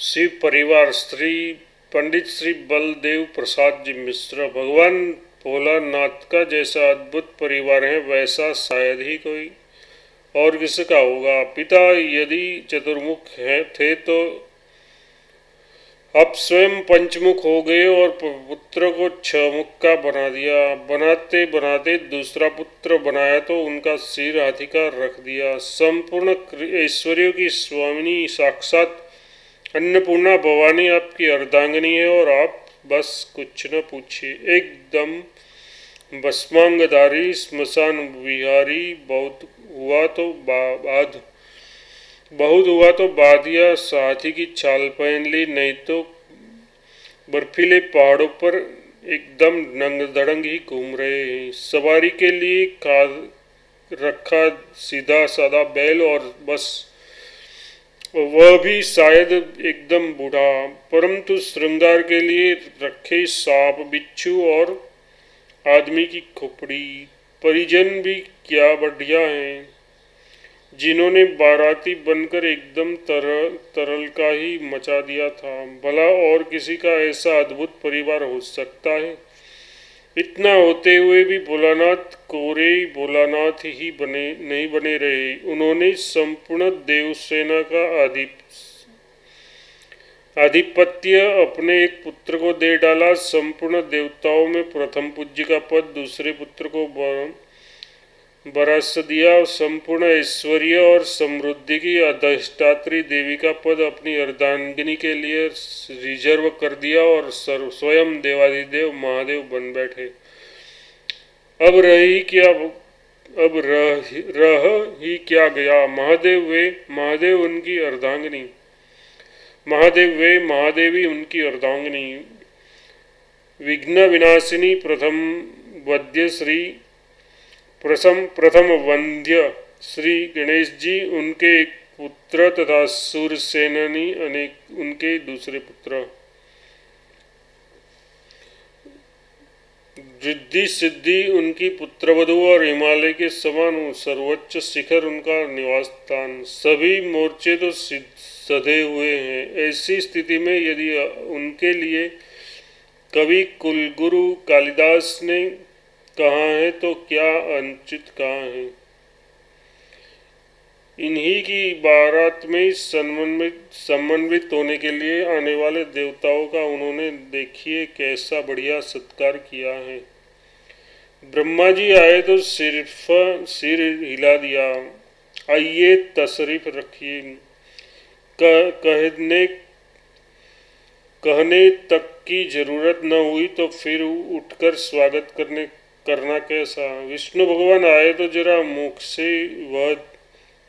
शिव परिवार श्री पंडित श्री बलदेव प्रसाद जी मिश्र, भगवान भोलानाथ का जैसा अद्भुत परिवार है, वैसा शायद ही कोई और किसका होगा? पिता यदि चतुर्मुख है, थे तो अब स्वयं पंचमुख हो गए और पुत्र को छमुख का बना दिया। बनाते बनाते दूसरा पुत्र बनाया तो उनका सिर हाथी का रख दिया। संपूर्ण ऐश्वर्यों की स्वामिनी साक्षात अन्नपूर्णा भवानी, आपकी अर्धांगनी है और आप बस कुछ न पूछिए। एकदम भस्मांगधारी स्मशान विहारी बहुत हुआ तो बाद बहुत हुआ तो बादिया साथी की छाल पहन ली, नहीं तो बर्फीले पहाड़ों पर एकदम नंग धड़ंग ही घूम रहे हैं। सवारी के लिए खाद रखा सीधा सादा बैल और बस वह भी शायद एकदम बूढ़ा, परंतु श्रृंगार के लिए रखे सांप, बिच्छू और आदमी की खोपड़ी, परिजन भी क्या बढ़िया हैं। जिन्होंने बाराती बनकर एकदम तरल तरल का ही मचा दिया था, भला और किसी का ऐसा अद्भुत परिवार हो सकता है? इतना होते हुए भी भोलानाथ कोरे भोलानाथ ही बने, नहीं बने रहे। उन्होंने संपूर्ण देवसेना का अधिप आधिपत्य अपने एक पुत्र को दे डाला। संपूर्ण देवताओं में प्रथम पूज्य का पद, दूसरे पुत्र को बरस दिया संपूर्ण ऐश्वर्य और समृद्धि की अधिष्ठात्री देवी का पद अपनी अर्धांगिनी के लिए रिज़र्व कर दिया और स्वयं देवादिदेव महादेव बन बैठे। अब रही क्या अब रह, रह ही क्या गया? महादेव वे महादेव उनकी अर्धांगिनी। महादेव वे महादेवी उनकी अर्धांगिनी। विघ्न विनाशिनी प्रथम वद्य श्री प्रथम प्रथम वंद्य श्री गणेश जी उनके एक पुत्र तथा सूर्यसेनी अनेक, उनके दूसरे पुत्र। रिद्धि सिद्धि उनकी पुत्रवधु और हिमालय के समान सर्वोच्च शिखर उनका निवास स्थान सभी मोर्चे तो सधे हुए हैं। ऐसी स्थिति में यदि उनके लिए कवि कुलगुरु कालिदास ने कहाँ है तो क्या अनुचित कहाँ है? इन्हीं की बारात में समन्वित समन्वित होने के लिए आने वाले देवताओं का उन्होंने देखिए कैसा बढ़िया सत्कार किया है। ब्रह्मा जी आए तो सिर्फ़, सिर हिला दिया। आइए तशरीफ़ रखिए। कहने कहने तक की ज़रूरत न हुई तो फिर उठकर स्वागत करने करना कैसा? विष्णु भगवान आए तो जरा मुख से वह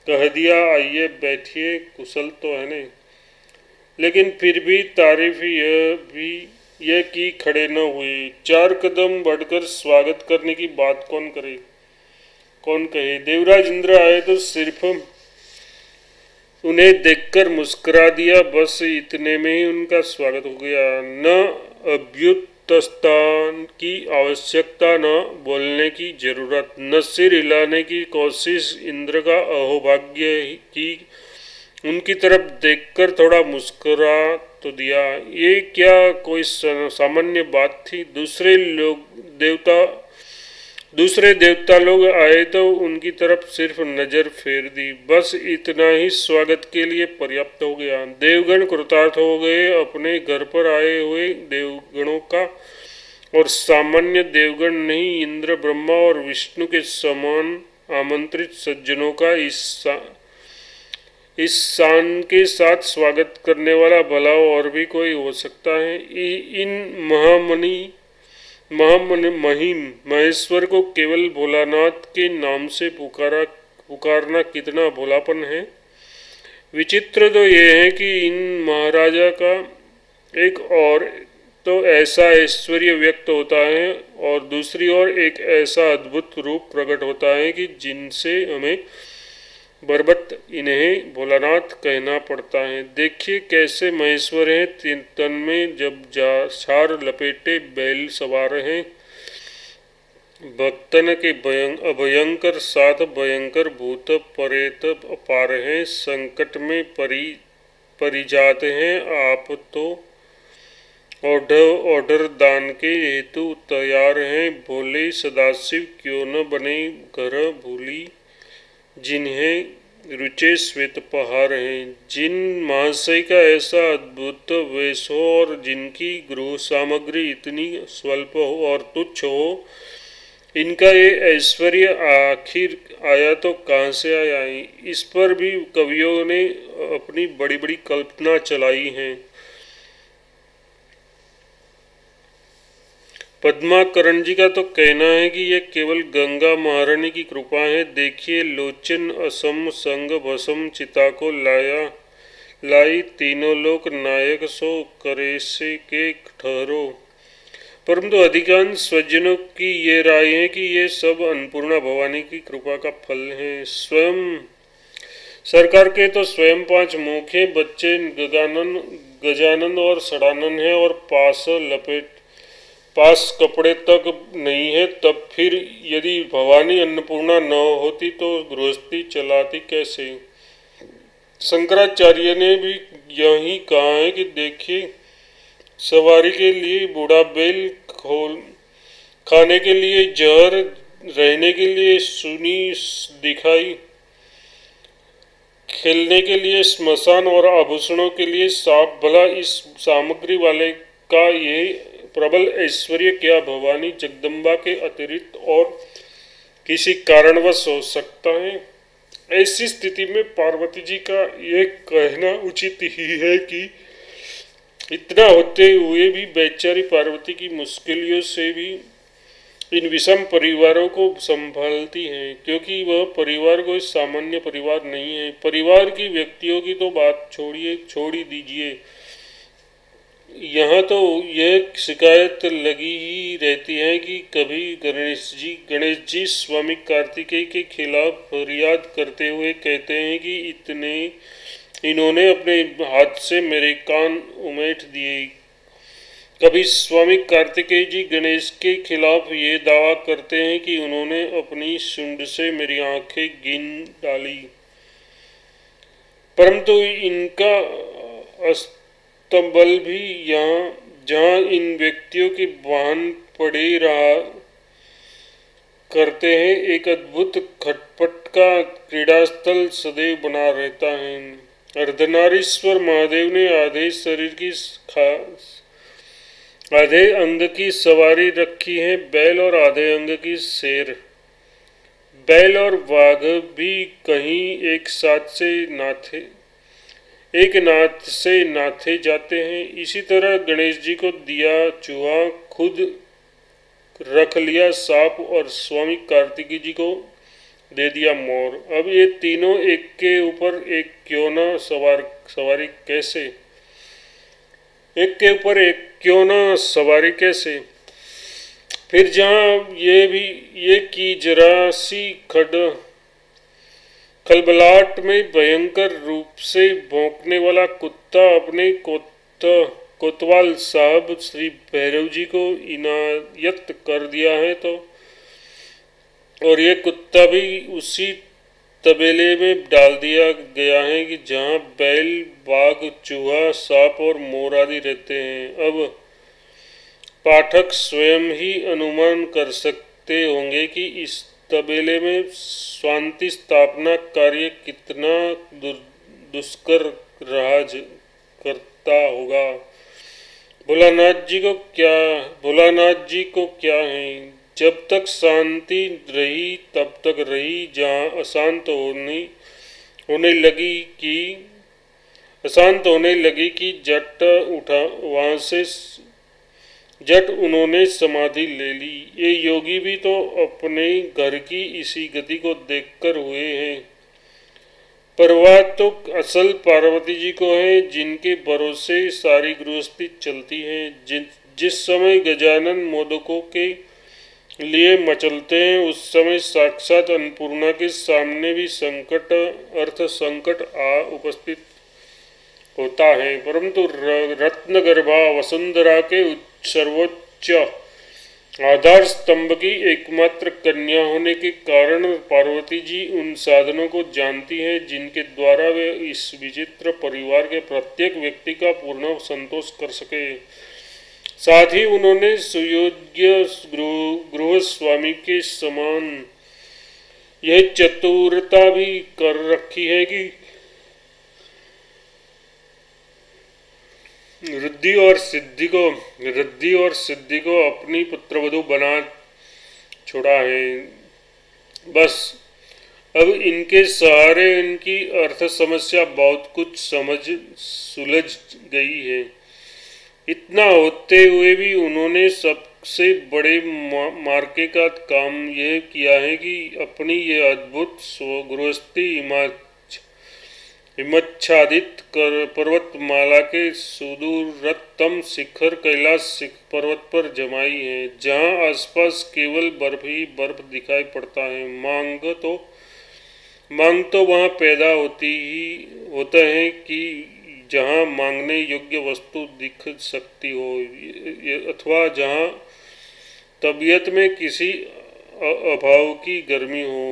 कह दिया, आइए बैठिए, कुशल तो है नहीं। लेकिन फिर भी तारीफ़ यह भी, यह कि खड़े न हुए। चार कदम बढ़कर स्वागत करने की बात कौन करे? कौन कहे? देवराज इंद्र आए तो सिर्फ़ उन्हें देखकर मुस्कुरा दिया। बस इतने में ही उनका स्वागत हो गया। न अभ्युत स्थान की आवश्यकता न बोलने की ज़रूरत, न सिर हिलाने की कोशिश इंद्र का अहोभाग्य की उनकी तरफ़ देखकर थोड़ा मुस्कुरा तो दिया। ये क्या कोई सामान्य बात थी? दूसरे लोग, देवता दूसरे देवता लोग आए तो उनकी तरफ़ सिर्फ़ नज़र फेर दी। बस इतना ही स्वागत के लिए पर्याप्त हो गया। देवगण कृतार्थ हो गए। अपने घर पर आए हुए देवगणों का और सामान्य देवगण नहीं, इंद्र, ब्रह्मा और विष्णु के समान आमंत्रित सज्जनों का इस इस शान के साथ स्वागत करने वाला भला और भी कोई हो सकता है। इन महामणि महामन महिम, महेश्वर को केवल भोलानाथ के नाम से पुकारा, पुकारना कितना भोलापन है? विचित्र तो यह है कि इन महाराजा का एक और तो ऐसा ऐश्वर्य व्यक्त होता है और दूसरी ओर एक ऐसा अद्भुत रूप प्रकट होता है कि जिनसे हमें बरबत इन्हें भोलानाथ कहना पड़ता है। देखिए कैसे महेश्वर हैं, तन में जब जा छार लपेटे बैल सवार हैं। भक्तन के भयं, अभयंकर साथ भयंकर भूत परेत अपार हैं। संकट में परी, परिजात हैं आप तो। ऑर्डर ऑर्डर दान के हेतु तैयार हैं। भोले सदाशिव क्यों न बने, घर भूली जिन्हें रुचे श्वेत पहाड़ हैं, जिन महाशय का ऐसा अद्भुत वेश हो और जिनकी गृह सामग्री इतनी स्वल्प हो और तुच्छ हो, इनका ये ऐश्वर्य आखिर आया तो कहाँ से आया इस पर भी कवियों ने अपनी बड़ी बड़ी कल्पना चलाई हैं। पद्माकरण जी का तो कहना है कि यह केवल गंगा महारानी की कृपा है। देखिए, लोचन, असम, संग, भसम, चिता को लाया, लाई तीनों लोग नायक सो करे से के ठहरो। परंतु अधिकांश स्वजनों की ये राय है कि ये सब अन्नपूर्णा भवानी की कृपा का फल है। स्वयं, सरकार के तो स्वयं पाँच मुखे बच्चे गजानन गजानन और सड़ानन है और पास लपेट पास कपड़े तक नहीं है, तब फिर यदि भवानी अन्नपूर्णा न होती तो गृहस्थी चलाती कैसे? शंकराचार्य ने भी यही कहा है कि देखिए, सवारी के लिए बूढ़ा बेल खोल, खाने के लिए जहर, रहने के लिए सुनी दिखाई, खेलने के लिए स्मशान और आभूषणों के लिए साफ़ भला इस सामग्री वाले का ये प्रबल ऐश्वर्य क्या भवानी जगदम्बा के अतिरिक्त और किसी कारणवश हो सकता है? ऐसी स्थिति में पार्वती जी का ये कहना उचित ही है कि इतना होते हुए भी बेचारी पार्वती की मुश्किलियों से भी इन विषम परिवारों को संभालती हैं, क्योंकि वह परिवार कोई सामान्य परिवार नहीं है। परिवार की व्यक्तियों की तो बात छोड़िए, छोड़ ही दीजिए। यहाँ तो यह शिकायत लगी ही रहती है कि कभी गणेश जी गणेश जी स्वामी कार्तिकेय के खिलाफ फरियाद करते हुए कहते हैं कि इतने, इन्होंने अपने हाथ से मेरे कान उमेट दिए। कभी स्वामी कार्तिकेय जी गणेश के खिलाफ ये दावा करते हैं कि उन्होंने अपनी सुंड से मेरी आँखें गिन डाली। परंतु इनका अस्तबल भी यहाँ, जहाँ इन व्यक्तियों के वाहन पड़े रहा करते हैं, एक अद्भुत खटपट का क्रीड़ास्थल सदैव बना रहता है। अर्धनारीश्वर महादेव ने आधे शरीर की आधे अंग की सवारी रखी है, बैल और आधे अंग की शेर। बैल और वाघ भी कहीं एक साथ से नाथे एक नाथ से नाथे जाते हैं। इसी तरह गणेश जी को दिया, चूहा, खुद रख लिया सांप और स्वामी कार्तिकी जी को दे दिया मोर। अब ये तीनों एक के ऊपर एक क्यों ना सवार, सवारी कैसे? एक के ऊपर एक क्यों ना सवारी कैसे? फिर जहाँ ये भी, ये की जरा सी खड खलबलाट में भयंकर रूप से भौंकने वाला कुत्ता अपने कोतवाल साहब श्री भैरव जी को इनायत कर दिया है तो और ये कुत्ता भी उसी तबेले में डाल दिया गया है कि जहाँ बैल, बाघ, चूहा, सांप और मोर आदि रहते हैं। अब पाठक स्वयं ही अनुमान कर सकते होंगे कि इस तबेले में शांति स्थापना कार्य कितना दुष्कर राज करता होगा? भोलानाथ जी को क्या, भोलानाथ जी को क्या है? जब तक शांति रही, तब तक रही, जहाँ अशांत होने होने लगी कि, अशांत होने लगी कि जट उठा, वहाँ से जट उन्होंने समाधि ले ली। ये योगी भी तो अपने घर की इसी गति को देखकर हुए हैं। परवाह तो असल पार्वती जी को है, जिनके भरोसे सारी गृहस्थी चलती है। जिस समय गजानन मोदकों के लिए मचलते हैं, उस समय साक्षात अन्नपूर्णा के सामने भी संकट, अर्थ संकट आ उपस्थित होता है। परंतु रत्न गर्भा वसुंधरा के सर्वोच्च। आधार स्तंभ की एकमात्र कन्या होने के कारण पार्वती जी उन साधनों को जानती हैं, जिनके द्वारा वे इस विचित्र परिवार के प्रत्येक व्यक्ति का पूर्ण संतोष कर सके। साथ ही उन्होंने सुयोग्य गृह स्वामी के समान यह चतुरता भी कर रखी है कि रिद्धि और सिद्धि को रिद्धि और सिद्धि को अपनी पुत्रवधु बना छोड़ा है। बस, अब इनके सहारे इनकी अर्थ समस्या बहुत कुछ समझ सुलझ गई है। इतना होते हुए भी उन्होंने सबसे बड़े मार्के का काम यह किया है कि अपनी ये अद्भुत स्वगृहस्थी इमारत हिमच्छादित कर पर्वतमाला के सुदूरतम शिखर कैलाश पर्वत पर जमाई है, जहाँ आसपास केवल बर्फ़ ही बर्फ़ दिखाई पड़ता है। मांग तो मांग तो वहाँ पैदा होती ही, होता है कि जहाँ मांगने योग्य वस्तु दिख सकती हो अथवा जहाँ तबीयत में किसी अभाव की गर्मी हो।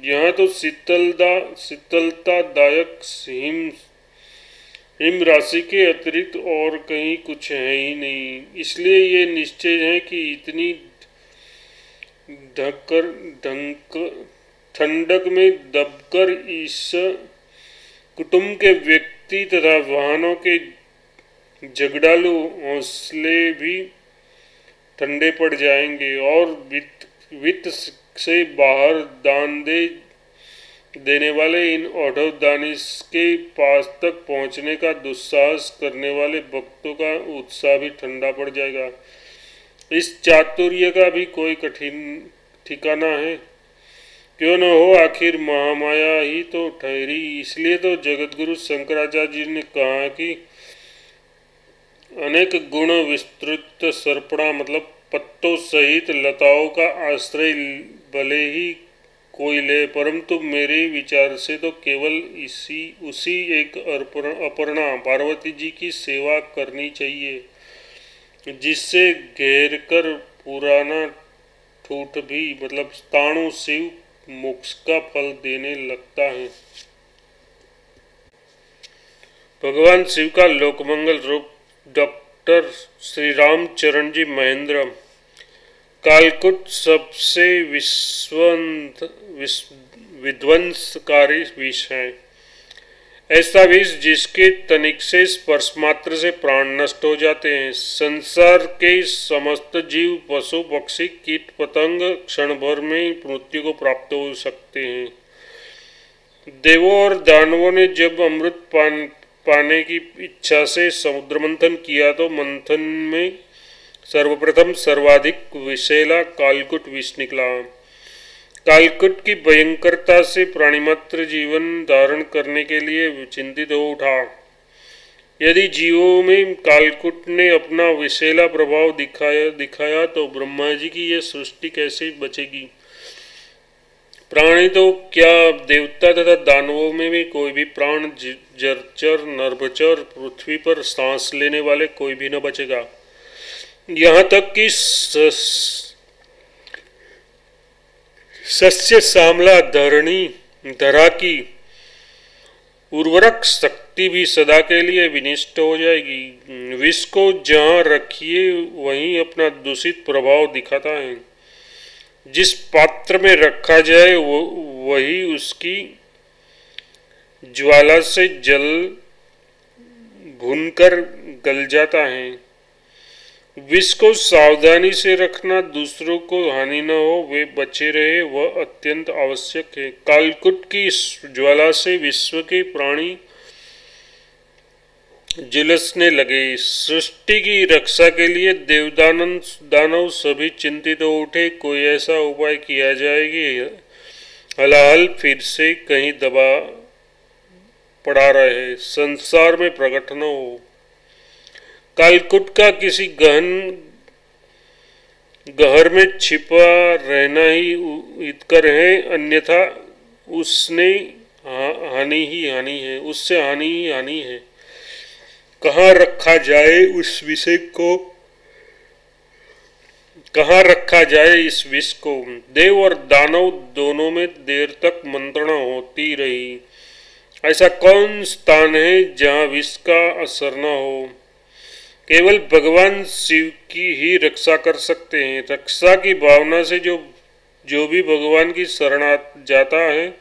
यहाँ तो शीतलदा शीतलतादायक हिम हिम राशि के अतिरिक्त और कहीं कुछ है ही नहीं। इसलिए ये निश्चय है कि इतनी ढककर ढंक, ठंडक में दबकर इस कुटुंब के व्यक्ति तथा वाहनों के झगड़ालू हौसले भी ठंडे पड़ जाएँगे और वित्त वित्त से बाहर दान दे, देने वाले इन ऑर्डर दानिश के पास तक पहुँचने का दुस्साहस करने वाले भक्तों का उत्साह भी ठंडा पड़ जाएगा। इस चातुर्य का भी कोई कठिन ठिकाना है। क्यों न हो, आखिर महामाया ही तो ठहरी। इसलिए तो जगतगुरु शंकराचार्य जी ने कहा कि अनेक गुण विस्तृत सर्पणा मतलब पत्तों सहित लताओं का आश्रय भले ही कोई ले, परंतु मेरे विचार से तो केवल इसी, उसी एक अपर्णा, पार्वती जी की सेवा करनी चाहिए, जिससे घेर कर पुराना ठूठ भी मतलब ताणु शिव मोक्ष का फल देने लगता है। भगवान शिव का लोकमंगल रूप डॉक्टर श्री रामचरण जी महेंद्र कालकुट सबसे विध्वंसकारी विष है। ऐसा विष जिसके तनिक से स्पर्श मात्र से प्राण नष्ट हो जाते हैं। संसार के समस्त जीव, पशु, पक्षी, कीट, पतंग क्षण भर में मृत्यु को प्राप्त हो सकते हैं। देवों और दानवों ने जब अमृत पान, पाने की इच्छा से समुद्र मंथन किया तो मंथन में सर्वप्रथम सर्वाधिक विषैला कालकुट विष निकला। कालकुट की भयंकरता से प्राणीमात्र जीवन धारण करने के लिए चिंतित हो उठा। यदि जीवों में कालकुट ने अपना विषैला प्रभाव दिखाया दिखाया तो ब्रह्मा जी की यह सृष्टि कैसे बचेगी? प्राणी तो क्या देवता तथा दानवों में भी कोई भी प्राण जरचर नर्भचर, पृथ्वी पर सांस लेने वाले कोई भी न बचेगा। यहाँ तक कि सस्य श्यामला धरणी धरा की उर्वरक शक्ति भी सदा के लिए विनिष्ट हो जाएगी। विष को जहाँ रखिए, वहीं अपना दूषित प्रभाव दिखाता है। जिस पात्र में रखा जाए, वो वही उसकी ज्वाला से जल भूनकर गल जाता है। विष को सावधानी से रखना, दूसरों को हानि न हो, वे बचे रहे, वह अत्यंत आवश्यक है। कालकुट की ज्वाला से विश्व के प्राणी जिलसने लगे। सृष्टि की रक्षा के लिए देवदानंद, दानव सभी चिंतित हो उठे, कोई ऐसा उपाय किया जाएगी हलाहल फिर से कहीं दबा पड़ा रहे। संसार में प्रकट न हो। कालकुट का किसी गहन गहर में छिपा रहना ही हितकर है, अन्यथा उसने हानि ही हानि है, उससे हानि ही हानि है। कहाँ रखा जाए उस विषय को? कहाँ रखा जाए इस विष को? देव और दानव दोनों में देर तक मंत्रणा होती रही। ऐसा कौन स्थान है जहाँ विष का असर न हो? केवल भगवान शिव की ही रक्षा कर सकते हैं। रक्षा की भावना से जो जो भी भगवान की शरण जाता है,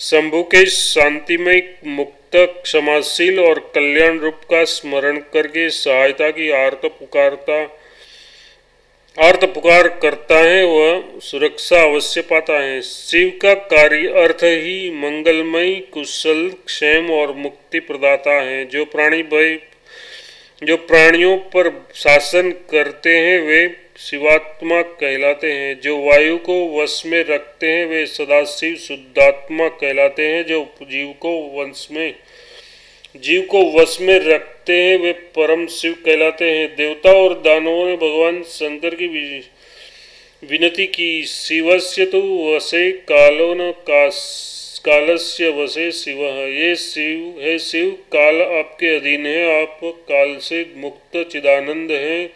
शंभु के शांतिमय मुक्त, क्षमाशील और कल्याण रूप का स्मरण करके सहायता की आर्त पुकारता अर्थ पुकार करता है, वह सुरक्षा अवश्य पाता है। शिव का कार्य अर्थ ही मंगलमय, कुशल, क्षेम और मुक्ति प्रदाता है। जो प्राणी भय जो प्राणियों पर शासन करते हैं, वे शिवात्मा कहलाते हैं। जो वायु को वश में रखते हैं, वे सदाशिव शुद्धात्मा कहलाते हैं। जो जीव को वंश में, जीव को वश में रखते हैं, वे परम शिव कहलाते हैं। देवता और दानवों ने भगवान शंकर की विनती की, शिवस्य तो वसे कालो न कालस्य वसे शिव। ये शिव, है शिव, काल आपके अधीन है। आप काल से मुक्त चिदानंद हैं।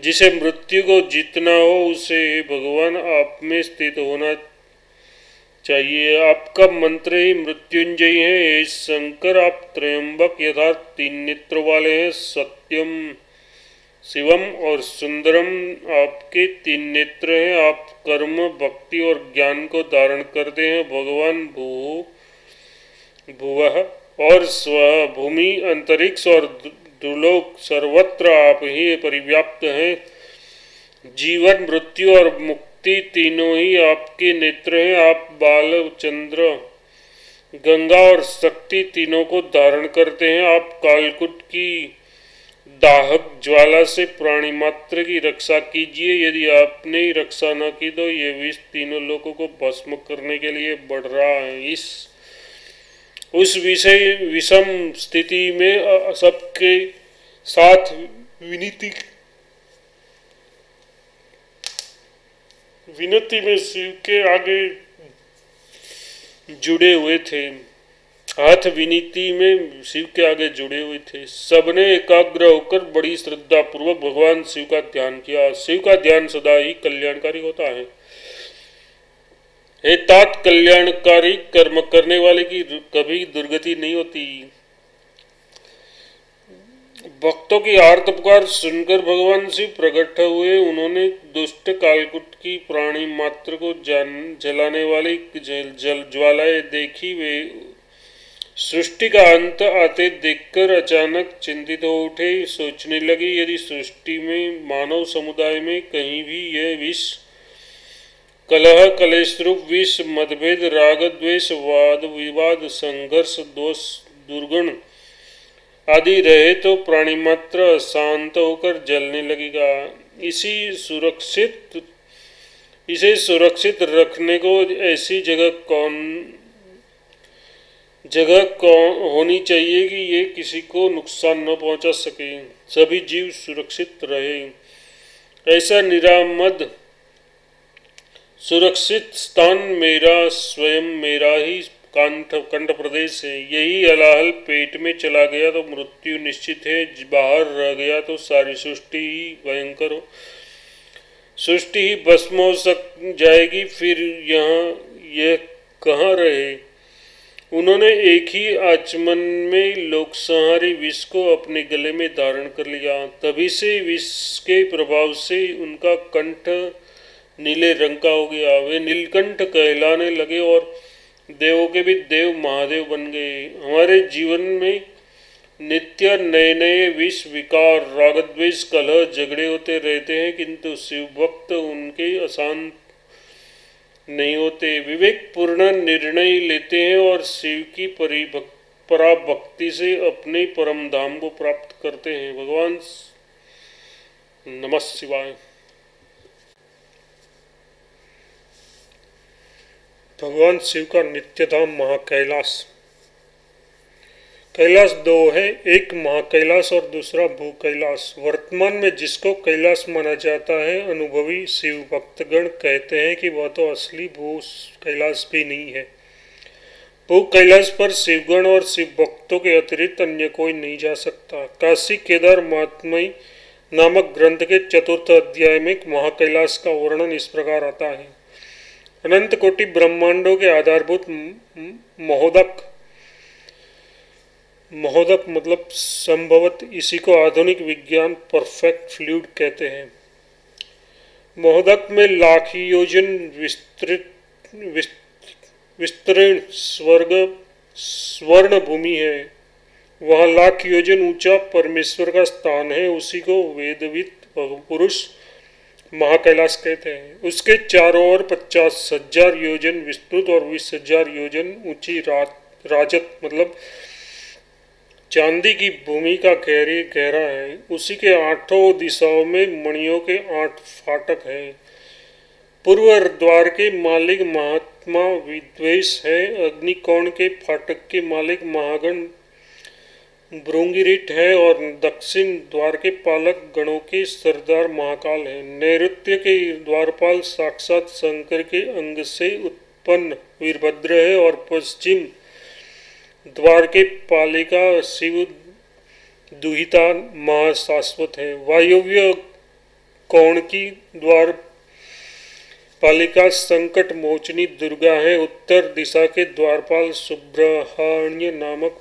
जिसे मृत्यु को जीतना हो, उसे भगवान, आप में स्थित होना चाहिए। आपका मंत्र ही मृत्युंजय है। ये शंकर, आप त्रयंबक यथार्थ तीन नेत्र वाले हैं। सत्यम शिवम और सुंदरम आपके तीन नेत्र हैं। आप कर्म, भक्ति और ज्ञान को धारण करते हैं। भगवान भू, भुव और स्व भूमि अंतरिक्ष और दुलोक सर्वत्र आप ही परिव्याप्त हैं। जीवन, मृत्यु और मुक्ति तीनों ही आपके नेत्र हैं। आप बाल, चंद्र, गंगा और शक्ति तीनों को धारण करते हैं। आप कालकुट की दाहक ज्वाला से प्राणी मात्र की रक्षा कीजिए। यदि आपने ही रक्षा न की तो ये विष तीनों लोगों को भस्म करने के लिए बढ़ रहा है। इस, उस विषय, विषम स्थिति में सबके साथ विनीति, विनती में शिव के आगे जुड़े हुए थे। हाथ विनीति में शिव के आगे जुड़े हुए थे। सबने एकाग्र होकर बड़ी श्रद्धा पूर्वक भगवान शिव का ध्यान किया। शिव का ध्यान सदा ही कल्याणकारी होता है। तात कल्याणकारी कर्म करने वाले की कभी दुर्गति नहीं होती। भक्तों की आर्त पुकार सुनकर भगवान शिव प्रकट हुए। उन्होंने दुष्ट कालकुट की प्राणी मात्र को जलाने वाली जल ज्वालाएँ देखी। वे सृष्टि का अंत आते देखकर अचानक चिंतित हो उठे। सोचने लगे, यदि सृष्टि में, मानव समुदाय में कहीं भी यह विष, कलह, कलेश्रुप विष, मतभेद, राग, द्वेष, वाद, विवाद, संघर्ष, दोष, दुर्गुण आदि रहे तो प्राणी मात्र शांत होकर जलने लगेगा। इसी सुरक्षित, इसे सुरक्षित रखने को ऐसी जगह कौन जगह होनी चाहिए कि ये किसी को नुकसान न पहुँचा सके। सभी जीव सुरक्षित रहे। ऐसा निरामद, सुरक्षित स्थान मेरा, स्वयं मेरा ही कंठ कंठ प्रदेश है। यही अलाहल पेट में चला गया तो मृत्यु निश्चित है। बाहर रह गया तो सारी सृष्टि ही भयंकर हो। सृष्टि ही भस्म हो सक, जाएगी, फिर यहाँ यह कहाँ रहे? उन्होंने एक ही आचमन में लोकसंहारी विष को अपने गले में धारण कर लिया। तभी से विष के प्रभाव से उनका कंठ नीले रंग का हो गया। वे नीलकंठ कहलाने लगे और देवों के भी देव महादेव बन गए। हमारे जीवन में नित्य नए नए विष, विकार रागद्वेश कलह, झगड़े होते रहते हैं, किंतु शिव भक्त उनके अशांत नहीं होते। विवेक पूर्ण निर्णय लेते हैं और शिव की परिभक्ति से अपने परम धाम को प्राप्त करते हैं। भगवान नमः शिवाय। भगवान शिव का नित्य धाम महाकैलाश कैलाश दो है, एक महाकैलाश और दूसरा भू कैलाश। वर्तमान में जिसको कैलाश माना जाता है, अनुभवी शिव भक्तगण कहते हैं कि वह तो असली भू कैलाश भी नहीं है। भू कैलाश पर शिवगण और शिव भक्तों के अतिरिक्त अन्य कोई नहीं जा सकता। काशी केदार महात्मय नामक ग्रंथ के चतुर्थ अध्याय में महाकैलाश का वर्णन इस प्रकार आता है। अनंत कोटि ब्रह्मांडों के आधारभूत महोदक महोदक मतलब संभवत इसी को आधुनिक विज्ञान परफेक्ट फ्लूड कहते हैं। महोदक में लाख योजन विस्तृत विस्तृण स्वर्ग स्वर्ण भूमि है। वह लाख योजन ऊँचा परमेश्वर का स्थान है, उसी को वेदवित पुरुष महाकैलाश कहते हैं। उसके चारों ओर पचास हज़ार योजन विस्तृत और बीस हज़ार योजन ऊँची राजत मतलब चांदी की भूमि का गहरी गहरा है। उसी के आठों दिशाओं में मणियों के आठ फाटक हैं। पूर्व द्वार के मालिक महात्मा विद्वेश है। अग्निकोण के फाटक के मालिक महागण भृंगिरिट है और दक्षिण द्वार के पालक गणों के सरदार महाकाल है। नैऋत्य के द्वारपाल साक्षात शंकर के अंग से उत्पन्न वीरभद्र है और पश्चिम द्वार के पालिका शिव दुहिता माँ शाश्वत है। वायव्य कौण की द्वार पालिका संकट मोचनी दुर्गा है। उत्तर दिशा के द्वारपाल सुब्रहाण्य नामक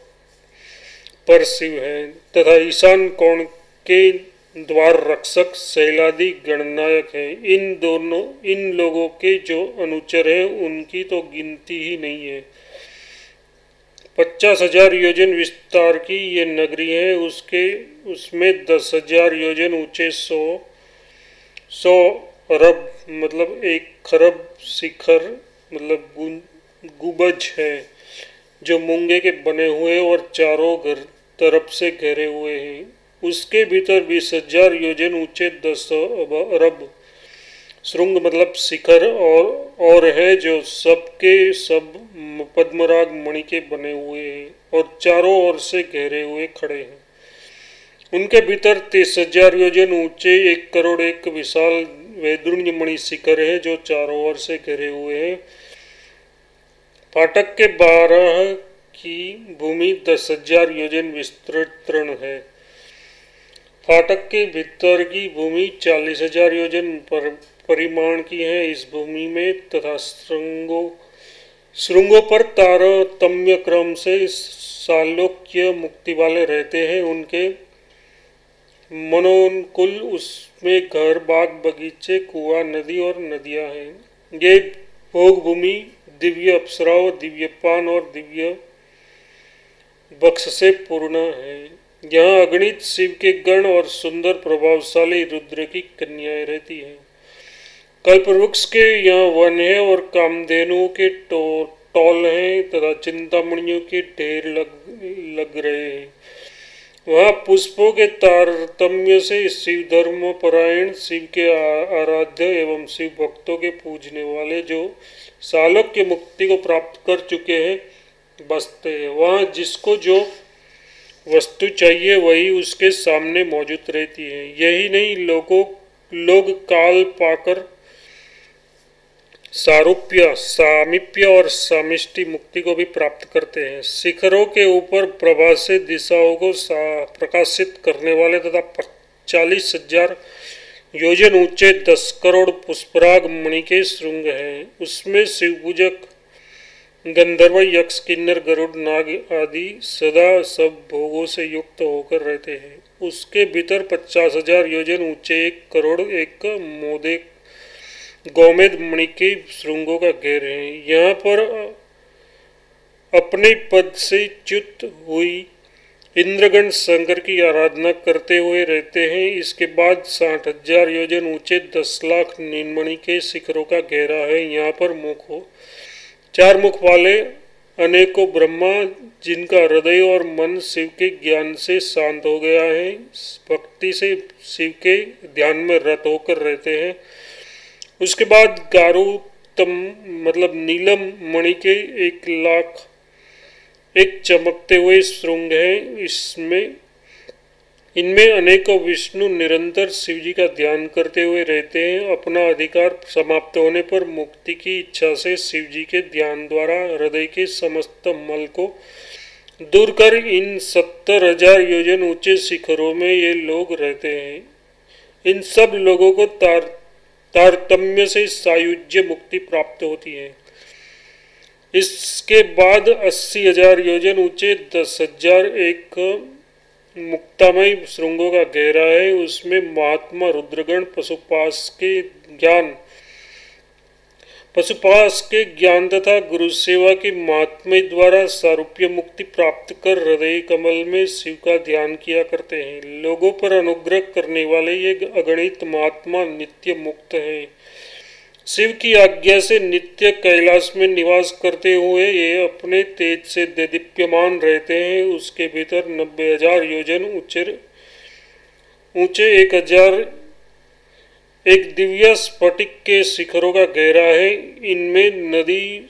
पर शिव है तथा ईशान कोण के द्वार रक्षक शैलादि गणनायक है। इन दोनों, इन लोगों के जो अनुचर हैं, उनकी तो गिनती ही नहीं है। पचास हज़ार योजन विस्तार की ये नगरी है। उसके, उसमें दस हज़ार योजन ऊँचे सौ सौ अरब मतलब एक खरब शिखर मतलब गुबज है, जो मूँगे के बने हुए और चारों घर तरफ़ से घेरे हुए हैं। उसके भीतर बीस हज़ार योजन ऊँचे, दस अरब श्रृंग मतलब शिखर और और है जो सबके सब पद्मराग मणि के बने हुए हैं और चारों ओर से घेरे हुए खड़े हैं। उनके भीतर तीस हज़ार योजन ऊँचे एक करोड़ एक विशाल वैदुण्य मणि शिखर है जो चारों ओर से घेरे हुए हैं। फाटक के बारह की भूमि दस हज़ार योजन विस्तृत है। फाटक के भीतर की भूमि चालीस हज़ार योजन पर परिमाण की है इस भूमि में तथा श्रृंगों श्रृंगों पर तारतम्य क्रम से सालोक्य मुक्ति वाले रहते हैं। उनके मनोनुकुल उसमें घर, बाग, बगीचे, कुआ, नदी और नदियाँ हैं। ये भोग भूमि दिव्य अप्सराओं दिव्य पान और दिव्य बक्स से पूर्ण है। यहाँ अगणित शिव के गण और सुंदर प्रभावशाली रुद्र की कन्याएँ रहती हैं। कल्प वृक्ष के यहाँ वन है और कामधेनुओं के टो, टॉल हैं तथा चिंतामणियों के ढेर लग लग रहे हैं। वहाँ पुष्पों के तारतम्य से शिव धर्म परायण, शिव के आराध्य एवं शिव भक्तों के पूजने वाले जो सालक के मुक्ति को प्राप्त कर चुके हैं, बसते हैं। वहाँ जिसको जो वस्तु चाहिए, वही उसके सामने मौजूद रहती है। यही नहीं, लोगों, लोग काल पाकर सारूप्य, सामिप्य और सामिष्टि मुक्ति को भी प्राप्त करते हैं। शिखरों के ऊपर प्रभा से दिशाओं को प्रकाशित करने वाले तथा चालीस हज़ार योजन ऊँचे दस करोड़ पुष्पराग मणि के श्रृंग हैं। उसमें शिवपूजक, गंधर्व, यक्ष, किन्नर, गरुड़, नाग आदि सदा सब भोगों से युक्त होकर रहते हैं। उसके भीतर पचास हज़ार योजन ऊँचे एक करोड़ एक मोदे गोमेद मणि के श्रृंगों का घेर है। यहाँ पर अपने पद से च्युत हुई इंद्रगण शंकर की आराधना करते हुए रहते हैं। इसके बाद साठ हज़ार योजन ऊँचे दस लाख नीलमणि के शिखरों का घेरा है। यहाँ पर मुख हो, चार मुख वाले अनेकों ब्रह्मा जिनका हृदय और मन शिव के ज्ञान से शांत हो गया है। भक्ति से शिव के ध्यान में रत होकर रहते हैं। उसके बाद गारुतम मतलब नीलम मणि के एक लाख, एक चमकते हुए श्रृंग है। इसमें, इनमें अनेकों विष्णु निरंतर शिव जी का ध्यान करते हुए रहते हैं। अपना अधिकार समाप्त होने पर मुक्ति की इच्छा से शिव जी के ध्यान द्वारा हृदय के समस्त मल को दूर कर इन सत्तर हज़ार योजन ऊँचे शिखरों में ये लोग रहते हैं। इन सब लोगों को तार तारतम्य से सायुज्य मुक्ति प्राप्त होती है। इसके बाद अस्सी हज़ार योजन ऊँचे, दस हज़ार एक मुक्तामय श्रृंगों का गहरा है। उसमें महात्मा रुद्रगण पशुपास के ज्ञान पशुपास के ज्ञान तथा गुरु सेवा के महात्म्य द्वारा सारूप्य मुक्ति प्राप्त कर हृदय कमल में शिव का ध्यान किया करते हैं। लोगों पर अनुग्रह करने वाले ये अगणित महात्मा नित्य मुक्त हैं। शिव की आज्ञा से नित्य कैलाश में निवास करते हुए ये अपने तेज से दीप्यमान रहते हैं। उसके भीतर नब्बे हज़ार योजन ऊँचे ऊँचे एक हज़ार एक दिव्य स्फटिक के शिखरों का गहरा है। इनमें नदी,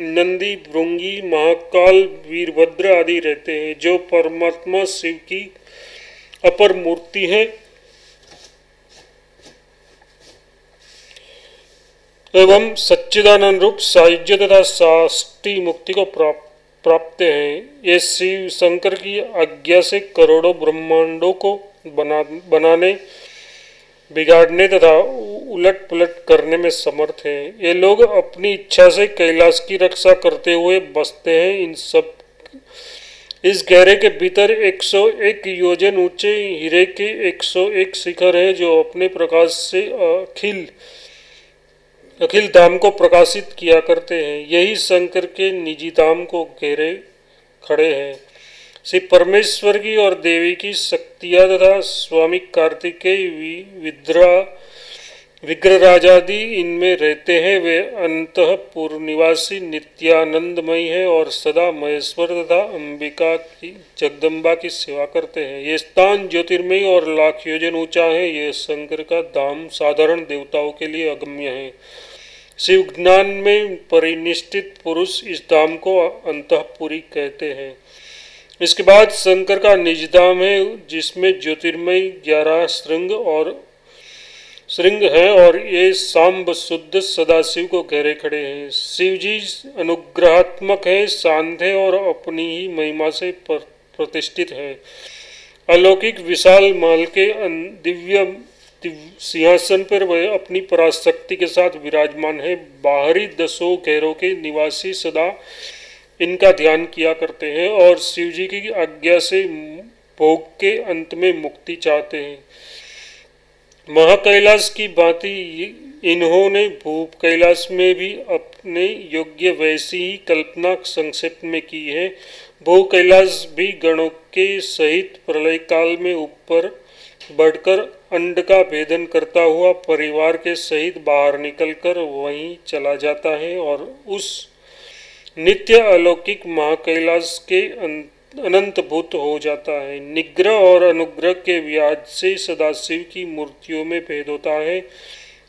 नंदी, भृंगी, महाकाल, वीरभद्र आदि रहते हैं, जो परमात्मा शिव की अपर मूर्ति है। एवं सच्चिदानंद रूप साहित्य तथा साष्टी मुक्ति को प्राप्त प्राप्त हैं। ये शिव शंकर की आज्ञा से करोड़ों ब्रह्मांडों को बना, बनाने बिगाड़ने तथा उलट पुलट करने में समर्थ हैं। ये लोग अपनी इच्छा से कैलाश की रक्षा करते हुए बसते हैं। इन सब इस गहरे के भीतर 101 योजन, ऊँचे हीरे के 101 शिखर हैं, जो अपने प्रकाश से अखिल अखिल धाम को प्रकाशित किया करते हैं। यही शंकर के निजी धाम को घेरे खड़े हैं। श्री परमेश्वर की और देवी की शक्तियाँ तथा स्वामी कार्तिकेय विद्रा विग्रह राजादि इनमें रहते हैं। वे अंत निवासी नित्यानंदमय है और सदा महेश्वर तथा अंबिका की, जगदम्बा की सेवा करते हैं। ये स्थान ज्योतिर्मयी और लाख योजन ऊँचा है। ये शंकर का धाम साधारण देवताओं के लिए अगम्य है। शिव ज्ञान में परिनिष्ठित पुरुष इस धाम को अंतपुरी कहते हैं। इसके बाद शंकर का निजधाम है जिसमें ज्योतिर्मय ग्यारह श्रृंग और श्रृंग है और ये सांब शुद्ध सदाशिव को घेरे खड़े हैं। शिव जी अनुग्रहात्मक है, शांत है और अपनी ही महिमा से प्रतिष्ठित है। अलौकिक विशाल माल के दिव्य सिंहासन पर वह अपनी पराशक्ति के साथ विराजमान है। बाहरी दसों घेरों के निवासी सदा इनका ध्यान किया करते हैं और शिव जी की आज्ञा से भोग के अंत में मुक्ति चाहते हैं। महाकैलाश की बाती इन्होंने भूप कैलाश में भी अपने योग्य वैसी ही कल्पना संक्षेप में की है। भू कैलाश भी गणों के सहित प्रलय काल में ऊपर बढ़कर अंड का भेदन करता हुआ परिवार के सहित बाहर निकलकर वहीं चला जाता है और उस नित्य अलौकिक महाकैलाश के अनंत भूत हो जाता है। निग्रह और अनुग्रह के व्याज से सदाशिव की मूर्तियों में भेद होता है।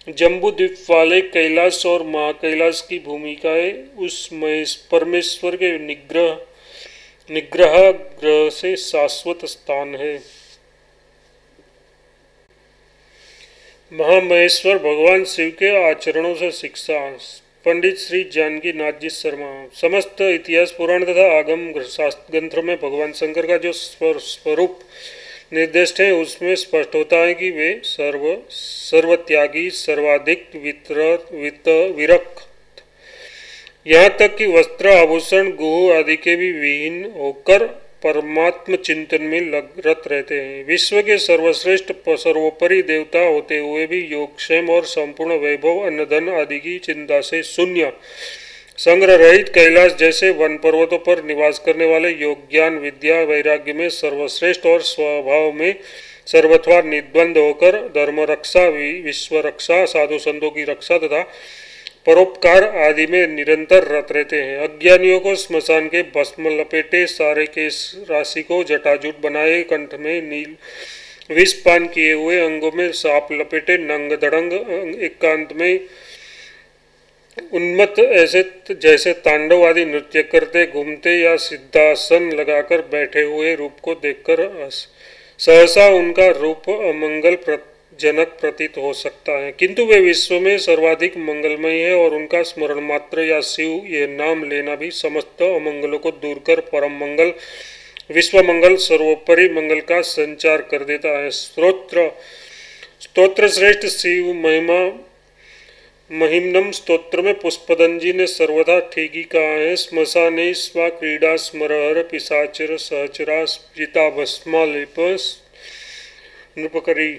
जम्बू द्वीप वाले कैलाश और महाकैलाश की भूमिकाएँ उस परमेश्वर के निग्रह निग्रह ग्रह से शाश्वत स्थान है। महामहेश्वर भगवान शिव के आचरणों से शिक्षा पंडित श्री जानकी नाथ जी शर्मा, समस्त इतिहास पुराण तथा आगम ग्रंथों में भगवान शंकर का जो स्वरूप निर्दिष्ट है, उसमें स्पष्ट होता है कि वे सर्व, सर्वत्यागी, सर्वाधिक वित, विरक्त। यहाँ तक कि वस्त्र आभूषण गुह आदि के भी विहीन होकर परमात्म चिंतन में लगरत रहते हैं। विश्व के सर्वश्रेष्ठ सर्वोपरि देवता होते हुए भी योगक्षेम और संपूर्ण वैभव अन्नधन आदि की चिंता से शून्य। संग्रह रहित कैलाश जैसे वन पर्वतों पर निवास करने वाले योग, ज्ञान, विद्या, वैराग्य में सर्वश्रेष्ठ और स्वभाव में सर्वथवा निद्वंद होकर धर्म रक्षा विश्व रक्षा, साधु संतों की रक्षा तथा परोपकार आदि में निरंतर रत रहते हैं। अज्ञानियों को स्मशान के भस्म लपेटे सारे के राशि को जटाजुट बनाए, कंठ में नील विष पान किए हुए अंगों में साप लपेटे, नंग दड़ंग, एकांत में उन्मत्त ऐसे जैसे तांडव आदि नृत्य करते, घूमते या सिद्धासन लगाकर बैठे हुए रूप को देखकर सहसा उनका रूप अमंगल प्रत जनक प्रतीत हो सकता है। किंतु वे विश्व में सर्वाधिक मंगलमय है और उनका स्मरण मात्र या शिव ये नाम लेना भी समस्त अमंगलों को दूर कर परम मंगल, विश्व मंगल सर्वोपरि मंगल का संचार कर देता है। स्त्रोत्र स्तोत्र श्रेष्ठ शिव महिमा, महिमनम स्तोत्र में पुष्पदंजी ने सर्वदा ठेगी कहा है। स्मशाने स्वा क्रीड़ा स्मरहर पिशाचर सहचरा जिता भस्मा लेपस नृपकरी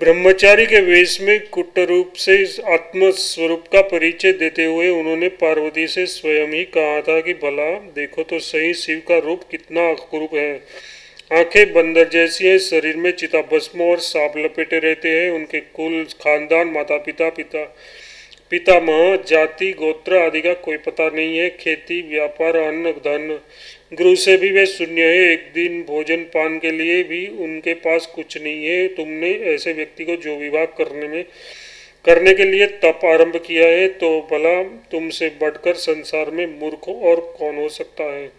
ब्रह्मचारी के वेश में कुट रूप से आत्म स्वरूप का परिचय देते हुए उन्होंने पार्वती से स्वयं ही कहा था कि, भला, देखो तो सही, शिव का रूप कितना अकुरूप है। आँखें बंदर जैसी है, शरीर में चिता भस्म और सांप लपेटे रहते हैं, उनके कुल खानदान माता पिता पिता, पितामह, जाति, गोत्र आदि का कोई पता नहीं है। खेती, व्यापार, अन्न, धन गुरु से भी वे शून्य है एक दिन भोजन पान के लिए भी उनके पास कुछ नहीं है। तुमने ऐसे व्यक्ति को जो विवाह करने में, करने के लिए तप आरंभ किया है तो भला तुमसे बढ़कर संसार में मूर्ख और कौन हो सकता है?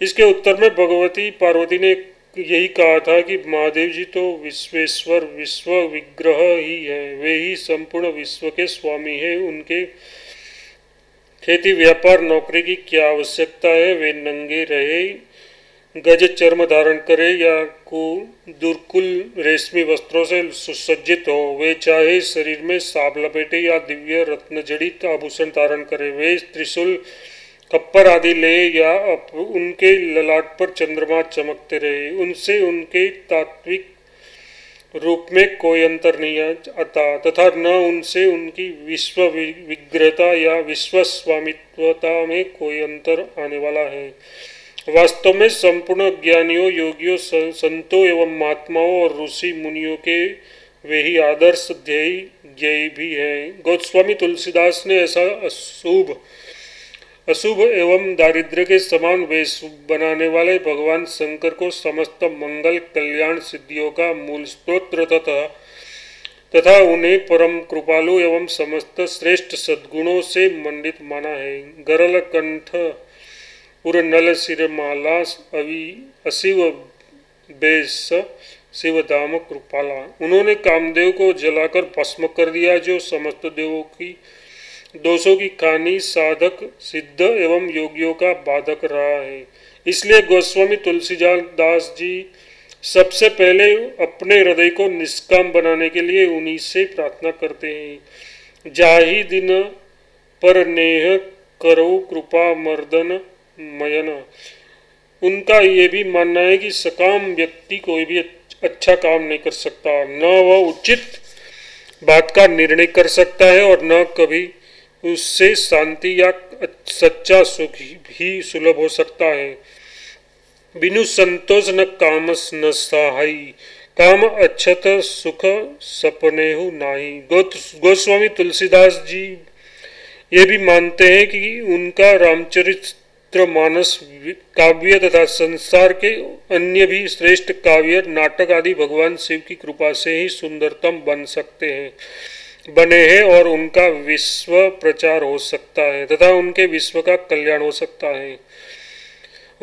इसके उत्तर में भगवती पार्वती ने यही कहा था कि महादेव जी तो विश्वेश्वर विश्व विग्रह ही है। वे ही संपूर्ण विश्व के स्वामी हैं। उनके खेती व्यापार, नौकरी की क्या आवश्यकता है? वे नंगे रहे, गज चर्म धारण करे या को, दुर्कुल रेशमी वस्त्रों से सुसज्जित हो। वे चाहे शरीर में साब लपेटे या दिव्य रत्न जड़ित आभूषण धारण करे। वे त्रिशूल, कप्पर आदि ले या उनके ललाट पर चंद्रमा चमकते रहे। उनसे उनके तात्विक रूप में कोई अंतर नहीं आता तथा न उनसे उनकी विश्व विग्रहता या विश्व स्वामित्वता में कोई अंतर आने वाला है। वास्तव में संपूर्ण ज्ञानियों, योगियों संतों एवं महात्माओं और ऋषि मुनियों के वे ही आदर्श ध्येय ज्ञ भी हैं। गोस्वामी तुलसीदास ने ऐसा अशुभ अशुभ एवं दारिद्र्य के समान वेश बनाने वाले भगवान शंकर को समस्त मंगल कल्याण सिद्धियों का मूल स्त्रोत्र तथा तथा उन्हें परम कृपालु एवं समस्त श्रेष्ठ सद्गुणों से मंडित माना है। गरल कंठ उर नल सिर माला, अवि अशिव बेस शिव धाम कृपाला। उन्होंने कामदेव को जलाकर भस्म कर दिया, जो समस्त देवों की दोषों की कहानी साधक, सिद्ध एवं योगियों का बाधक रहा है। इसलिए गोस्वामी तुलसीदास दास जी सबसे पहले अपने हृदय को निष्काम बनाने के लिए उन्हीं से प्रार्थना करते हैं। जाही दिन पर नेह करो कृपा मर्दन मयन। उनका ये भी मानना है कि सकाम व्यक्ति कोई भी अच्छा काम नहीं कर सकता। न वह उचित बात का निर्णय कर सकता है और न कभी उससे शांति या सच्चा सुख भी सुलभ हो सकता है। बिनु संतोष न कामस न सहाय काम अच्छत सुख सपने हो नाही गोस्वामी तुलसीदास जी ये भी मानते हैं कि उनका रामचरित्र मानस काव्य तथा संसार के अन्य भी श्रेष्ठ काव्य, नाटक आदि भगवान शिव की कृपा से ही सुंदरतम बन सकते हैं। बने हैं और उनका विश्व प्रचार हो सकता है तथा उनके विश्व का कल्याण हो सकता है।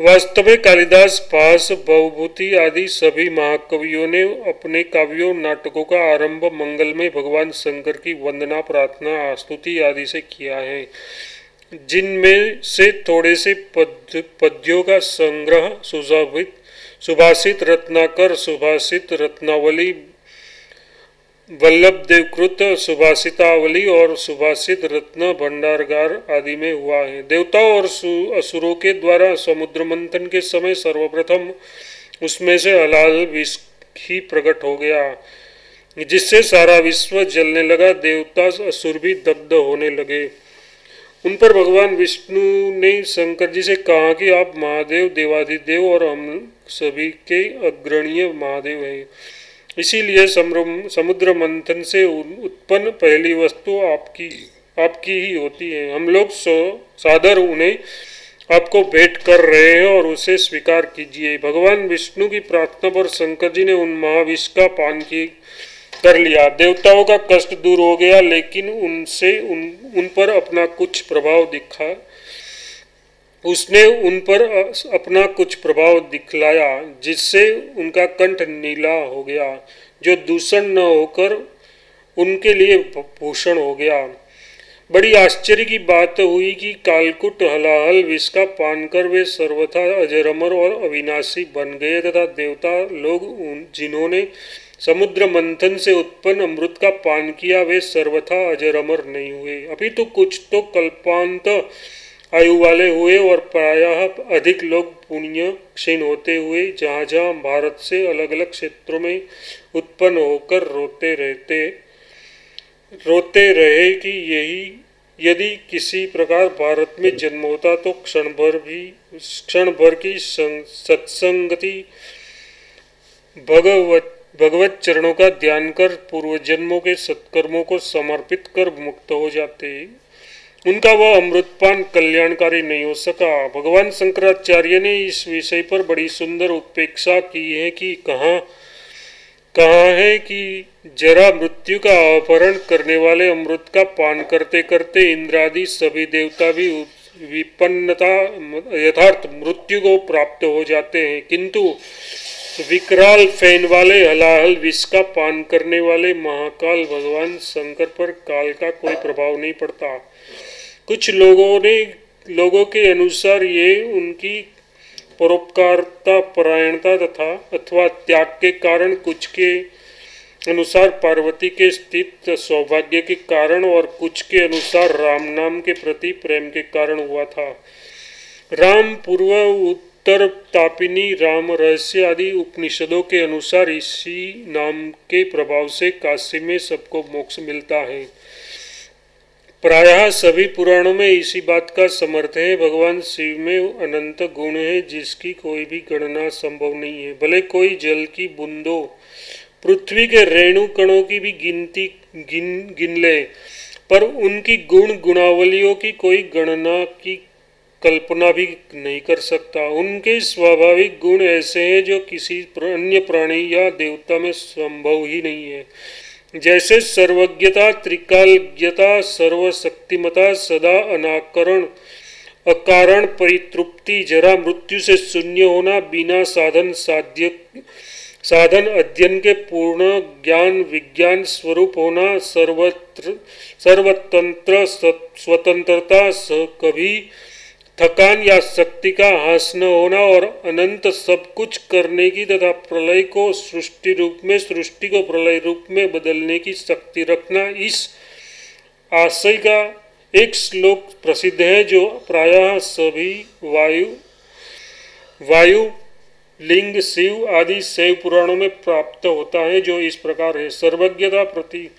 वास्तव में कालिदास पास, बहुभूति आदि सभी महाकवियों ने अपने काव्यों, नाटकों का आरंभ मंगल में भगवान शंकर की वंदना, प्रार्थना स्तुति आदि से किया है। जिनमें से थोड़े से पद, पद्यों का संग्रह सुजाभित सुभाषित रत्नाकर, सुभाषित रत्नावली वल्लभ देवकृत सुभाषितावली और सुभाषित रत्न भंडारगार आदि में हुआ है। देवताओं और असुरों के द्वारा समुद्र मंथन के समय सर्वप्रथम उसमें से हलाल विष ही प्रकट हो गया, जिससे सारा विश्व जलने लगा, देवता असुर भी दग्ध होने लगे। उन पर भगवान विष्णु ने शंकर जी से कहा कि आप महादेव, देवाधिदेव और हम सभी के अग्रणीय महादेव हैं। इसीलिए समुद्र मंथन से उत्पन्न पहली वस्तु आपकी आपकी ही होती है। हम लोग सो सादर उन्हें आपको भेंट कर रहे हैं और उसे स्वीकार कीजिए। भगवान विष्णु की प्रार्थना पर शंकर जी ने उन महाविष का पान की कर लिया। देवताओं का कष्ट दूर हो गया, लेकिन उनसे उन उन पर अपना कुछ प्रभाव दिखा उसने उन पर अपना कुछ प्रभाव दिखलाया, जिससे उनका कंठ नीला हो गया, जो दूषण न होकर उनके लिए भूषण हो गया। बड़ी आश्चर्य की बात हुई कि कालकुट हलाहल विष का पान कर वे सर्वथा अजरमर और अविनाशी बन गए, तथा देवता लोग जिन्होंने समुद्र मंथन से उत्पन्न अमृत का पान किया, वे सर्वथा अजरमर नहीं हुए। अभी तो कुछ तो कल्पांत आयु वाले हुए और प्रायः अधिक लोग पुण्य क्षीण होते हुए जहाँ जहाँ भारत से अलग अलग क्षेत्रों में उत्पन्न होकर रोते रहते, रोते रहे कि यही, यदि किसी प्रकार भारत में जन्म होता तो क्षण भर भी, क्षण भर की सत्संगति भगवत भगवत चरणों का ध्यान कर पूर्व जन्मों के सत्कर्मों को समर्पित कर मुक्त हो जाते। उनका वह अमृतपान कल्याणकारी नहीं हो सका। भगवान शंकराचार्य ने इस विषय पर बड़ी सुंदर उपेक्षा की है कि कहाँ, कहा है कि जरा मृत्यु का अपहरण करने वाले अमृत का पान करते करते इंद्रादि सभी देवता भी विपन्नता, यथार्थ मृत्यु को प्राप्त हो जाते हैं। किंतु विकराल फ़ैन वाले, हलाहल विष का पान करने वाले महाकाल भगवान शंकर पर काल का कोई प्रभाव नहीं पड़ता। कुछ लोगों ने, लोगों के अनुसार ये उनकी परोपकारता, परायणता तथा अथवा त्याग के कारण कुछ के अनुसार पार्वती के स्थित सौभाग्य के कारण और कुछ के अनुसार राम नाम के प्रति प्रेम के कारण हुआ था। राम पूर्व, उत्तर, तापिनी, राम रहस्य आदि उपनिषदों के अनुसार इसी नाम के प्रभाव से काशी में सबको मोक्ष मिलता है। प्रायः सभी पुराणों में इसी बात का समर्थ है, भगवान शिव में अनंत गुण है, जिसकी कोई भी गणना संभव नहीं है। भले कोई जल की बूंदों, पृथ्वी के रेणु कणों की भी गिनती गिन गिन ले, पर उनकी गुण गुणावलियों की कोई गणना की कल्पना भी नहीं कर सकता। उनके स्वाभाविक गुण ऐसे हैं जो किसी अन्य प्राणी या देवता में संभव ही नहीं है। जैसे सर्वज्ञता, त्रिकालज्ञता, सर्वशक्तिमता, सदा अनाकरण, अकारण, परितृप्ति, जरा मृत्यु से शून्य होना, बिना साधन, साध्य, साधन अध्ययन के पूर्ण ज्ञान, विज्ञान स्वरूप होना, सर्वत्र, सर्वतंत्र स्वतंत्रता कभी थकान या शक्ति का हास न होना और अनंत सब कुछ करने की तथा प्रलय को सृष्टि रूप में, सृष्टि को प्रलय रूप में बदलने की शक्ति रखना इस आशय का एक श्लोक प्रसिद्ध है जो प्रायः सभी वायु वायु, लिंग, शिव आदि शैव पुराणों में प्राप्त होता है, जो इस प्रकार है। सर्वज्ञता प्रति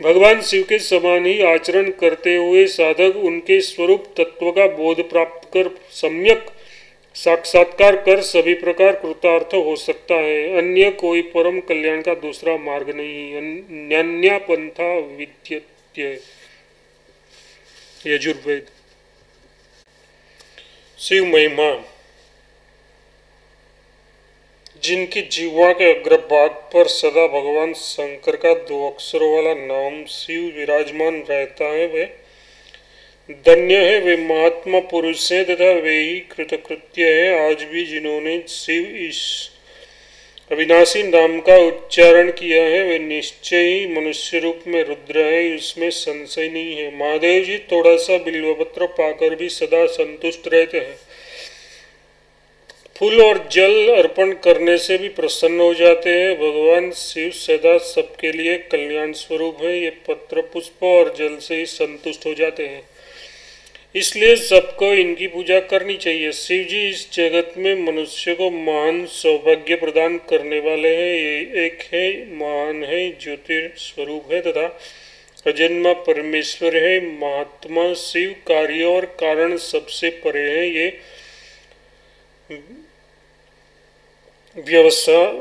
भगवान शिव के समान ही आचरण करते हुए साधक उनके स्वरूप तत्व का बोध प्राप्त कर सम्यक साक्षात्कार कर सभी प्रकार कृतार्थ हो सकता है। अन्य कोई परम कल्याण का दूसरा मार्ग नहीं। अन्य पंथा विद्य यजुर्वेद। शिव महिमा जिनकी जीवा के अग्रभाग पर सदा भगवान शंकर का दो अक्षरों वाला नाम शिव विराजमान रहता है, वे धन्य है। वे महात्मा पुरुष हैं तथा वे ही कृतकृत्य है। आज भी जिन्होंने शिव इस अविनाशी नाम का उच्चारण किया है, वे निश्चय ही मनुष्य रूप में रुद्र है, इसमें संशय नहीं है। महादेव जी थोड़ा सा बिल्वपत्र पाकर भी सदा संतुष्ट रहते हैं। फूल और जल अर्पण करने से भी प्रसन्न हो जाते हैं। भगवान शिव सदा सबके लिए कल्याण स्वरूप है। ये पत्र पुष्प और जल से ही संतुष्ट हो जाते हैं। इसलिए सबको इनकी पूजा करनी चाहिए। शिव जी इस जगत में मनुष्य को महान सौभाग्य प्रदान करने वाले हैं। ये एक है, महान है, ज्योतिर्स्वरूप है तथा अजन्मा परमेश्वर है। महात्मा शिव कार्य और कारण सबसे परे है। ये व्यवसा,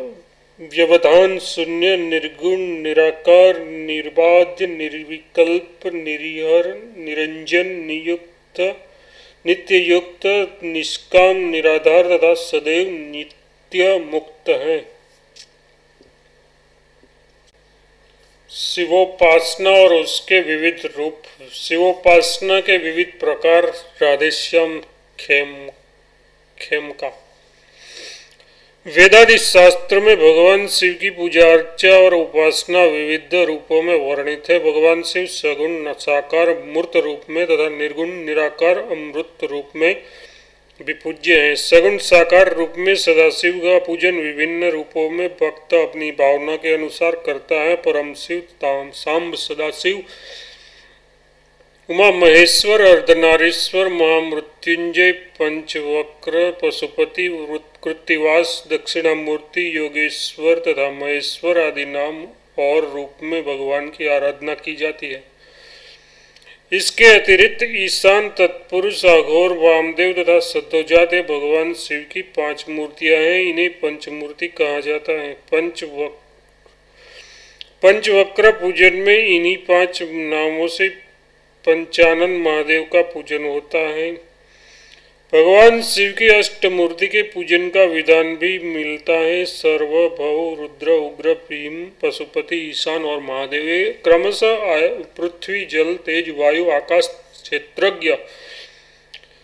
व्यवधान शून्य, निर्गुण, निराकार निर्बाध्य निर्विकल्प निरीहर निरंजन, नियुक्त नित्य युक्त निष्काम, निराधार तथा सदैव नित्य मुक्त है। शिवोपासना और उसके विविध रूप, शिवोपासना के विविध प्रकार, राधेश्याम खेम खेम का। वेदादि शास्त्र में भगवान शिव की पूजा अर्चा और उपासना विविध रूपों में वर्णित है। भगवान शिव सगुण साकार मूर्त रूप में तथा निर्गुण, निराकार, अमृत रूप में भी पूज्य है। सगुण साकार रूप में सदाशिव का पूजन विभिन्न रूपों में भक्त अपनी भावना के अनुसार करता है। परम शिव, ताम सांब, सदाशिव उमा महेश्वर, अर्धनारीश्वर महामृत्युंजय पंचवक्र, पशुपति कृतिवास, दक्षिणामूर्ति, योगेश्वर तथा महेश्वर आदि नाम और रूप में भगवान की आराधना की जाती है। इसके अतिरिक्त ईशान तत्पुरुष अघोर वामदेव तथा सतोजात भगवान शिव की पाँच मूर्तियाँ हैं। इन्हें पंचमूर्ति कहा जाता है। पंचवक्र पंचवक्र पूजन में इन्हीं पाँच नामों से पंचानन महादेव का पूजन होता है। भगवान शिव की अष्टमूर्ति के पूजन का विधान भी मिलता है। सर्व भव रुद्र उग्र भीम पशुपति ईशान और महादेव। क्रमशः पृथ्वी जल तेज वायु आकाश क्षेत्रज्ञ।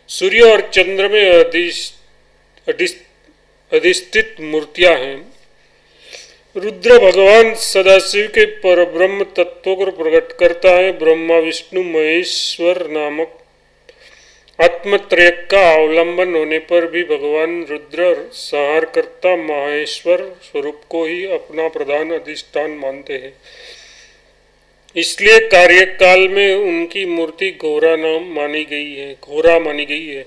सूर्य और चंद्र में अधिष्ठित मूर्तियाँ हैं। रुद्र भगवान सदाशिव के पर ब्रह्म तत्व को प्रकट करता है, ब्रह्मा, विष्णु, महेश्वर नामक आत्मत्रय का अवलंबन होने पर भी भगवान रुद्र संहारकर्ता महेश्वर स्वरूप को ही अपना प्रधान अधिष्ठान मानते हैं। इसलिए कार्यकाल में उनकी मूर्ति घोरा नाम मानी गई है, घोरा मानी गई है।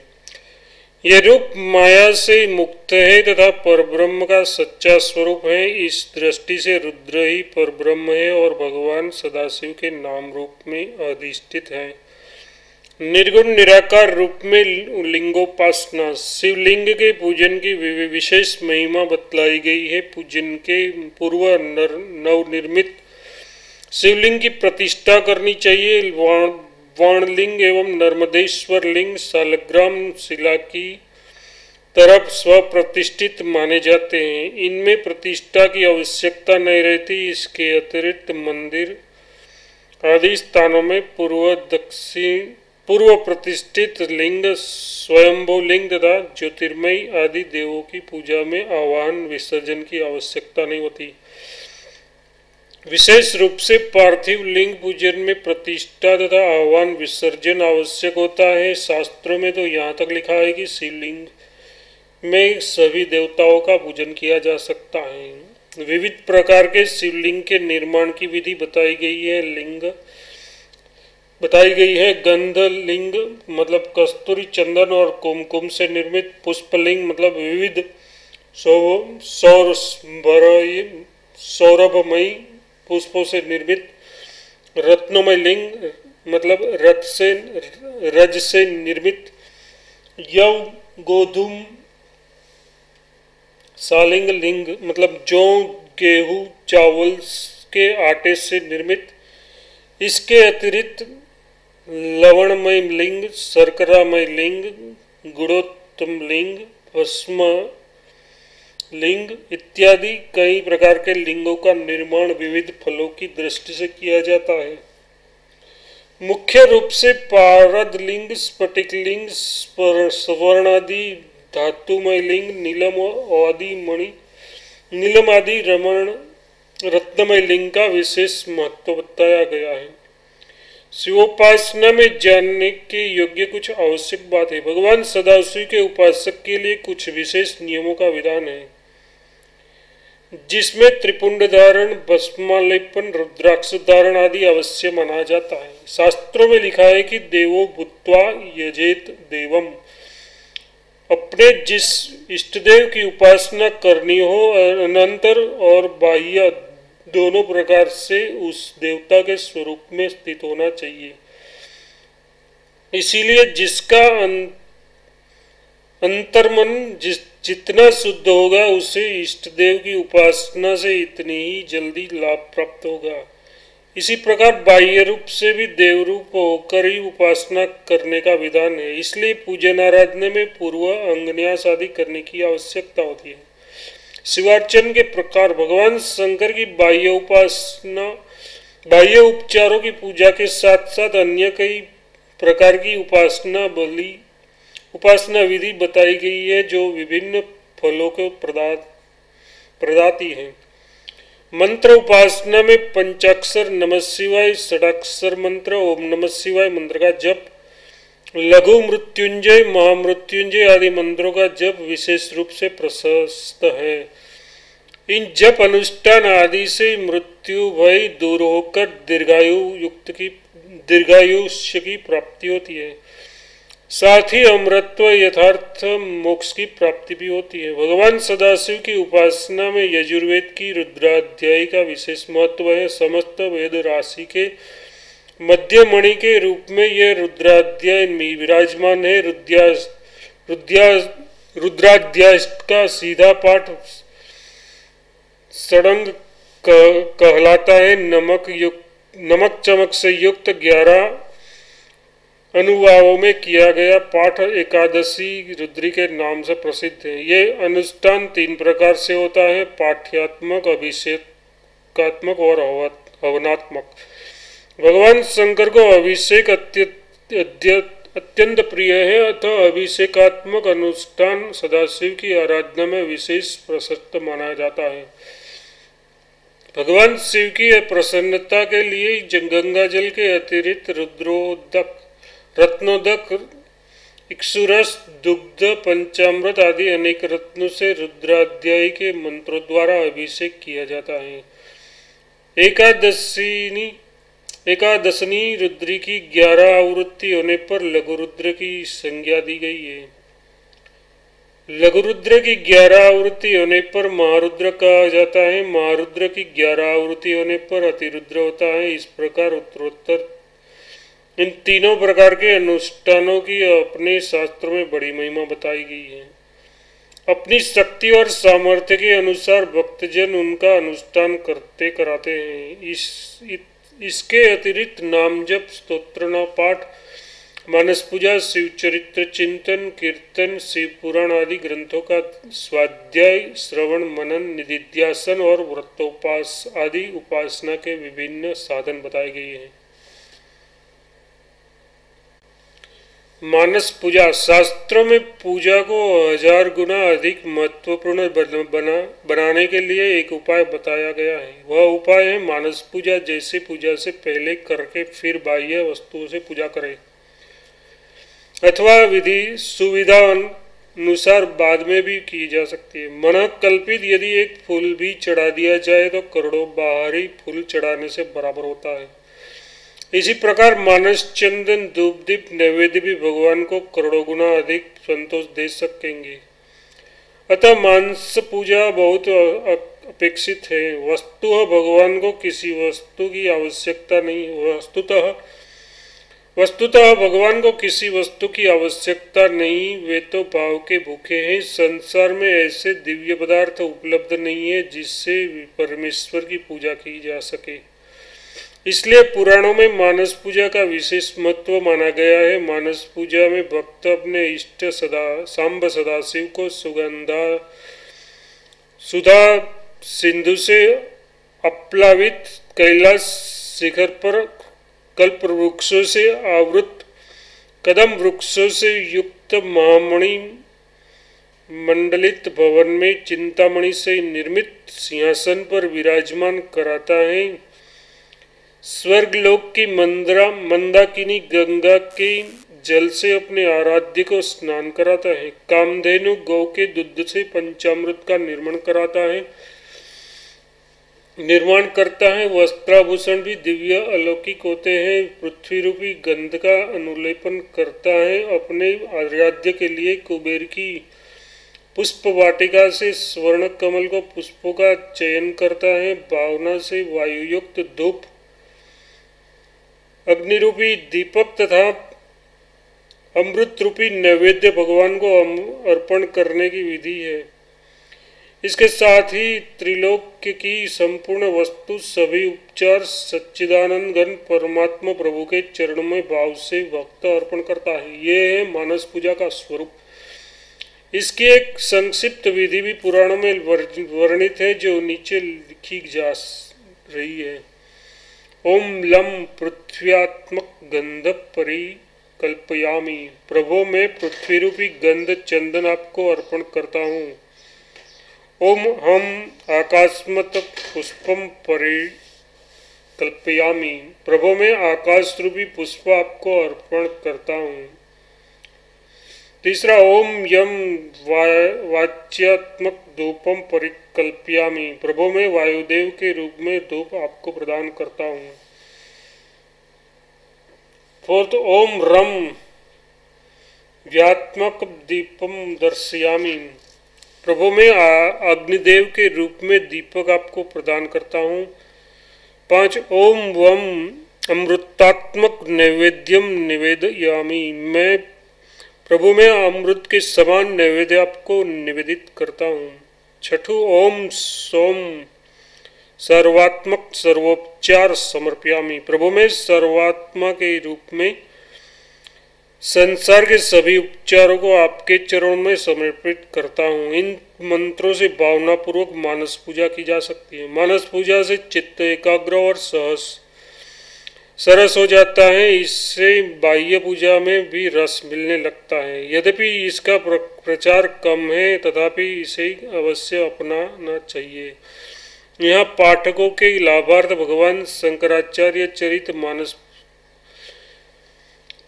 यह रूप माया से मुक्त है तथा परब्रह्म का सच्चा स्वरूप है। इस दृष्टि से रुद्र ही परब्रह्म है और भगवान सदाशिव के नाम रूप में अधिष्ठित है। निर्गुण, निराकार रूप में लिंगोपासना, शिवलिंग के पूजन की विशेष महिमा बतलाई गई है। पूजन के पूर्व नवनिर्मित शिवलिंग की प्रतिष्ठा करनी चाहिए। वाणलिंग एवं नर्मदेश्वर लिंग सालग्राम शिला की तरफ़ स्वप्रतिष्ठित माने जाते हैं। इनमें प्रतिष्ठा की आवश्यकता नहीं रहती। इसके अतिरिक्त मंदिर आदि स्थानों में पूर्व दक्षिण, पूर्व प्रतिष्ठित लिंग, स्वयंभू लिंग तथा ज्योतिर्मयी आदि देवों की पूजा में आह्वान, विसर्जन की आवश्यकता नहीं होती। विशेष रूप से पार्थिव लिंग पूजन में प्रतिष्ठा तथा आह्वान विसर्जन आवश्यक होता है। शास्त्रों में तो यहाँ तक लिखा है कि शिवलिंग में सभी देवताओं का पूजन किया जा सकता है। विविध प्रकार के शिवलिंग के निर्माण की विधि बताई गई है। लिंग बताई गई है गंध लिंग मतलब कस्तूरी चंदन और कुमकुम से निर्मित पुष्पलिंग मतलब विविध सौर सौरभमयी पुष्पों से निर्मित रत्नमय लिंग मतलब रथ से, रज से निर्मित यव गोधुम सालिंग लिंग मतलब जौ, गेहूँ, चावल के आटे से निर्मित। इसके अतिरिक्त लवणमय लिंग, शर्करामय लिंग, गुणोत्तम लिंग, भस्म लिंग इत्यादि कई प्रकार के लिंगों का निर्माण विविध फलों की दृष्टि से किया जाता है। मुख्य रूप से पारद लिंग, स्फटिक लिंग स्वर्ण आदि, धातुमय लिंग, नीलम आदि, मणि, नीलम आदि, रमण, रत्नमय लिंग का विशेष महत्व बताया गया है। शिवोपासना में जानने के योग्य कुछ आवश्यक बात है। भगवान सदाशिव के उपासक के लिए कुछ विशेष नियमों का विधान है। जिसमें त्रिपुंड धारण भस्मालेपन रुद्राक्ष धारण आदि अवश्य माना जाता है। शास्त्रों में लिखा है कि देवो भूतवा यजेत देवम। अपने जिस इष्ट देव की उपासना करनी हो, अनंतर और बाह्य दोनों प्रकार से उस देवता के स्वरूप में स्थित होना चाहिए। इसीलिए जिसका अंतर्मन जिस, जितना शुद्ध होगा, उसे इष्ट देव की उपासना से इतनी ही जल्दी लाभ प्राप्त होगा। इसी प्रकार बाह्य रूप से भी देव रूप होकर ही उपासना करने का विधान है। इसलिए पूजन आराधना में पूर्व अंगन्यास आदि करने की आवश्यकता होती है। शिवार्चन के प्रकार, भगवान शंकर की बाह्य उपासना, बाह्य उपचारों की पूजा के साथ साथ अन्य कई प्रकार की उपासना बलि उपासना विधि बताई गई है, जो विभिन्न फलों को प्रदान प्रदाती है। मंत्र उपासना में पंचाक्षर नमः शिवाय, षडाक्षर मंत्र, ओम नमः शिवाय मंत्र का जप, लघु मृत्युंजय, महामृत्युंजय आदि मंत्रों का जप विशेष रूप से प्रशस्त है। इन जप अनुष्ठान आदि से मृत्यु भय दूर होकर दीर्घायु युक्त की, दीर्घायुष्य की प्राप्ति होती है। साथ ही अमृतत्व यथार्थ मोक्ष की प्राप्ति भी होती है। भगवान सदाशिव की उपासना में यजुर्वेद की रुद्राध्याय का विशेष महत्व है। समस्त वेद राशि के मध्य मणि के रूप में यह रुद्राध्याय विराजमान है। रुद्या रुद्या रुद्राध्याय का सीधा पाठ सड़ंग कहलाता है। नमक युक्त नमक चमक से युक्त ग्यारह अनुवावों में किया गया पाठ एकादशी रुद्री के नाम से प्रसिद्ध है। ये अनुष्ठान तीन प्रकार से होता है, पाठ्यात्मक, अभिषेकात्मक और हवनात्मक। भगवान शंकर को अभिषेक अत्यंत प्रिय है, अतः अभिषेकात्मक अनुष्ठान सदाशिव की आराधना में विशेष प्रशस्त माना जाता है। भगवान शिव की प्रसन्नता के लिए गंगा जल के अतिरिक्त रुद्रोदक रत्नोदक इक्षुरस दुग्ध, पंचामृत आदि अनेक रत्नों से रुद्राध्याय के मंत्रों द्वारा अभिषेक किया जाता है। एकादशी एकादशनी रुद्री की ग्यारह आवृत्ति होने पर लघु रुद्र की संज्ञा दी गई है। लघुरुद्र की ग्यारह आवृत्ति होने पर महारुद्र कहा जाता है। महारुद्र की ग्यारह आवृत्ति होने पर अतिरुद्र होता है। इस प्रकार उत्तरोत्तर इन तीनों प्रकार के अनुष्ठानों की अपने शास्त्रों में बड़ी महिमा बताई गई है। अपनी शक्ति और सामर्थ्य के अनुसार भक्तजन उनका अनुष्ठान करते कराते हैं। इस इसके अतिरिक्त नाम जप स्त्रोत्र पाठ मानस पूजा, शिव चरित्र, चिंतन, कीर्तन, शिव पुराण आदि ग्रंथों का स्वाध्याय, श्रवण, मनन, निधिध्यासन और व्रतोपास आदि उपासना के विभिन्न साधन बताए गए हैं। मानस पूजा, शास्त्रों में पूजा को हज़ार गुना अधिक महत्वपूर्ण बना बनाने के लिए एक उपाय बताया गया है। वह उपाय है मानस पूजा, जैसे पूजा से पहले करके फिर बाह्य वस्तुओं से पूजा करें। अथवा विधि, सुविधा अनुसार बाद में भी की जा सकती है। मन कल्पित यदि एक फूल भी चढ़ा दिया जाए तो करोड़ों बाहरी फूल चढ़ाने से बराबर होता है। इसी प्रकार मानस चंदन धूप दीप नैवेद्य भी भगवान को करोड़ों गुना अधिक संतोष दे सकेंगे। अतः मांस पूजा बहुत अपेक्षित है। वस्तु भगवान को किसी वस्तु की आवश्यकता नहीं, वस्तुतः वस्तुतः भगवान को किसी वस्तु की आवश्यकता नहीं, वे तो भाव के भूखे हैं। संसार में ऐसे दिव्य पदार्थ उपलब्ध नहीं है जिससे परमेश्वर की पूजा की जा सके। इसलिए पुराणों में मानस पूजा का विशेष महत्व माना गया है। मानस पूजा में भक्त अपने इष्ट सदा, सांब सदाशिव को सुगंधा, सुधा सिंधु से अप्लावित कैलाश शिखर पर कल्प वृक्षों से आवृत, कदम वृक्षों से युक्त महामणि मंडलित भवन में चिंतामणि से निर्मित सिंहासन पर विराजमान कराता है। स्वर्ग लोक की मंदरा, मंदाकिनी गंगा के जल से अपने आराध्य को स्नान कराता है। कामधेनु गौ के दुग्ध से पंचामृत का निर्माण कराता है। निर्माण करता है। वस्त्राभूषण भी दिव्य अलौकिक होते हैं। पृथ्वी रूपी गंध का अनुलेपन करता है। अपने आराध्य के लिए कुबेर की पुष्प वाटिका से स्वर्ण कमल को पुष्पों का चयन करता है। भावना से वायुयुक्त धूप अग्निरूपी दीपक तथा अमृत रूपी नैवेद्य भगवान को अर्पण करने की विधि है। इसके साथ ही त्रिलोक की संपूर्ण वस्तु सभी उपचार सच्चिदानंद घन परमात्मा प्रभु के चरण में भाव से भक्त अर्पण करता है। ये है मानस पूजा का स्वरूप। इसकी एक संक्षिप्त विधि भी पुराणों में वर्णित है, जो नीचे लिखी जा रही है। ओम लम पृथ्व्यात्मक गंध परिकल्पयामी प्रभो, मैं पृथ्वी रूपी गंध चंदन आपको अर्पण करता हूँ। ओम हम आकाशमत पुष्पम परिकल्पयामी प्रभो, मैं आकाश रूपी पुष्प आपको अर्पण करता हूँ। तीसरा, ओम यम वाच्यात्मक धूपम परिकल्पयामी। प्रभु, में वायुदेव के रूप में धूप आपको प्रदान करता हूँ। फोर्थ, ओम रम व्यात्मक दीपम दर्शयामी। प्रभु, में अग्निदेव के रूप में दीपक आपको प्रदान करता हूँ। पाँच, ओम वम अमृतात्मक नैवेद्यम निवेदयामी। मैं प्रभु, मैं अमृत के समान नैवेद्य आपको निवेदित करता हूँ। छठु ओम सोम, सर्वात्मक सर्वोपचार समर्पयामी। प्रभु, में सर्वात्मा के रूप में, संसार के सभी उपचारों को आपके चरणों में समर्पित करता हूँ। इन मंत्रों से भावनापूर्वक मानस पूजा की जा सकती है। मानस पूजा से चित्त एकाग्र और सहस सरस हो जाता है, इससे बाह्य पूजा में भी रस मिलने लगता है। यद्यपि इसका प्रचार कम है, तथापि इसे अवश्य अपनाना चाहिए। यहाँ पाठकों के लाभार्थ भगवान शंकराचार्य चरित मानस,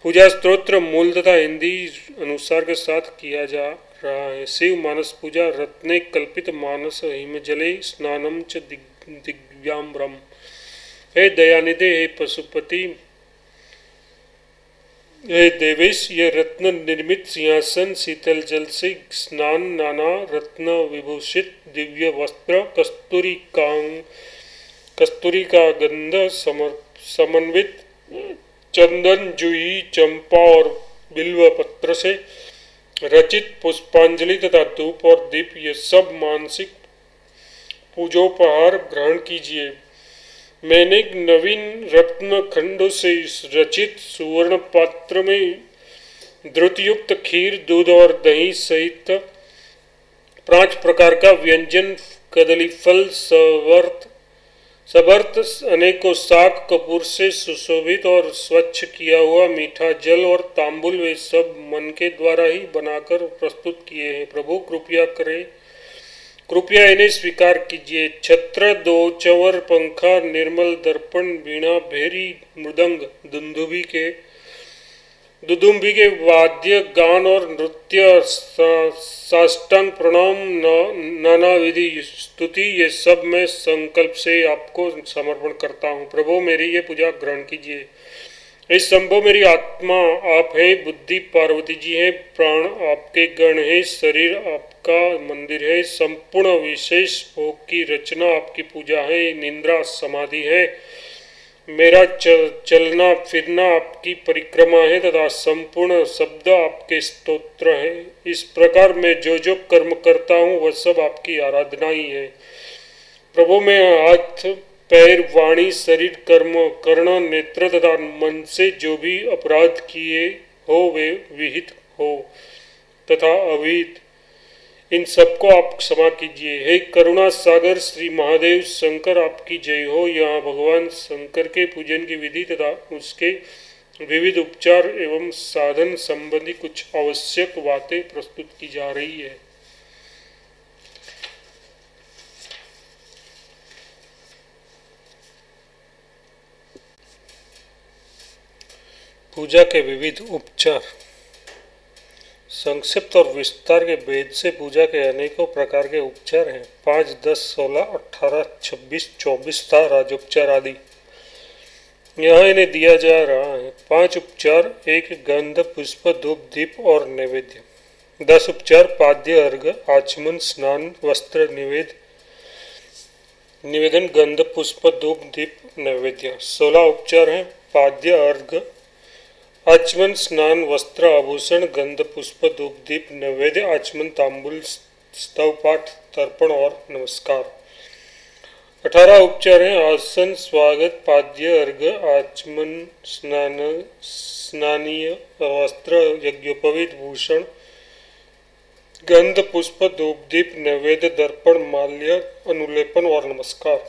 पूजा स्त्रोत्र मूल तथा हिंदी अनुसार के साथ किया जा रहा है। शिव मानस पूजा, रत्ने कल्पित मानस हिम जले स्नानम च ब्रह्म हे दयानिधे हे पशुपति, हे देवेश ये रत्न निर्मित सिंहासन, शीतल जल से स्नान, नाना रत्न विभूषित दिव्य वस्त्र, कस्तूरी कांग, कस्तूरी का गंध समन्वित, चंदन जुई चंपा और बिल्व पत्र से रचित पुष्पांजलि तथा धूप और दीप, ये सब मानसिक पूजोपहार ग्रहण कीजिए। मैंने नवीन रत्न खंडों से रचित सुवर्ण पात्र में द्रुतयुक्त खीर, दूध और दही सहित पाँच प्रकार का व्यंजन, कदली फल सवर्त सबर्थ अनेकों साग, कपूर से सुशोभित और स्वच्छ किया हुआ मीठा जल और तांबुल वे सब मन के द्वारा ही बनाकर प्रस्तुत किए हैं। प्रभु, कृपया करें कृपया इन्हें स्वीकार कीजिए। छत्र, दो चवर, पंखा, निर्मल दर्पण, वीणा, भेरी, मृदंग दुंदुबी के दुदुम्बी के वाद्य, गान और नृत्य साष्टांग प्रणाम नाना विधि स्तुति, ये सब मैं संकल्प से आपको समर्पण करता हूँ। प्रभु, मेरी ये पूजा ग्रहण कीजिए। इस संभव मेरी आत्मा आप हैं, बुद्धि पार्वती जी हैं, प्राण आपके गण हैं, शरीर आपका मंदिर है संपूर्ण विशेष भोग की रचना आपकी पूजा है निंद्रा समाधि है। मेरा चल, चलना फिरना आपकी परिक्रमा है तथा संपूर्ण शब्द आपके स्तोत्र है। इस प्रकार मैं जो जो कर्म करता हूँ वह सब आपकी आराधना ही है। प्रभु मैं हाथ पैर वाणी शरीर कर्म कर्ण नेत्र तथा मन से जो भी अपराध किए हो वे विहित हो तथा अविहित इन सबको आप क्षमा कीजिए। हे करुणा सागर, श्री महादेव, शंकर, आपकी जय हो। यहाँ भगवान शंकर के पूजन की विधि तथा उसके विविध उपचार एवं साधन संबंधी कुछ आवश्यक बातें प्रस्तुत की जा रही है। पूजा के विविध उपचार। संक्षिप्त और विस्तार के भेद से पूजा के अनेकों प्रकार के उपचार हैं। पाँच, दस, सोलह, अठारह, छब्बीस, चौबीस था राजोपचार आदि। यहाँ इन्हें दिया जा रहा है। पाँच उपचार, एक गंध, पुष्प, धूप, दीप और नैवेद्य। दस उपचार, पाद्य, अर्घ, आचमन, स्नान, वस्त्र, निवेद। निवेदन, गंध, पुष्प, धूप, दीप, नैवेद्य। सोलह उपचार हैं। पाद्य, अर्घ आचमन, स्नान, वस्त्र, आभूषण, गंध, पुष्प, धूप, दीप, नैवेद्य, आचमन, तांबुल स्तव पाठ तर्पण और नमस्कार। अठारह उपचार हैं, आसन, स्वागत, पाद्य, अर्घ, आचमन, स्नान, स्नानीय, वस्त्र, यज्ञोपवीत, भूषण, गंध, पुष्प, धूप, दीप, नैवेद्य, दर्पण, माल्य, अनुलेपन और नमस्कार।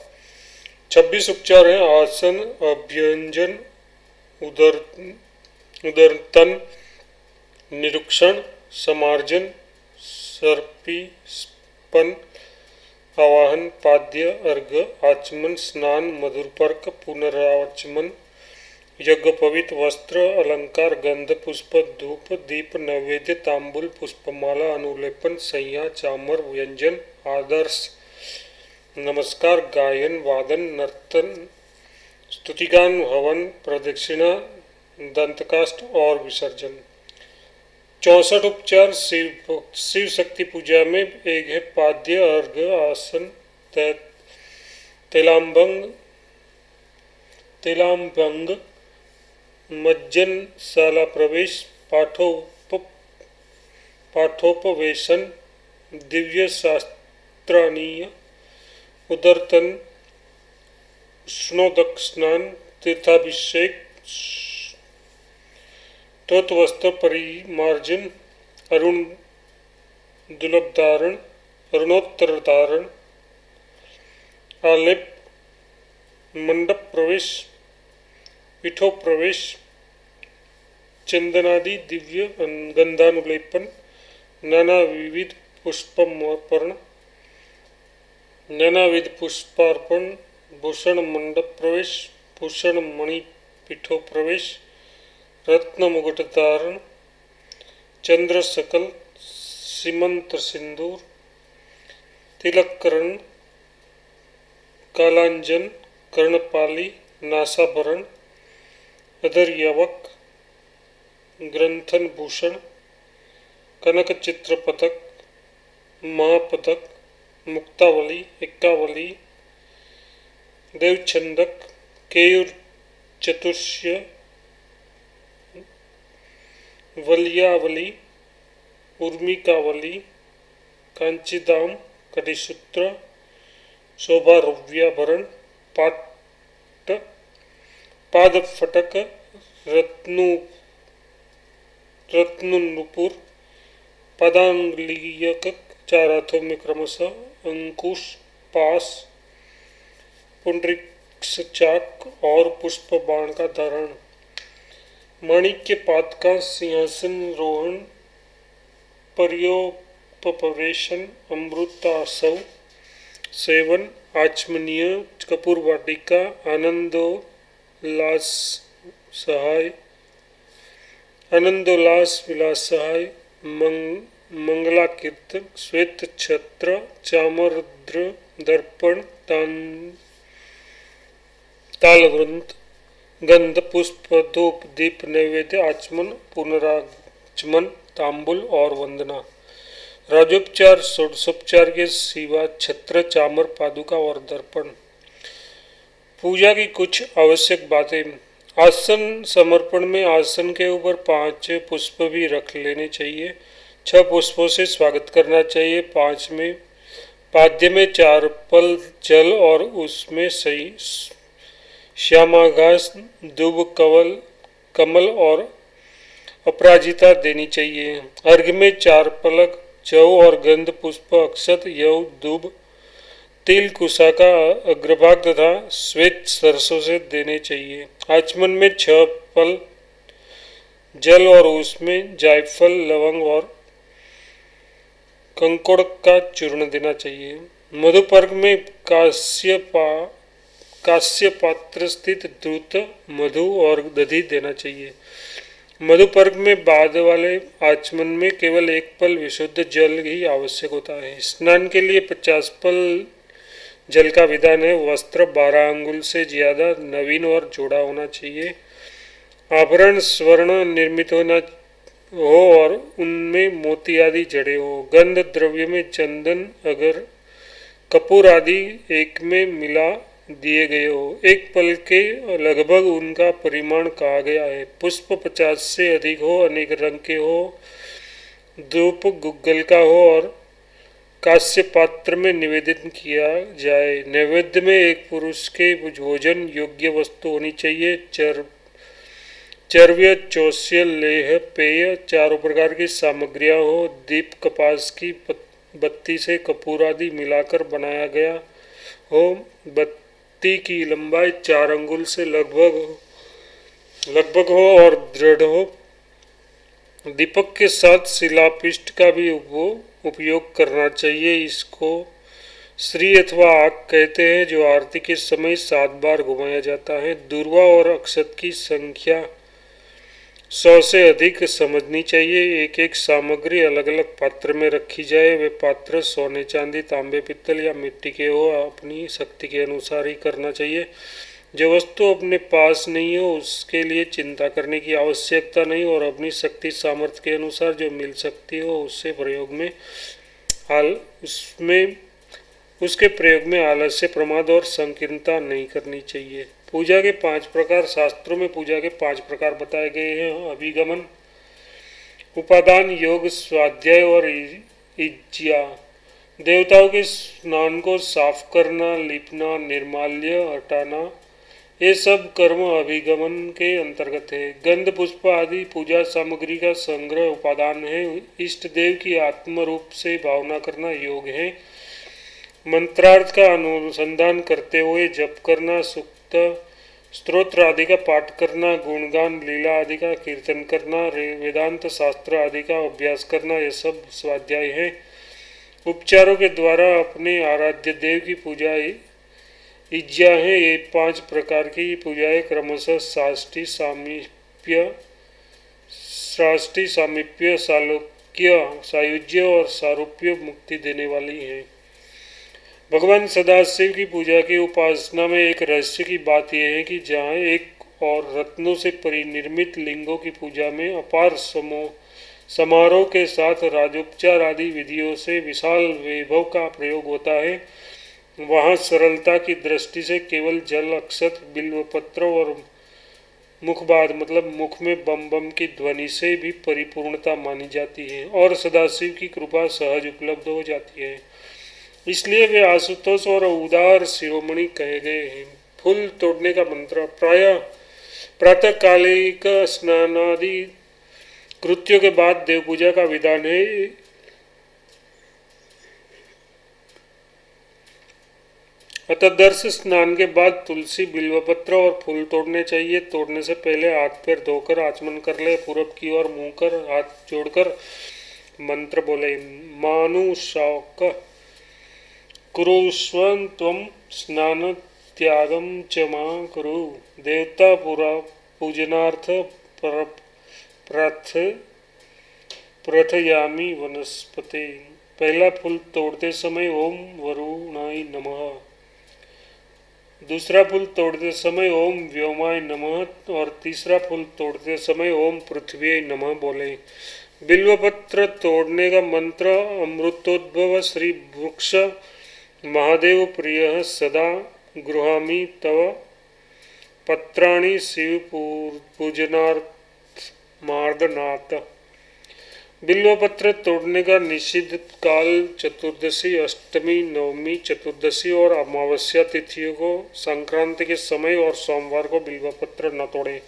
छब्बीस उपचार हैं, आसन, अभ्यंजन, उदर उदरतन निरीक्षण, समार्जन सर्पीपन आवाहन, पाद्य, अर्घ, आचमन, स्नान, मधुरपर्क पुनराचमन यज्ञ पवित्र वस्त्र, अलंकार, गंध, पुष्प, धूप, दीप, नैवेद्य, तांबुल, पुष्पमाला, अनुलेपन, सैया, चामर, व्यंजन, आदर्श, नमस्कार, गायन, वादन, नर्तन, स्तुतिगान, हवन, प्रदक्षिणा दंतकाष्ट और विसर्जन। चौसठ उपचार शिव शिव शक्ति पूजा में एक है पाद्य अर्घ आसन तेलाम्बंग तेलाम्बंग मज्जन शाला प्रवेश पाठोप पाठोपवेशन, दिव्य शास्त्रानीय उदरतन, स्नोदक स्नान, तीर्थाभिषेक तत्वस्त्र परिमार्जन, अरुण दुलभ धारण अरुणोत्तर धारण आलेप, मंडप प्रवेश पीठो प्रवेश, चंदनादि दिव्य गंधानुलेपन, नाना विविध पुष्पमर्पण नानाविध पुष्पार्पण, भूषण मंडप प्रवेश, भूषण मणि पीठो प्रवेश रत्न मुकुट धारण चंद्र सकल सीमंत सिंदूर तिलककरण कालांजन, कर्णपाली, नासाभरण अदर यवक ग्रंथन भूषण कनक चित्र पदक महापदक मुक्तावली इक्कावली देवचंदक केयूर चतुष्य वलियावली, उर्मिकावली, कांचीदाम कटिसूत्र शोभारव्याभरण, पाट पादफटक रत्नु रत्नुपुर पदांगलीयक चार हाथों में क्रमशः, अंकुश, पास पुंडरिक्ष चाक और पुष्प बाण का धारण। माणिक्य पात का सिंहासन रोहण पर्योपवेशन अमृतासव, सेवन, आचमनीय, कपूर वाटिका, आनंदो लास सहाय आनंदोल्लास विलास सहाय, मंग मंगला कीर्तन श्वेत छत्र, चामरद्र दर्पण, तान तालवृंत गंध पुष्प धूप दीप नैवेद्य, आचमन, पुनराचमन, तांबुल और वंदना। राजोपचार, षोडशोपचार के सिवा छत्र, चामर, पादुका और दर्पण। पूजा की कुछ आवश्यक बातें। आसन समर्पण में आसन के ऊपर पाँच पुष्प भी रख लेने चाहिए। छह पुष्पों से स्वागत करना चाहिए। पाँच में, पाद्य में चार पल जल और उसमें सही श्यामा घास दुब, कवल, कमल और अपराजिता देनी चाहिए। अर्घ में चार पलक जव और गंध पुष्प अक्षत यव दुब, तिल कुशा का अग्रभाग तथा श्वेत सरसों से देने चाहिए। आचमन में छह पल, जल और उसमें जायफल, लवंग और कंकोड़ का चूर्ण देना चाहिए। मधुपर्क में काश्य पा काश्य पात्र स्थित द्रुत मधु और दधि देना चाहिए। मधुपर्क में बाद वाले आचमन में केवल एक पल विशुद्ध जल ही आवश्यक होता है। स्नान के लिए पचास पल जल का विधान है। वस्त्र बारह अंगुल से ज़्यादा नवीन और जोड़ा होना चाहिए। आभरण स्वर्ण निर्मित होना हो और उनमें मोती आदि जड़े हो। गंध द्रव्य में चंदन, अगर कपूर आदि एक में मिला दिए गए हो। एक पल के लगभग उनका परिमाण कहा गया है। पुष्प पचास से अधिक हो, अनेक रंग के हो, धूप गुग्गल का हो और काश्य पात्र में निवेदन किया जाए। नैवेद्य में एक पुरुष के भोजन योग्य वस्तु होनी चाहिए। चर चर्व्य, चौस्य, लेह, पेय, चारों प्रकार की सामग्रियाँ हो। दीप कपास की बत्ती से कपूर आदि मिलाकर बनाया गया हो। बत्ती की लंबाई चार अंगुल से लगभग लगभग हो और दृढ़ हो। दीपक के साथ शिलापिष्ट का भी वो उपयोग करना चाहिए। इसको श्री अथवा आग कहते हैं, जो आरती के समय सात बार घुमाया जाता है। दुर्वा और अक्षत की संख्या सौ से अधिक समझनी चाहिए। एक एक सामग्री अलग अलग पात्र में रखी जाए। वे पात्र सोने, चांदी, तांबे, पित्तल या मिट्टी के हो, अपनी शक्ति के अनुसार ही करना चाहिए। जो वस्तु अपने पास नहीं हो, उसके लिए चिंता करने की आवश्यकता नहीं और अपनी शक्ति सामर्थ्य के अनुसार जो मिल सकती हो, उससे प्रयोग में हाल, उसमें, उसके प्रयोग में आलस्य, प्रमाद और संकीर्णता नहीं करनी चाहिए। पूजा के पाँच प्रकार शास्त्रों में पूजा के पाँच प्रकार बताए गए हैं। अभिगमन, उपादान, योग, स्वाध्याय और इज्जिया। देवताओं के स्नान को साफ़ करना, लिपना, निर्माल्य, हटाना, ये सब कर्म अभिगमन के अंतर्गत है। गंध, पुष्प आदि पूजा सामग्री का संग्रह उपादान है। इष्ट देव की आत्म रूप से भावना करना योग है। मंत्रार्थ का अनुसंधान करते हुए जप करना सुक्त स्त्रोत्र आदि का पाठ करना, गुणगान, लीला आदि का कीर्तन करना वेदांत शास्त्र आदि का अभ्यास करना, ये सब स्वाध्याय है। उपचारों के द्वारा अपने आराध्य देव की पूजा इज्जा है। ये पाँच प्रकार की पूजाएँ क्रमशः साष्टी सामीप्य साष्टी सामीप्य, सालोक्य, सायुज्य और सारूप्य मुक्ति देने वाली हैं। भगवान सदाशिव की पूजा की उपासना में एक रहस्य की बात यह है कि जहाँ एक और रत्नों से परिनिर्मित लिंगों की पूजा में अपार समूह समारोह के साथ राजोपचार आदि विधियों से विशाल वैभव का प्रयोग होता है। वहाँ सरलता की दृष्टि से केवल जल, अक्षत बिल्व पत्र और मुखबाद मतलब मुख में बम बम की ध्वनि से भी परिपूर्णता मानी जाती है और सदाशिव की कृपा सहज उपलब्ध हो जाती है। इसलिए वे आशुतोष और उदार शिरोमणि कहे गए हैं। फूल तोड़ने का मंत्र, प्राय प्रातः कालिक स्नानादि कृत्यों के बाद देव पूजा का विधान है। अतः दर्श स्नान के बाद तुलसी, बिल्वपत्र और फूल तोड़ने चाहिए। तोड़ने से पहले हाथ पैर धोकर, आचमन कर ले, पूरब की ओर मुँह कर, हाथ जोड़कर मंत्र बोले। मानु शौक कुरुस्वन तम स्नान त्यागम च माँ कुरु। देवता पुरा पूजनार्थ प्रथ प्रथयामी वनस्पति। पहला फूल तोड़ते समय ओम वरुणाई नमः। दूसरा फूल तोड़ते समय ओम व्योमाय नमः और तीसरा फूल तोड़ते समय ओम पृथ्वी नमः बोले। बिल्वपत्र तोड़ने का मंत्र अमृतोद्भव श्री वृक्ष महादेव प्रिय सदा गृहामी तव पत्राणी शिव पूजनार्थ मार्दनाथ बिल्वपत्र तोड़ने का निषिद्ध काल चतुर्दशी, अष्टमी, नवमी, चतुर्दशी और अमावस्या तिथियों को, संक्रांति के समय और सोमवार को बिल्वपत्र न तोड़े।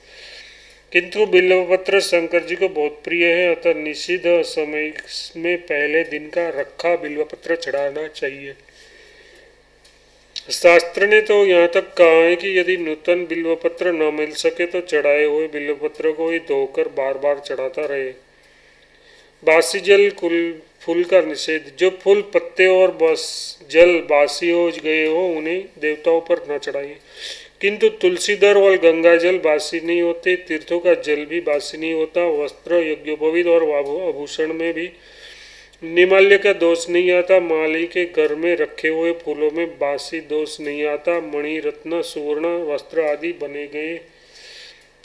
किंतु बिल्वपत्र शंकर जी को बहुत प्रिय है, अतः निषिद्ध समय में पहले दिन का रखा बिल्वपत्र चढ़ाना चाहिए। शास्त्र ने तो यहाँ तक कहा है कि यदि नूतन बिल्वपत्र न मिल सके तो चढ़ाए हुए बिल्वपत्र को ही धोकर बार बार चढ़ाता रहे। बासी जल कुल, फूल का निषेध। जो फूल, पत्ते और बस, जल बासी हो गए हो, उन्हें देवताओं पर न चढ़ाइए किंतु तुलसीधर और गंगा जल बासी नहीं होते, तीर्थों का जल भी बासी नहीं होता, वस्त्र यज्ञोपविद और आभूषण में भी निमाल्य का दोष नहीं आता, माली के घर में रखे हुए फूलों में बासी दोष नहीं आता मणि रत्न सुवर्ण वस्त्र आदि बने गए।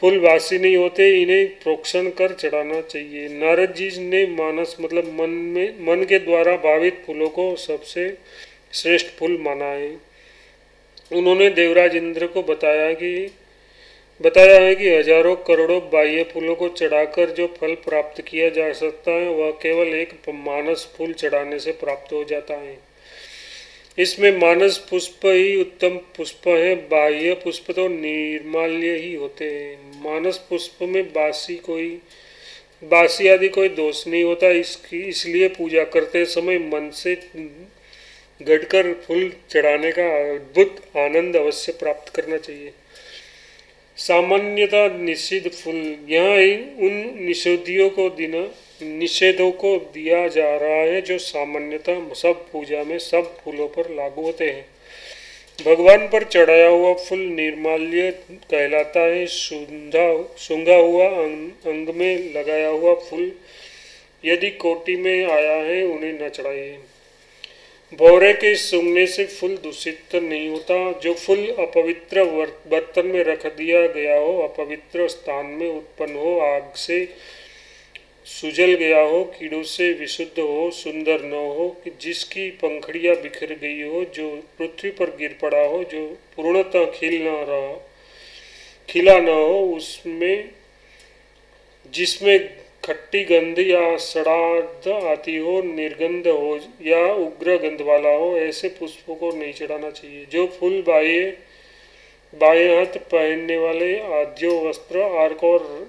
फूल बासी नहीं होते, इन्हें प्रोक्षण कर चढ़ाना चाहिए। नारद जी ने मानस मतलब मन में, मन के द्वारा भावित फूलों को सबसे श्रेष्ठ फूल माना है उन्होंने देवराज इंद्र को बताया कि बताया है कि हज़ारों करोड़ों बाह्य फूलों को चढ़ाकर जो फल प्राप्त किया जा सकता है, वह केवल एक मानस फूल चढ़ाने से प्राप्त हो जाता है। इसमें मानस पुष्प ही उत्तम पुष्प है, बाह्य पुष्प तो निर्माल्य ही होते हैं। मानस पुष्प में बासी कोई, बासी आदि कोई दोष नहीं होता। इसकी, इसलिए पूजा करते समय मन से गढ़कर फूल चढ़ाने का अद्भुत आनंद अवश्य प्राप्त करना चाहिए। सामान्यतः निषिद्ध फूल यहाँ उन निषेधियों को दिन, निषेधों को दिया जा रहा है जो सामान्यतः सब पूजा में सब फूलों पर लागू होते हैं। भगवान पर चढ़ाया हुआ फूल निर्माल्य कहलाता है, सुंधा सुंगा हुआ अंग में लगाया हुआ फूल यदि कोटि में आया है, उन्हें न चढ़ाइए भौरे के सूंघने से फूल दूषित नहीं होता, जो फूल अपवित्र बर्तन में रख दिया गया हो, अपवित्र स्थान में उत्पन्न हो, आग से सुजल गया हो, कीड़ों से विशुद्ध हो, सुंदर न हो, कि जिसकी पंखड़ियाँ बिखर गई हो, जो पृथ्वी पर गिर पड़ा हो, जो पूर्णतः खिल न रहा, खिला न हो, उसमें, जिसमें खट्टी गंध या सड़ाद आती हो, निर्गंध हो, या उग्र गंध वाला हो, ऐसे पुष्पों को नहीं चढ़ाना चाहिए। जो फूल बाह्य बाएँ हाथ पहनने वाले आद्यो वस्त्र आर्क और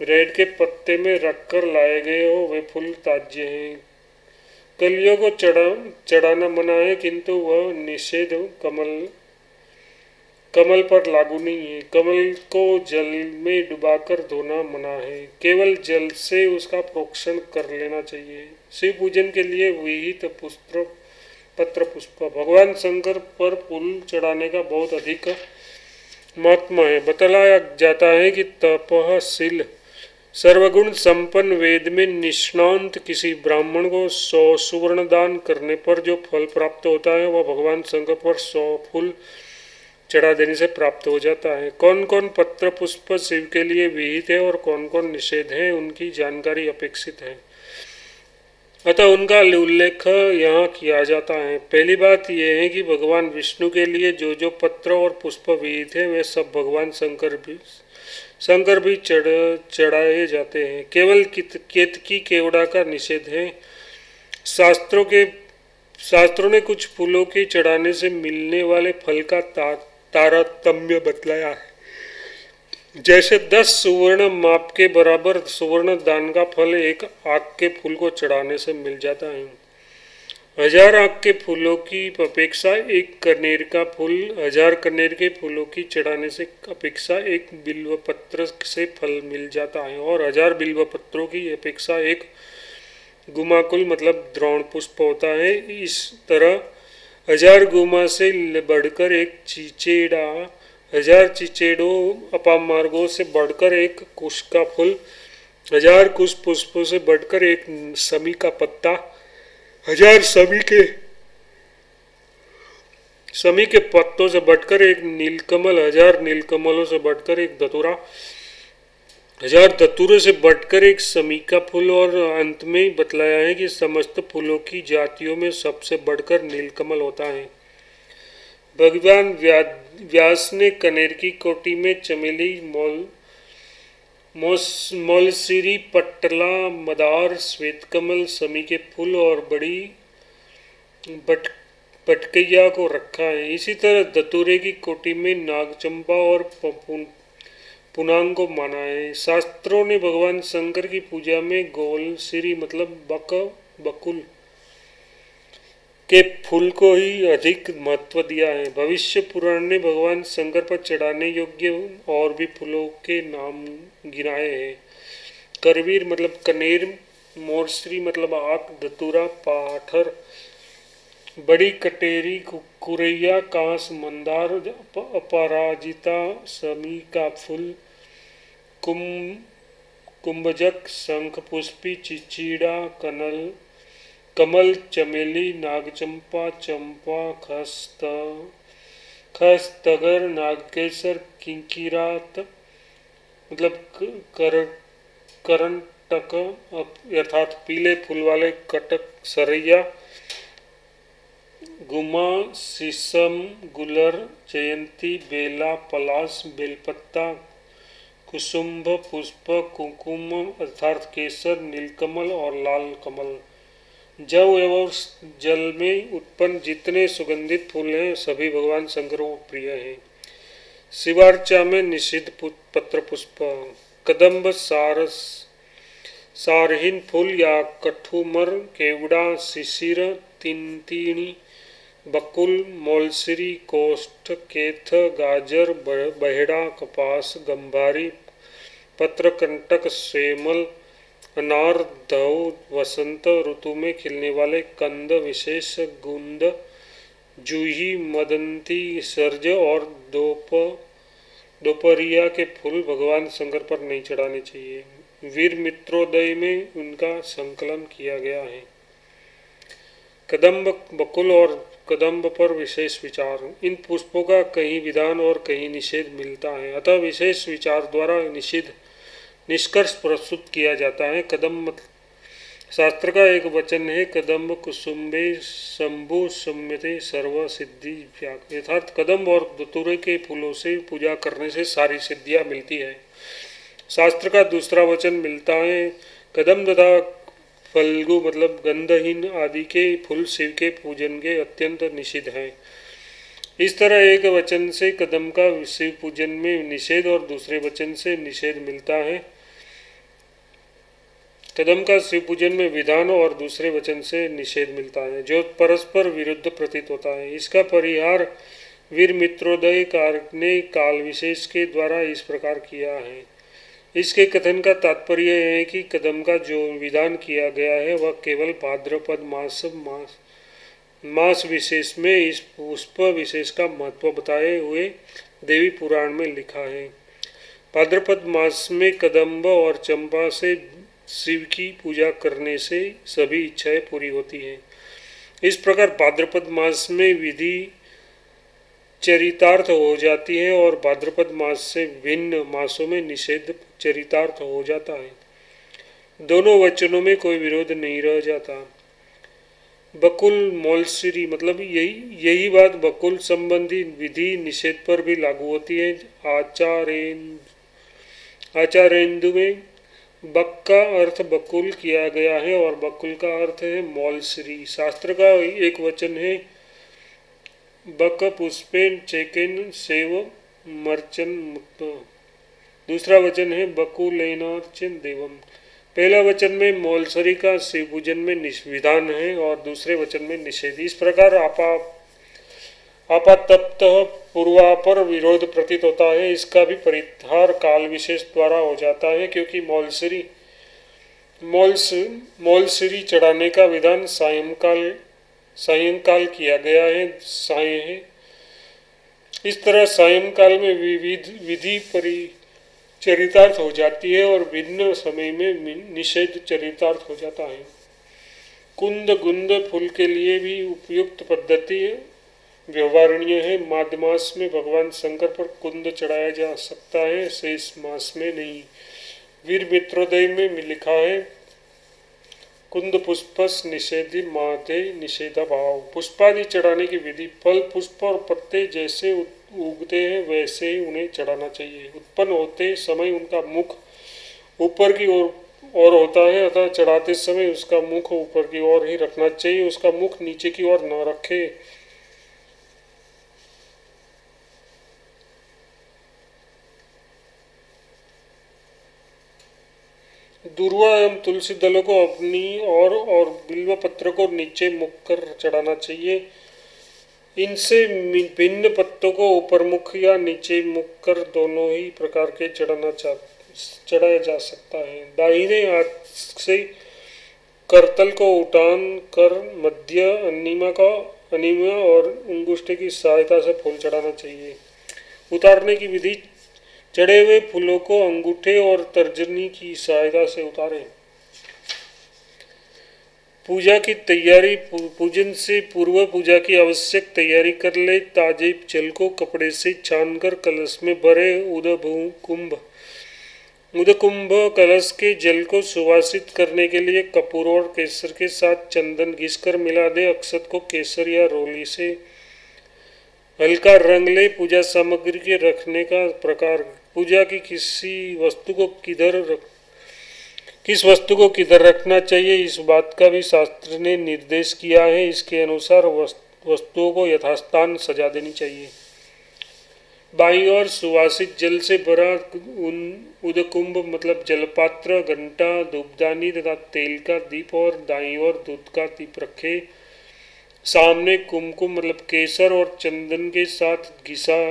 रेड के पत्ते में रखकर लाए गए हो, वे फूल ताज्य हैं। कलियों को चढ़ा, चढ़ाना मना है, किंतु वह निषेध, कमल कमल पर लागू नहीं है। कमल को जल में डुबाकर धोना मना है। केवल जल से उसका प्रोक्षण कर लेना चाहिए। शिव पूजन के लिए विहित पुष्प, पत्र पुष्प। भगवान शंकर पर फूल चढ़ाने का बहुत अधिक महत्व है। बतलाया जाता है कि तपशील, सर्वगुण संपन्न वेद में निष्णांत किसी ब्राह्मण को सौ सुवर्ण दान करने पर जो फल प्राप्त होता है, वह भगवान शंकर पर सौ फूल चढ़ा देने से प्राप्त हो जाता है। कौन कौन पत्र पुष्प शिव के लिए विहित है और कौन कौन निषेध है, उनकी जानकारी अपेक्षित है। अतः उनका उल्लेख यहाँ किया जाता है। पहली बात यह है कि भगवान विष्णु के लिए जो जो पत्र और पुष्प विहित है, वे सब भगवान शंकर भी शंकर भी चढ़, चढ़ाए जाते हैं। केवल केतकी केवड़ा का निषेध है। शास्त्रों के, शास्त्रों ने कुछ फूलों के चढ़ाने से मिलने वाले फल का तात तारतम्य बतलाया है। जैसे दस सुवर्ण माप के बराबर सुवर्ण दान का फल एक आग के फूल को चढ़ाने से मिल जाता है। हज़ार आग के फूलों की अपेक्षा एक कनेर का फूल, हज़ार कनेर के फूलों की चढ़ाने से अपेक्षा एक बिल्व पत्र से फल मिल जाता है और हज़ार बिल्व पत्रों की अपेक्षा एक गुमाकुल मतलब द्रोण पुष्प होता है। इस तरह हज़ार गुमा से बढ़कर एक चिचेड़ा, हज़ार चिचेड़ों अपामार्गों से बढ़कर एक कुश का फूल, हज़ार कुश पुष्पों से बढ़कर एक समी का पत्ता, हज़ार समी के समी के पत्तों से बढ़कर एक नीलकमल, हज़ार नीलकमलों से बढ़कर एक दतुरा हज़ार धतुरे से बढ़कर एक समीका फूल और अंत में बतलाया है कि समस्त फूलों की जातियों में सबसे बढ़कर नीलकमल होता है। भगवान व्यास ने कनेर की कोटी में चमेली, मोल मोलसिरी, पटला, मदार श्वेत कमल समी के फूल और बड़ी बट, पटकैया को रखा है। इसी तरह दतुरे की कोटी में नागचंपा और पुनांग को माना है। शास्त्रों ने भगवान शंकर की पूजा में गोल श्री मतलब बक, बकुल के फूल को ही अधिक महत्व दिया है। भविष्य पुराण ने भगवान शंकर पर चढ़ाने योग्य और भी फूलों के नाम गिनाए हैं। करवीर मतलब कनेर, मोरश्री मतलब आक दतुरा पाठर बड़ी कटेरी कुरैया, कांस, मंदार अपराजिता, समी का फूल कुंभजक शंख पुष्पी चिचीड़ा, कनल, कमल, चमेली, नागचंपा, चंपा, खस्त, खस्तगर, नागकेसर, किंकिरात मतलब कर, करंटक अर्थात पीले फूल वाले कटक, सरैया, गुमा शीशम गुलर, जयंती, बेला, पलाश, बेलपत्ता कुसुम्भ, पुष्प, कुंकुम अर्थात केसर, नीलकमल और लाल कमल। जव एवं जल में उत्पन्न जितने सुगंधित फूल हैं, सभी भगवान शंकर को प्रिय हैं। शिवार्चा में निषिद्ध पत्र पुष्प कदम्ब, सारस, सारहीन फूल या कठुमर, केवड़ा, शिशिर, तिनतीणी, बकुल, मोलसिरी, कोष्ठ, केथ, गाजर बहेड़ा, कपास, गंभारी पत्रकंटक सेमल अनार धव वसंत ऋतु में खिलने वाले कंद विशेष गुंद, जूही, मदंती, सर्ज और दोप, दोपहरिया के फूल भगवान शंकर पर नहीं चढ़ाने चाहिए। वीर मित्रोदय में उनका संकलन किया गया है। कदम्ब, बकुल और कदम्ब पर विशेष विचार। इन पुष्पों का कहीं विधान और कहीं निषेध मिलता है। अतः विशेष विचार द्वारा निषिद्ध निष्कर्ष प्रस्तुत किया जाता है। कदम शास्त्र का एक वचन है, कदम कुसुम्बे शंभु सम्यते सर्व सिद्धि यथार्थ कदम और दतुरे के फूलों से पूजा करने से सारी सिद्धियाँ मिलती है। शास्त्र का दूसरा वचन मिलता है, कदम तथा फलगु मतलब गंधहीन आदि के फूल शिव के पूजन के अत्यंत निषिद्ध हैं। इस तरह एक वचन से कदम का शिव पूजन में निषेध और दूसरे वचन से निषेध मिलता है। कदम का शिव पूजन में विधान और दूसरे वचन से निषेध मिलता है, जो परस्पर विरुद्ध प्रतीत होता है। इसका परिहार वीर मित्रोदय कार ने काल विशेष के द्वारा इस प्रकार किया है। इसके कथन का तात्पर्य है कि कदम का जो विधान किया गया है, वह केवल भाद्रपद मास मास मास विशेष में इस पुष्प विशेष का महत्व बताए हुए देवी पुराण में लिखा है। भाद्रपद मास में कदम्ब और चंपा से शिव की पूजा करने से सभी इच्छाएँ पूरी होती हैं। इस प्रकार भाद्रपद मास में विधि चरितार्थ हो जाती है और भाद्रपद मास से भिन्न मासों में निषेध चरितार्थ हो जाता है। दोनों वचनों में कोई विरोध नहीं रह जाता। बकुल मोलश्री मतलब यही यही बात बकुल संबंधी विधि निषेध पर भी लागू होती है। आचारेन आचारेंदु में बक का अर्थ बकुल किया गया है और बकुल का अर्थ है मोलश्री। शास्त्र का एक वचन है, बक पुष्पेन चेकेन सेव मर्चन मुक्त। दूसरा वचन है बकुलेनार्चन देवम। पहला वचन में मोलसरी का शिव पूजन में विधान है और दूसरे वचन में निषेध। इस प्रकार आपा आपातप्त पूर्वापर विरोध प्रतीत होता है। इसका भी परिहार काल विशेष द्वारा हो जाता है, क्योंकि मोलसरी, मोल्स, मोलसरी चढ़ाने का विधान सायंकाल सायंकाल किया गया है। साय है। इस तरह सायंकाल में विविध विधि परि चरितार्थ हो जाती है और भिन्न समय में निषेध चरितार्थ हो जाता है। कुंद गुंद फूल के लिए भी उपयुक्त पद्धति व्यवहारणीय है माध मास में भगवान शंकर पर कुंद चढ़ाया जा सकता है शेष मास में नहीं। वीर मित्रोदय में लिखा है, कुंद पुष्पस निषेधि माते निषेध भाव पुष्पादि चढ़ाने की विधि, फल, पुष्प और पत्ते जैसे उगते हैं, वैसे ही उन्हें चढ़ाना चाहिए। उत्पन्न होते समय उनका मुख ऊपर की ओर और होता है, अतः चढ़ाते समय उसका मुख ऊपर की ओर ही रखना चाहिए, उसका मुख नीचे की ओर न रखे। दुर्वा एवं तुलसी दलों को अपनी और और बिल्व पत्र को नीचे मुख कर चढ़ाना चाहिए। इनसे भिन्न पत्तों को ऊपर मुख या नीचे मुख कर दोनों ही प्रकार के चढ़ाना चढ़ाया जा सकता है। दाहिने हाथ से करतल को उठान कर मध्य अनिमा का, अनिमा और अंगुष्ठे की सहायता से फूल चढ़ाना चाहिए। उतारने की विधि चढ़े हुए फूलों को अंगूठे और तर्जनी की सहायता से उतारें। पूजा की तैयारी पूजन से पूर्व पूजा की आवश्यक तैयारी कर ले, ताजे जल को कपड़े से छानकर कलश में भरे उदभू कुंभ उदकुंभ कलश के जल को सुवासित करने के लिए कपूर और केसर के साथ चंदन घिसकर मिला दे, अक्षत को केसर या रोली से। हल्का रंग ले, पूजा सामग्री के रखने का प्रकार पूजा की किसी वस्तु को किधर किस वस्तु को किधर रखना चाहिए, इस बात का भी शास्त्र ने निर्देश किया है। इसके अनुसार वस्तुओं को यथास्थान सजा देनी चाहिए। बाई और सुवासित जल से भरा उन, उदकुंभ मतलब जलपात्र, घंटा, धूपदानी तथा तेल का दीप और दाई और दूध का दीप रखे। सामने कुमकुम मतलब केसर और चंदन के साथ घिसा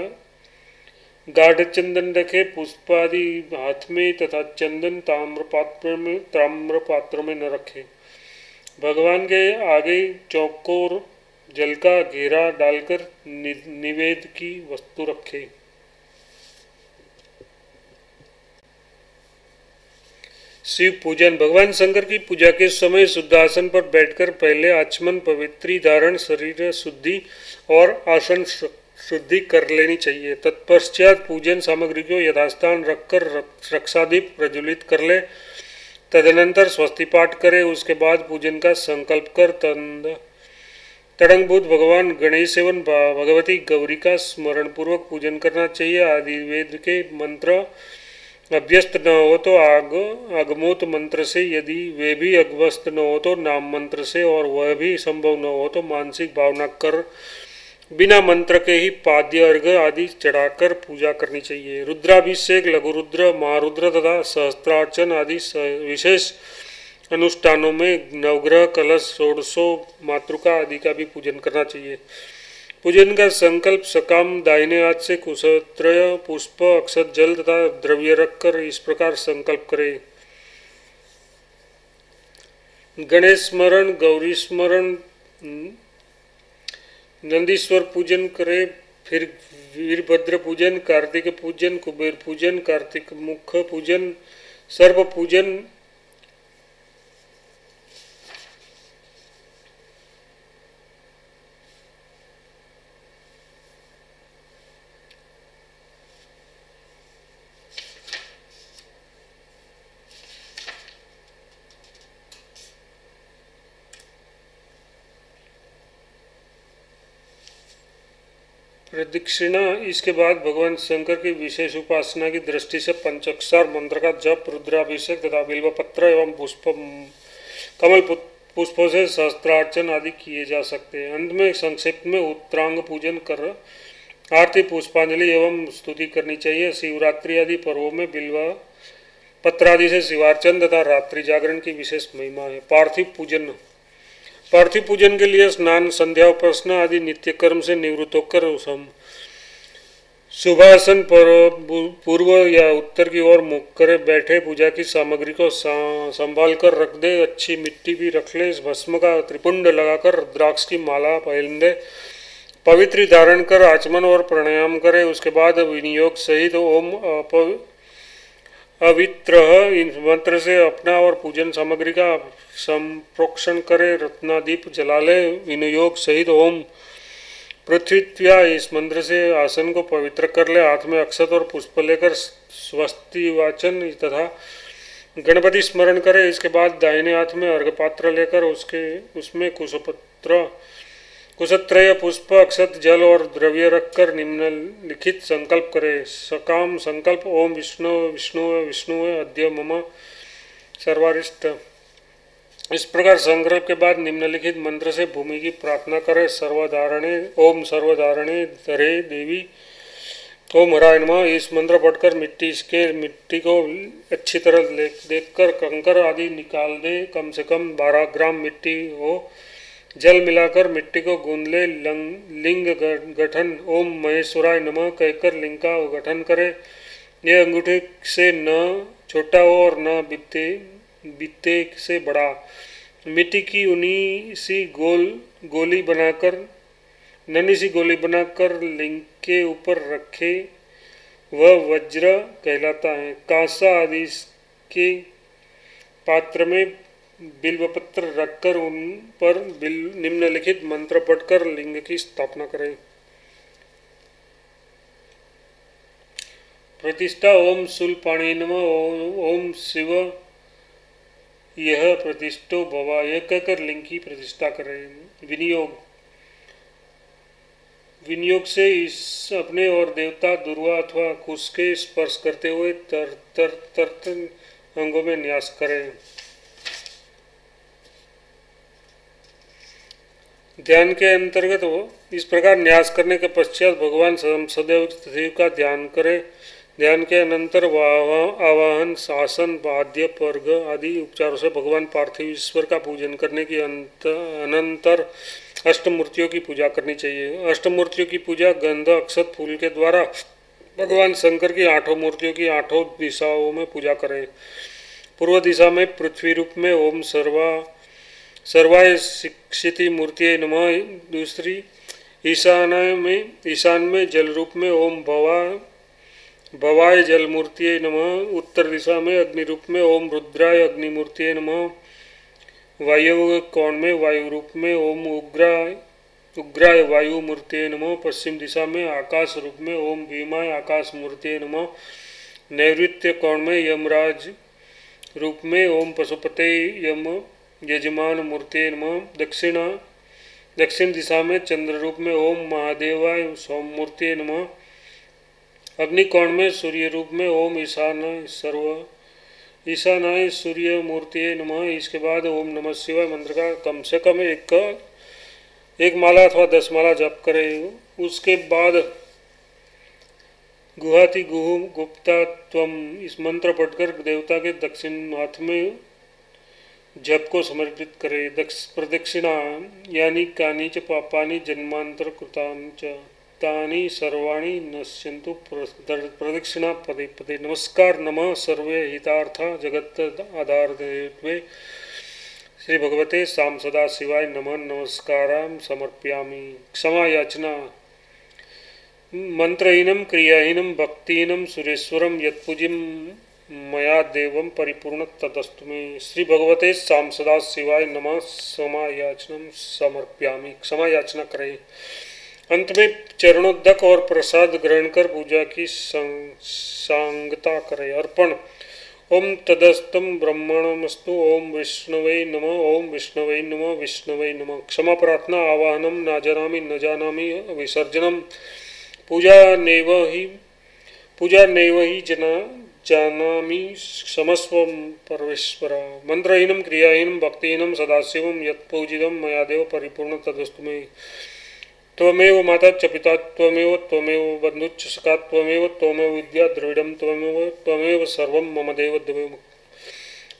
गाढ़ चंदन रखे पुष्पादि हाथ में तथा चंदन ताम्र पात्र में ताम्र पात्र में न रखे। भगवान के आगे चौकोर जल का घेरा डालकर नि, निवेद की वस्तु रखे। शिव पूजन भगवान शंकर की पूजा के समय शुद्धासन पर बैठकर पहले आचमन पवित्री धारण शरीर शुद्धि और आसन शुद्धि कर लेनी चाहिए। तत्पश्चात पूजन सामग्री को यथास्थान रखकर रक्षादीप प्रज्वलित कर ले। तदनंतर स्वस्ति पाठ करे। उसके बाद पूजन का संकल्प कर तंद। तड़ंगभूत भगवान गणेश एवं भगवती गौरी का स्मरण पूर्वक पूजन करना चाहिए। आदि वेद के मंत्र, अभ्यस्त न हो तो आग, अगमोत मंत्र से यदि वे भी अगवस्त न हो तो नाम मंत्र से, और वह भी संभव न हो तो मानसिक भावना कर बिना मंत्र के ही पाद्य अर्घ आदि चढ़ाकर पूजा करनी चाहिए। रुद्राभिषेक लघु रुद्र महारुद्र तथा सहस्त्रार्चन आदि विशेष अनुष्ठानों में नवग्रह, कलश, षोड़शो, मातृका आदि का भी पूजन करना चाहिए। पूजन का संकल्प सकाम, दाहिने हाथ से कुशत्रय, पुष्प, अक्षत जल तथा द्रव्य रखकर इस प्रकार संकल्प करें। गणेश स्मरण, गौरी स्मरण नंदीश्वर पूजन करे, फिर वीरभद्र पूजन, कार्तिक पूजन, कुबेर पूजन, कार्तिक मुख पूजन सर्व पूजन प्रदक्षिणा इसके बाद भगवान शंकर की विशेष उपासना की दृष्टि से पंचक्षर मंत्र का जप, रुद्राभिषेक तथा बिल्व पत्र एवं पुष्प, कमल पुष्पों से सहस्त्रार्चन आदि किए जा सकते हैं। अंत में संक्षिप्त में उत्तरांग पूजन कर, आरती, पुष्पांजलि एवं स्तुति करनी चाहिए। शिवरात्रि आदि पर्वों में बिल्वा, पत्रादि से शिवार्चन तथा रात्रि जागरण की विशेष महिमा है। पार्थिव पूजन पार्थिव पूजन के लिए स्नान, संध्या, उपासना आदि नित्य कर्म से निवृत्त होकर शुभासन पर पूर्व या उत्तर की ओर मुख कर बैठे पूजा की सामग्री को संभाल कर रख दे, अच्छी मिट्टी भी रख ले, इस भस्म का त्रिपुंड लगाकर द्राक्ष की माला पहन दे पवित्री धारण कर आचमन और प्राणायाम करे, उसके बाद विनियोग सहित ओम अवित्र इन मंत्र से अपना और पूजन सामग्री का संप्रोक्षण करे, रत्नादीप जला ले विनियोग सहित ओम। पृथ्वीत्या इस मंत्र से आसन को पवित्र कर ले, हाथ में अक्षत और पुष्प लेकर स्वस्ति वाचन तथा गणपति स्मरण करे। इसके बाद दाहिने हाथ में अर्घपात्र लेकर उसके, उसमें कुशपत्र कुशत्रय पुष्प अक्षत जल और द्रव्य रखकर निम्नलिखित संकल्प करे, सकाम संकल्प, ओम विष्णु विष्णु विष्णु अद्य मम, सर्वारिष्ट। इस प्रकार संकल्प के बाद निम्नलिखित मंत्र से भूमि की प्रार्थना करे सर्वधारणे ओम सर्वधारणे धरे देवी, ओम हराय नम। इस मंत्र पढ़कर मिट्टी इसके, मिट्टी को अच्छी तरह देख कर कंकर आदि निकाल दे। कम से कम 12 ग्राम मिट्टी हो। जल मिलाकर मिट्टी को गूंद ले, लिंग गठन, ओम महेश्वराय नमः कहकर लिंग का गठन करे। यह अंगूठे से न छोटा हो और न बित्ते बित्ते से बड़ा। मिट्टी की उन्हीं सी गोल, गोली बनाकर ननी सी गोली बनाकर लिंग के ऊपर रखे, वह वज्र कहलाता है। कांसा आदि के पात्र में बिल्वपत्र रखकर उन पर बिल, निम्नलिखित मंत्र पढ़कर लिंग की स्थापना करें। प्रतिष्ठा ओम पाणी नम ओम शिव, यह प्रतिष्ठो भवा यह कहकर लिंग की प्रतिष्ठा करें। विनियोग। विनियोग से इस अपने और देवता दुर्वा अथवा कुश के स्पर्श करते हुए तर तर तर अंगों में न्यास करें। ध्यान के अंतर्गत वो इस प्रकार न्यास करने के पश्चात भगवान सदैव सदैव का ध्यान करें। ध्यान के अनंतर आवाहन, शासन, वाद्य, पर्ग आदि उपचारों से भगवान पार्थिव ईश्वर का पूजन करने की अंत अनंतर अष्टमूर्तियों की पूजा करनी चाहिए। अष्टमूर्तियों की पूजा गंध, अक्षत, फूल के द्वारा भगवान शंकर की आठों मूर्तियों की आठों दिशाओं में पूजा करें। पूर्व दिशा में पृथ्वी रूप में ओम सर्वा सर्वाय शिक्षिति मूर्ति नम। दूसरी ईशान में ईशान में जल रूप में ओम भवा, भवाय जल मूर्ति नम। उत्तर दिशा में अग्नि रूप में ओम रुद्राय अग्नि मूर्ति नम। वायु कोण में वायु रूप में ओम उग्राय उग्राय वायु मूर्ति नमो। पश्चिम दिशा में आकाश रूप में ओम भीमाय आकाश मूर्ति नमो। नैवृत्य कोण में यमराज रूप में ओम पशुपते यम। यजमान मूर्ति नमो। दक्षिण दक्षिण दिशा में चंद्र रूप में ओम महादेवाय सोम मूर्ति नमो। अग्नि कोण में सूर्य रूप में ओम ईशान सर्व, ईशानाय सूर्य मूर्ति नमः। इसके बाद ओम नमः शिवाय मंत्र का कम से कम एक का, एक माला अथवा दस माला जप करे। उसके बाद गुहाति गुहु गुप्ता त्वम इस मंत्र पढ़कर देवता के दक्षिण हाथ में जप को समर्पित करे दक्ष प्रदक्षिणा, यानी कानी च पापानी जन्मांतर कृतांच तानी सर्वाणी नश्यंतु प्रदक्षिणा पदे पदे। नमस्कार नमः सर्वे हितार्थ जगत आधार श्री भगवते साम सदा शिवाय नमन नमस्कार समर्पयामी। क्षमा याचना मंत्रहीनम क्रियाहीनम भक्तिहीनम सुरेश्वरम यत्पूजिम मया देवम परिपूर्ण तदस्तु में श्री भगवते साम सदा शिवाय नम क्षमा याचनम समर्पयामी क्षमा याचना करें। अंत में चरणोदक और प्रसाद ग्रहण कर पूजा की सांगता करें, अर्पण। ओम तदस्तम ब्रह्मणमस्तु, ओम विष्णवे नम, ओम विष्णवे नम विष्णवे नम। क्षमा प्रार्थना, आवाहनम, न जानामि न जानामि, विसर्जनम। पूजा नैव ही, पूजा नैव ही जना जानामि क्षमस्व परमेश्वर। मंत्रहीनम क्रियाहीनम भक्तिहीनम सदाशिवम यत्पूजितम मया देव परिपूर्ण तदस्तु में। त्वमेव माता च पिता, त्वमेव त्वमेव बन्धुच्च सखा, त्वमेव त्वमेव विद्या द्रविड़म त्वमेव त्वमेव सर्वम मम देव देव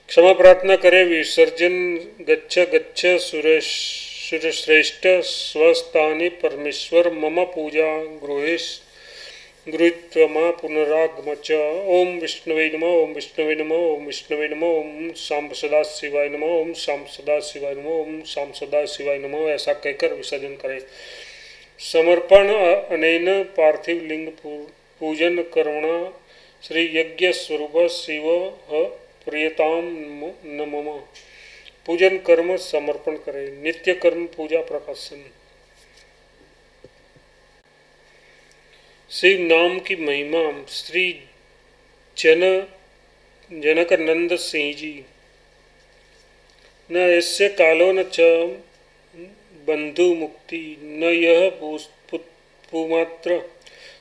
क्षमा प्रार्थना करे विसर्जन, गच्छ गच्छ, सुरेश, सुरश्रेष्ठ, स्वस्थानी, परमेश्वर, मम पूजा, गृहेश। गृहीत्वमा पुनरागम च ओम विष्णवे नम ओम विष्णवे नम ओम विष्णवे नम ओम शाम सदा शिवाय नम ओम शाम सदा शिवाय नम ओम शाम सदा शिवाय नम ऐसा कहकर विसर्जन करें। समर्पण अनेन पार्थिव लिंग पूजन कर्मणा श्री यज्ञ स्वरूप शिव प्रियताम नम। पूजन कर्म समर्पण करें। नित्य कर्म पूजा प्रकाशन। शिव नाम की महिमा, श्री जन जनक नंद सिंह जी। न ऐसे कालो न च बंधु मुक्ति न यह पुमात्र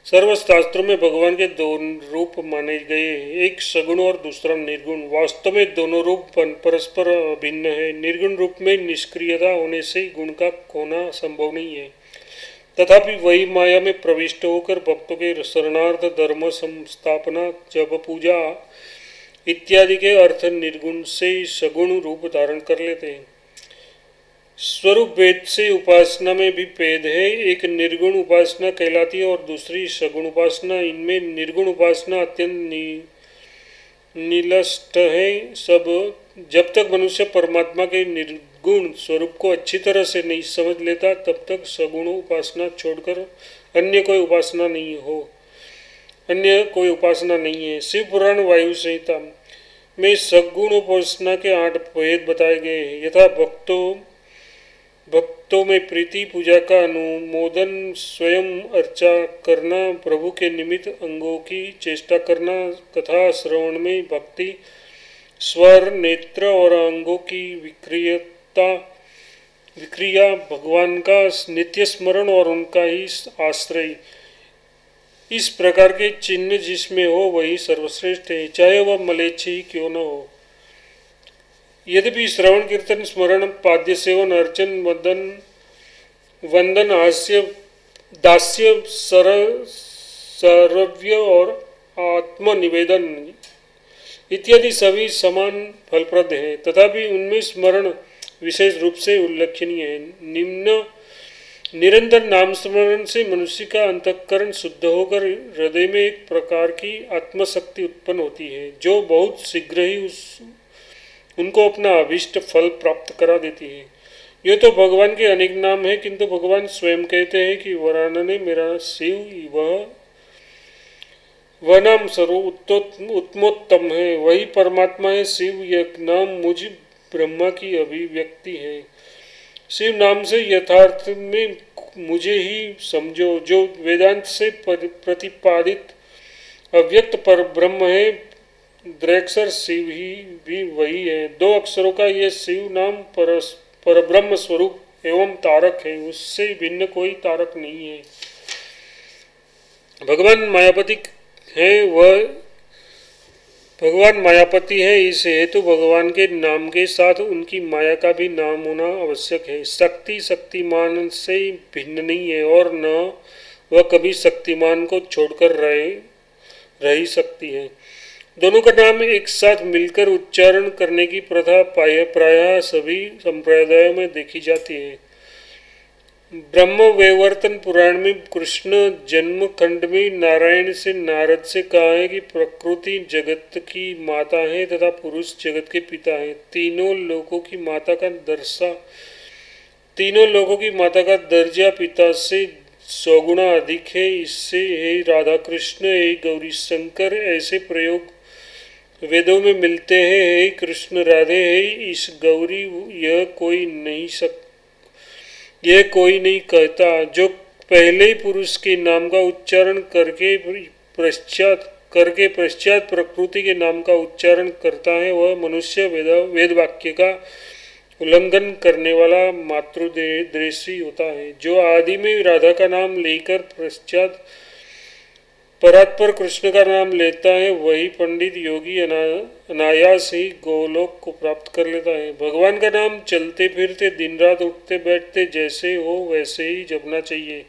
सर्वशास्त्रों में भगवान के दो रूप माने गए एक सगुण और दूसरा निर्गुण। वास्तव में दोनों रूप परस्पर भिन्न है। निर्गुण रूप में निष्क्रियता होने से गुण का खोना संभव नहीं है। तथापि वही माया में प्रविष्ट होकर भक्तों के शरणार्थ धर्म संस्थापना जब पूजा इत्यादि के अर्थ निर्गुण से सगुण रूप धारण कर लेते हैं। स्वरूप वेद से उपासना में भी भेद है। एक निर्गुण उपासना कहलाती है और दूसरी सगुण उपासना। इनमें निर्गुण उपासना अत्यंत निलष्ट है। सब जब तक मनुष्य परमात्मा के निर्गुण स्वरूप को अच्छी तरह से नहीं समझ लेता, तब तक सगुण उपासना छोड़कर अन्य कोई उपासना नहीं हो। अन्य कोई उपासना नहीं है। शिव पुराण वायु संहिता में सगुण उपासना के आठ भेद बताए गए हैं। यथा भक्तों भक्तों में प्रीति पूजा का अनुमोदन, स्वयं अर्चा करना, प्रभु के निमित्त अंगों की चेष्टा करना, कथा श्रवण में भक्ति, स्वर, नेत्र और अंगों की विक्रियता विक्रिया, भगवान का नित्य स्मरण और उनका ही आश्रय। इस प्रकार के चिन्ह जिसमें हो, वही सर्वश्रेष्ठ है। चाहे वह मलेच्छी क्यों न हो। यद्यपि श्रवण, कीर्तन, स्मरण, पाद्य सेवन, अर्चन, वंदन वंदन, हास्य, दास्य, सर सरव्य और आत्मनिवेदन, इत्यादि सभी समान फलप्रद हैं। तथापि उनमें स्मरण विशेष रूप से उल्लेखनीय है। निम्न निरंतर नाम स्मरण से मनुष्य का अंतकरण शुद्ध होकर हृदय में एक प्रकार की आत्मशक्ति उत्पन्न होती है, जो बहुत शीघ्र ही उस, उनको अपना अभिष्ट फल प्राप्त करा देती है। ये तो भगवान के अनेक नाम है, किंतु भगवान स्वयं कहते हैं कि वरान ने मेरा शिव वह वह नाम सर्व उत्मोत्तम है। वही परमात्मा है शिव यह नाम मुझ ब्रह्मा की अभिव्यक्ति है। शिव नाम से यथार्थ में मुझे ही समझो, जो वेदांत से प्रतिपादित अव्यक्त पर ब्रह्म है, द्रैक्षर शिव ही भी वही है। दो अक्षरों का यह शिव नाम पर परब्रह्म स्वरूप एवं तारक है, उससे भिन्न कोई तारक नहीं है। भगवान मायापति है, वह भगवान मायापति है, इस हेतु भगवान के नाम के साथ उनकी माया का भी नाम होना आवश्यक है। शक्ति शक्तिमान से भिन्न नहीं है और न वह कभी शक्तिमान को छोड़कर रहे, रह सकती है। दोनों का नाम एक साथ मिलकर उच्चारण करने की प्रथा प्राय सभी संप्रदायों में देखी जाती है। ब्रह्म वैवर्तन पुराण में कृष्ण जन्म खंड में नारायण से नारद से कहा है कि प्रकृति जगत की माता है तथा पुरुष जगत के पिता है। तीनों लोगों की माता का दर्शा, तीनों लोगों की माता का दर्जा पिता से सौगुणा अधिक है। इससे हे राधा कृष्ण हे गौरी शंकर ऐसे प्रयोग वेदों में मिलते हैं। हे कृष्ण राधे, हे इस गौरी, यह कोई नहीं सकता यह कोई नहीं कहता। जो पहले पुरुष के नाम का उच्चारण करके पश्चात करके पश्चात प्रकृति के नाम का उच्चारण करता है, वह मनुष्य वेद वेद वाक्य का उल्लंघन करने वाला मातृदेशी होता है। जो आदि में राधा का नाम लेकर पश्चात परात्पर कृष्ण का नाम लेता है, वही पंडित योगी अना, अनायास ही गोलोक को प्राप्त कर लेता है। भगवान का नाम चलते फिरते, दिन रात उठते बैठते जैसे हो वैसे ही जपना चाहिए।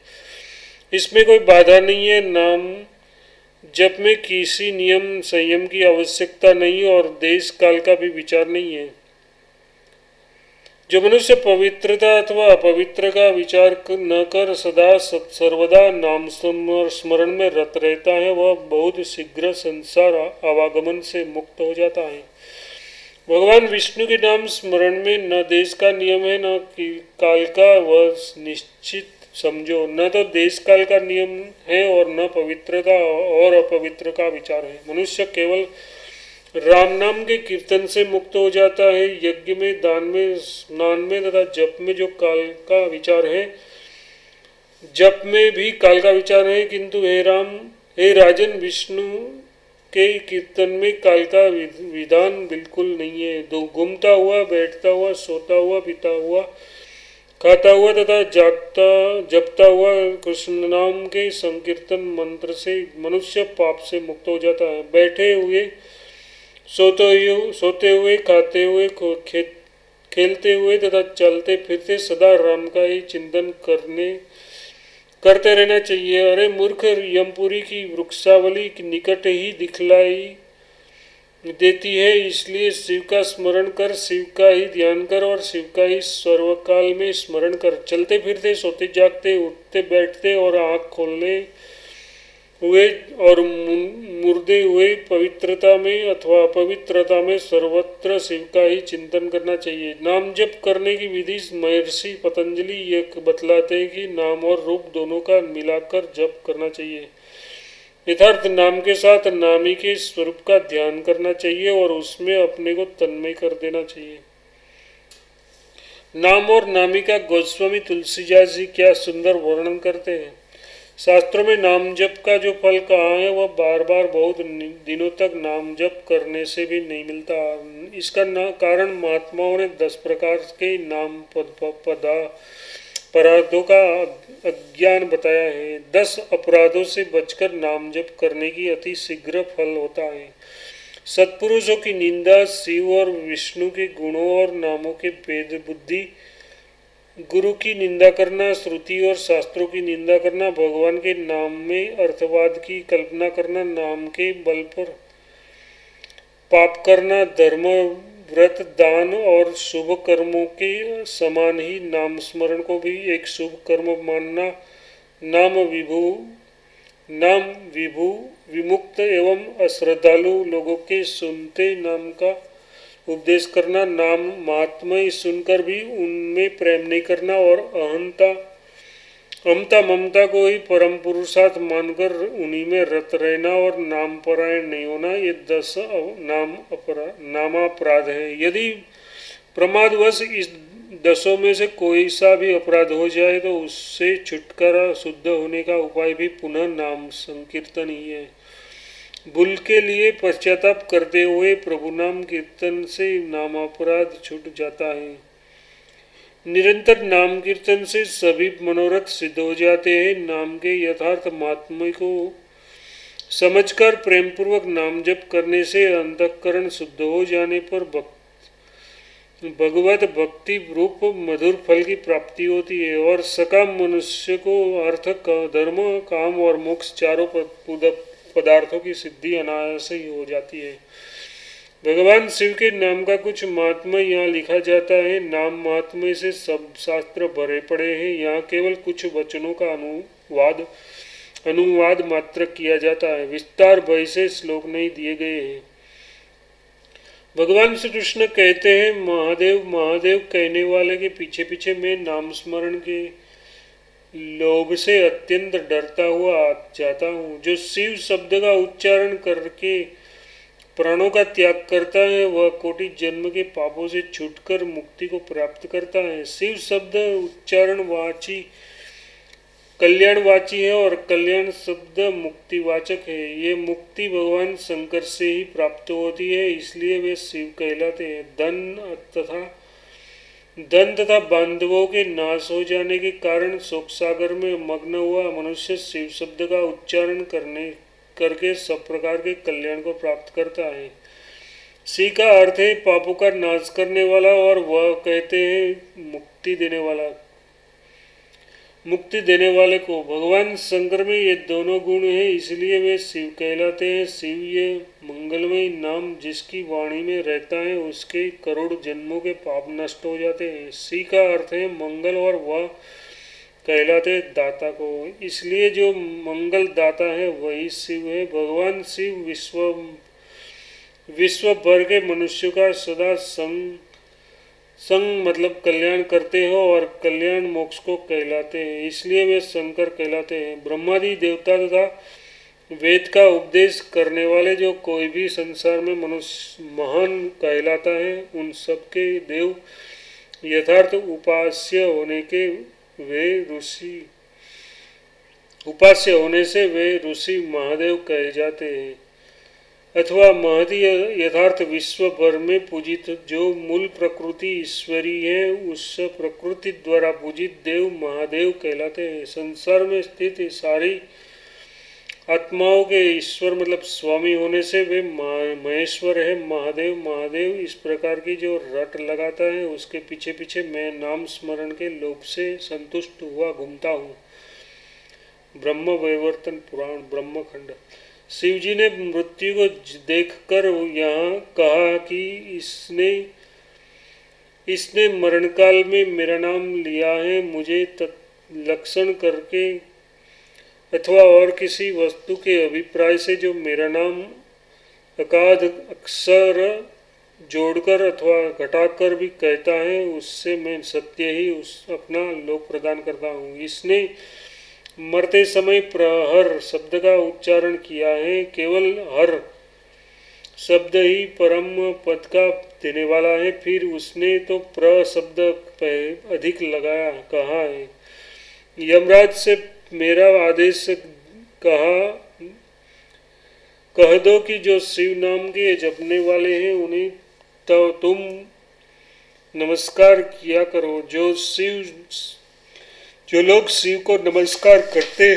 इसमें कोई बाधा नहीं है, नाम जप में किसी नियम, संयम की आवश्यकता नहीं और देश काल का भी विचार नहीं है। जो मनुष्य पवित्रता अथवा अपवित्र का विचार न कर सदा सर्वदा नाम स्मरण में रत रहता है, वह बहुत शीघ्र संसार आवागमन से मुक्त हो जाता है। भगवान विष्णु के नाम स्मरण में न देश का नियम है, न काल का, वह निश्चित समझो। न तो देश काल का नियम है और न पवित्रता और अपवित्र का विचार है। मनुष्य केवल राम नाम के कीर्तन से मुक्त हो जाता है। यज्ञ में, दान में, स्नान में तथा जप में जो काल का विचार है, जप में भी काल का विचार है। किंतु हे राम, हे राजन विष्णु के कीर्तन में काल का विधान बिल्कुल नहीं है। दो, घूमता हुआ, बैठता हुआ, सोता हुआ, पीता हुआ, खाता हुआ तथा जागता, जपता हुआ कृष्ण नाम के संकीर्तन मंत्र से मनुष्य पाप से मुक्त हो जाता है। बैठे हुए सोते हुए सोते हुए, खाते हुए खेलते हुए तथा चलते फिरते सदा राम का ही चिंतन करने, करते रहना चाहिए। अरे मूर्ख, यमपुरी की वृक्षावली निकट ही दिखलाई देती है, इसलिए शिव का स्मरण कर, शिव का ही ध्यान कर और शिव का ही सर्वकाल में स्मरण कर। चलते फिरते, सोते जागते, उठते बैठते और आँख खोलने हुए और मुर्दे हुए, पवित्रता में अथवा अपवित्रता में सर्वत्र शिव का ही चिंतन करना चाहिए। नाम जप करने की विधि महर्षि पतंजलि ये बतलाते हैं कि नाम और रूप दोनों का मिलाकर जप करना चाहिए। यथार्थ नाम के साथ नामी के स्वरूप का ध्यान करना चाहिए और उसमें अपने को तन्मय कर देना चाहिए। नाम और नामी का गोस्वामी तुलसीदास जी क्या सुंदर वर्णन करते हैं। शास्त्रों में नाम जप का जो फल कहा है, वह बार बार बहुत दिनों तक नाम जप करने से भी नहीं मिलता। इसका न, कारण महात्माओं ने दस प्रकार के नाम पद, पदा अपराधों का अज्ञान बताया है। दस अपराधों से बचकर नाम जप करने की अति शीघ्र फल होता है। सत्पुरुषों की निंदा, शिव और विष्णु के गुणों और नामों के भेद बुद्धि गुरु की निंदा करना, श्रुति और शास्त्रों की निंदा करना, भगवान के नाम में अर्थवाद की कल्पना करना, नाम के बल पर पाप करना, धर्म, व्रत, दान और शुभ कर्मों के समान ही नाम स्मरण को भी एक शुभ कर्म मानना, नाम विभु नाम विभु, विमुक्त एवं अश्रद्धालु लोगों के सुनते नाम का उपदेश करना, नाम महात्मा सुनकर भी उनमें प्रेम नहीं करना और अहंता, अमता ममता को ही परम पुरुषार्थ मानकर उन्हीं में रत रहना और नाम परायण नहीं होना, ये दस नाम अपराध नामापराध है। यदि प्रमादवश इस दसों में से कोई सा भी अपराध हो जाए तो उससे छुटकारा शुद्ध होने का उपाय भी पुनः नाम संकीर्तन ही है। भूल के लिए पश्चाताप करते हुए प्रभु नाम कीर्तन से नामापराध छूट जाता है। निरंतर नाम कीर्तन से सभी मनोरथ सिद्ध हो जाते हैं। नाम के यथार्थ महात्मा को समझकर प्रेम पूर्वक नाम जप करने से अंतकरण शुद्ध हो जाने पर भगवत भक्ति रूप मधुर फल की प्राप्ति होती है और सकाम मनुष्य को अर्थ, का, धर्म, काम और मोक्ष चारों पदार्थों की सिद्धि अनायास ही हो जाती है। भगवान शिव के नाम का कुछ महात्मा यहाँ लिखा जाता है। नाम महात्मा से सब शास्त्र भरे पड़े हैं। यहाँ केवल कुछ वचनों का अनुवाद अनुवाद मात्र किया जाता है। विस्तार भय से श्लोक नहीं दिए गए हैं। भगवान श्री कृष्ण कहते हैं, महादेव महादेव कहने वाले के पीछे पीछे मैं नाम स्मरण के लोभ से अत्यंत डरता हुआ जाता हूँ, जो शिव शब्द का उच्चारण करके प्राणों का त्याग करता है, वह कोटि जन्म के पापों से छूटकर मुक्ति को प्राप्त करता है। शिव शब्द उच्चारण वाची कल्याणवाची है और कल्याण शब्द मुक्तिवाचक है। ये मुक्ति भगवान शंकर से ही प्राप्त होती है, इसलिए वे शिव कहलाते हैं। धन तथा धन तथा बांधवों के नाश हो जाने के कारण शोक सागर में मग्न हुआ मनुष्य शिव शब्द का उच्चारण करने, करके सब प्रकार के कल्याण को प्राप्त करता है। सी का अर्थ है, पापों का नाश करने वाला और वह कहते हैं, मुक्ति देने वाला। मुक्ति देने वाले को। भगवान शंकर में ये दोनों गुण हैं, इसलिए वे शिव कहलाते हैं। शिव ये मंगलमय नाम जिसकी वाणी में रहता है, उसके करोड़ जन्मों के पाप नष्ट हो जाते हैं। सी का अर्थ है मंगल और वह कहलाते दाता को। इसलिए जो मंगल दाता है, वही शिव है। भगवान शिव विश्व विश्व भर के मनुष्य का सदा संग संग मतलब कल्याण करते हो और कल्याण मोक्ष को कहलाते हैं। इसलिए वे शंकर कहलाते हैं। ब्रह्मादि देवता तथा वेद का उपदेश करने वाले जो कोई भी संसार में मनुष्य, महान कहलाता है, उन सबके देव यथार्थ उपास्य होने के वे ऋषि, उपास्य होने से वे ऋषि महादेव कहे जाते हैं। अथवा महदी यथार्थ विश्व भर में पूजित जो मूल प्रकृति ईश्वरी है, उस प्रकृति द्वारा पूजित देव महादेव कहलाते हैं। संसार में स्थित सारी आत्माओं के ईश्वर मतलब स्वामी होने से वे महेश्वर है। महादेव महादेव इस प्रकार की जो रट लगाता है, उसके पीछे पीछे मैं नाम स्मरण के लोभ से संतुष्ट हुआ, घूमता हूँ। ब्रह्म वैवर्तन पुराण, ब्रह्मखंड। शिव जी ने मृत्यु को देखकर यहाँ कहा कि इसने इसने मरण काल में मेरा नाम लिया है, मुझे लक्षण करके अथवा और किसी वस्तु के अभिप्राय से जो मेरा नाम अकाध अक्षर जोड़कर अथवा घटाकर भी कहता है, उससे मैं सत्य ही उस, अपना लोक प्रदान करता हूँ। इसने मरते समय प्रहर शब्द का उच्चारण किया है, केवल हर शब्द ही परम पद का देने वाला है। फिर उसने तो प्र शब्द अधिक लगाया, कहा है, यमराज से मेरा आदेश कहा, कह दो कि जो शिव नाम के जपने वाले हैं, उन्हें तो तुम नमस्कार किया करो। जो शिव जो लोग शिव को नमस्कार करते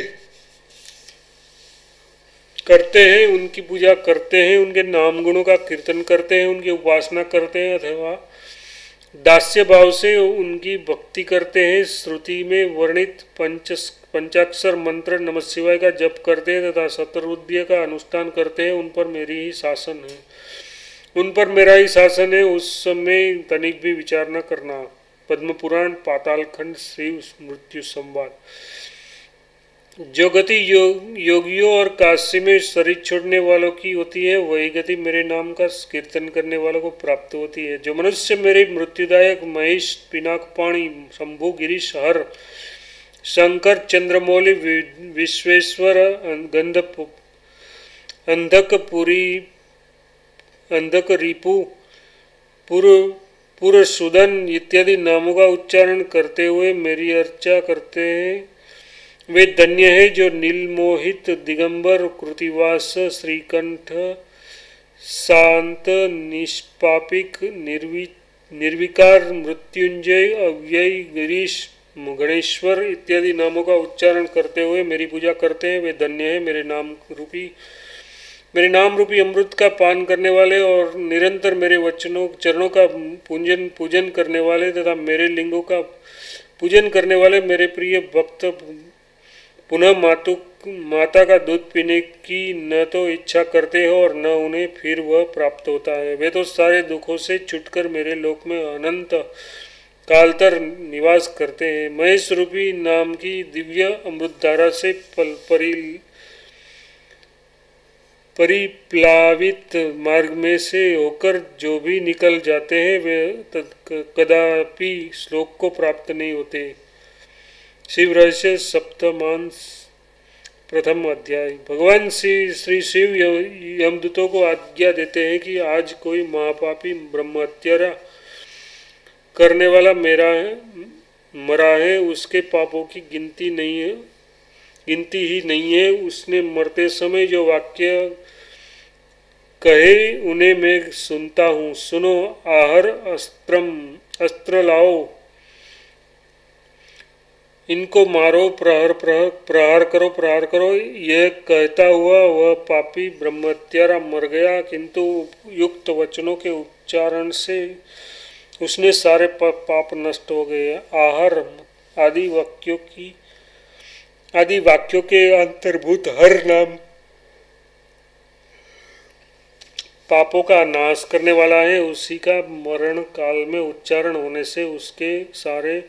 करते हैं, उनकी पूजा करते हैं, उनके नाम गुणों का कीर्तन करते हैं, उनकी उपासना करते हैं अथवा दास्य भाव से उनकी भक्ति करते हैं, श्रुति में वर्णित पंच, पंचाक्षर मंत्र नम शिवाय का जप करते हैं तथा शत्रुद्य का अनुष्ठान करते हैं, उन पर मेरी ही शासन है। उन पर मेरा ही शासन है, उस समय तनिक भी विचार न करना। पद्म पुराण पाताल खंड शिव मृत्यु संवाद। जो गति योग योगियों और काशी में शरीर छोड़ने वालों की होती है, वही गति मेरे नाम का कीर्तन करने वालों को प्राप्त होती है। जो मनुष्य मेरे मृत्युदायक महेश पिनाकपाणी शंभु, गिरीश, हर, शंकर, चंद्रमौली विश्वेश्वर, गंध अंधकपुरी अंधक रिपु पुर सुदन इत्यादि नामों का उच्चारण करते हुए मेरी अर्चा करते हैं। वे धन्य है जो नीलमोहित, दिगंबर, कृतिवास, श्रीकंठ, शांत, निष्पापिक, निर्वि, निर्विकार, मृत्युंजय, अव्यय, गिरीश गणेश्वर इत्यादि नामों का उच्चारण करते हुए मेरी पूजा करते हैं। वे धन्य है मेरे नाम रूपी मेरे नाम रूपी अमृत का पान करने वाले और निरंतर मेरे वचनों, चरणों का पूजन पूजन करने वाले तथा मेरे लिंगों का पूजन करने वाले मेरे प्रिय भक्त, पुनः मातु, माता का दूध पीने की न तो इच्छा करते हो और न उन्हें फिर वह प्राप्त होता है। वे तो सारे दुखों से छुटकर मेरे लोक में अनंत कालतर निवास करते हैं। महेश रूपी नाम की दिव्य अमृतधारा से पल, परी परिप्लावित मार्ग में से होकर जो भी निकल जाते हैं, वे कदापि श्लोक को प्राप्त नहीं होते। शिव रहस्य सप्तमांश प्रथम अध्याय। भगवान श्री श्री शिव यमदूतों को आज्ञा देते हैं कि आज कोई महापापी ब्रह्म हत्यारा करने वाला मेरा है मरा है, उसके पापों की गिनती नहीं है। गिनती ही नहीं है। उसने मरते समय जो वाक्य कहे, उन्हें मैं सुनता हूँ। सुनो, आहर अस्त्रम, अस्त्र लाओ। इनको मारो, प्रहर प्रहर प्रहार करो प्रहार करो। यह कहता हुआ वह पापी ब्रह्मत्यारा मर गया, किंतु युक्त वचनों के उच्चारण से उसने सारे पाप नष्ट हो गए। आहर आदि वाक्यों की आदि वाक्यों के अंतर्भूत हर नाम पापों का नाश करने वाला है, उसी का मरण काल में उच्चारण होने से उसके सारे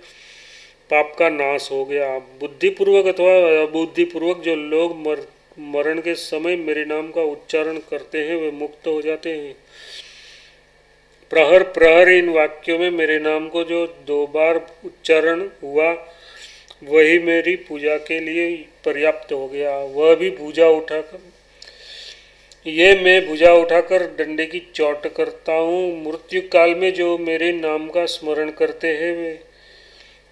पाप का नाश हो गया। बुद्धिपूर्वक अथवा अबुद्धिपूर्वक जो लोग मर, मरण के समय मेरे नाम का उच्चारण करते हैं, वे मुक्त हो जाते हैं। प्रहर प्रहर इन वाक्यों में मेरे नाम को जो दो बार उच्चारण हुआ वही मेरी पूजा के लिए पर्याप्त हो गया। वह भी भूजा उठाकर ये मैं भुजा उठाकर डंडे की चोट करता हूँ। मृत्यु काल में जो मेरे नाम का स्मरण करते हैं वे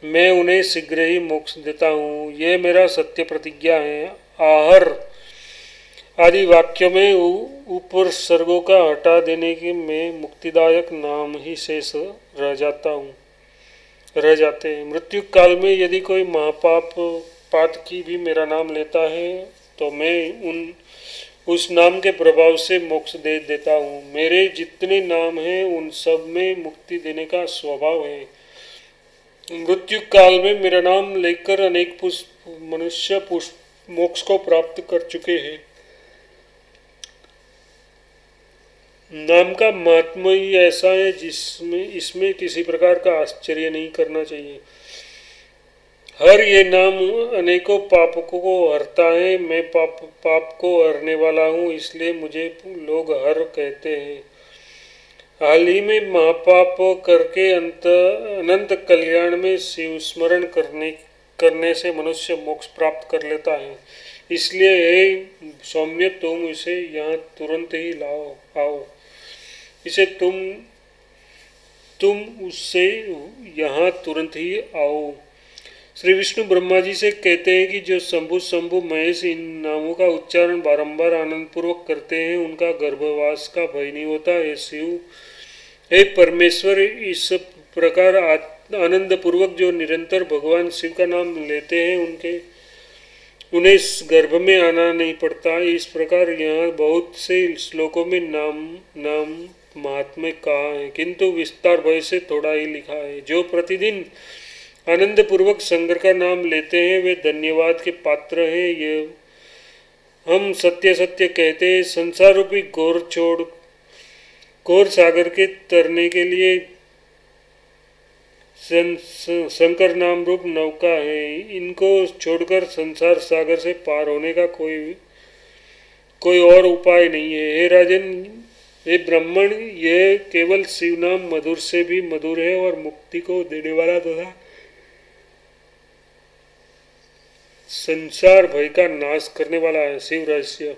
मैं उन्हें शीघ्र ही मोक्ष देता हूँ। ये मेरा सत्य प्रतिज्ञा है। आहर आदि वाक्यों में ऊपर सर्गों का हटा देने के मैं मुक्तिदायक नाम ही शेष रह जाता हूँ। रह जाते हैं। मृत्यु काल में यदि कोई महापाप पात की भी मेरा नाम लेता है तो मैं उन, उस नाम के प्रभाव से मोक्ष दे देता हूँ। मेरे जितने नाम हैं, उन सब में मुक्ति देने का स्वभाव है। मृत्यु काल में मेरा नाम लेकर अनेक पुष्प, मनुष्य पुष्प, मोक्ष को प्राप्त कर चुके हैं। नाम का महात्मा ही ऐसा है जिसमें, इसमें किसी प्रकार का आश्चर्य नहीं करना चाहिए। हर ये नाम अनेकों पापों को हरता है। मैं पाप पाप को हरने वाला हूँ, इसलिए मुझे लोग हर कहते हैं। हाल ही में महापाप करके अंत, अनंत कल्याण में शिव स्मरण करने करने से मनुष्य मोक्ष प्राप्त कर लेता है। इसलिए, हे सौम्य, तुम इसे यहाँ तुरंत ही लाओ, आओ। इसे तुम तुम उससे यहाँ तुरंत ही आओ। श्री विष्णु ब्रह्मा जी से कहते हैं कि जो शंभु शंभु महेश इन नामों का उच्चारण बारंबार आनंद पूर्वक करते हैं, उनका गर्भवास का भय नहीं होता। है शिव, हे परमेश्वर, इस प्रकार आनंद पूर्वक जो निरंतर भगवान शिव का नाम लेते हैं, उनके, उन्हें इस गर्भ में आना नहीं पड़ता। इस प्रकार यहाँ बहुत से श्लोकों में नाम नाम महात्म्य कहा है। किंतु विस्तार भय से थोड़ा ही लिखा है। जो प्रतिदिन आनंद पूर्वक संगर का नाम लेते हैं, वे धन्यवाद के पात्र हैं। ये हम सत्य सत्य कहते हैं। संसार रूपी गौर छोड़ कोर सागर के तरने के लिए शंकर नाम रूप नौका है। इनको छोड़कर संसार सागर से पार होने का कोई कोई और उपाय नहीं है। हे राजन हे ब्राह्मण, ये केवल शिव नाम मधुर से भी मधुर है और मुक्ति को देने वाला तथा संसार भय का नाश करने वाला है शिव रहस्य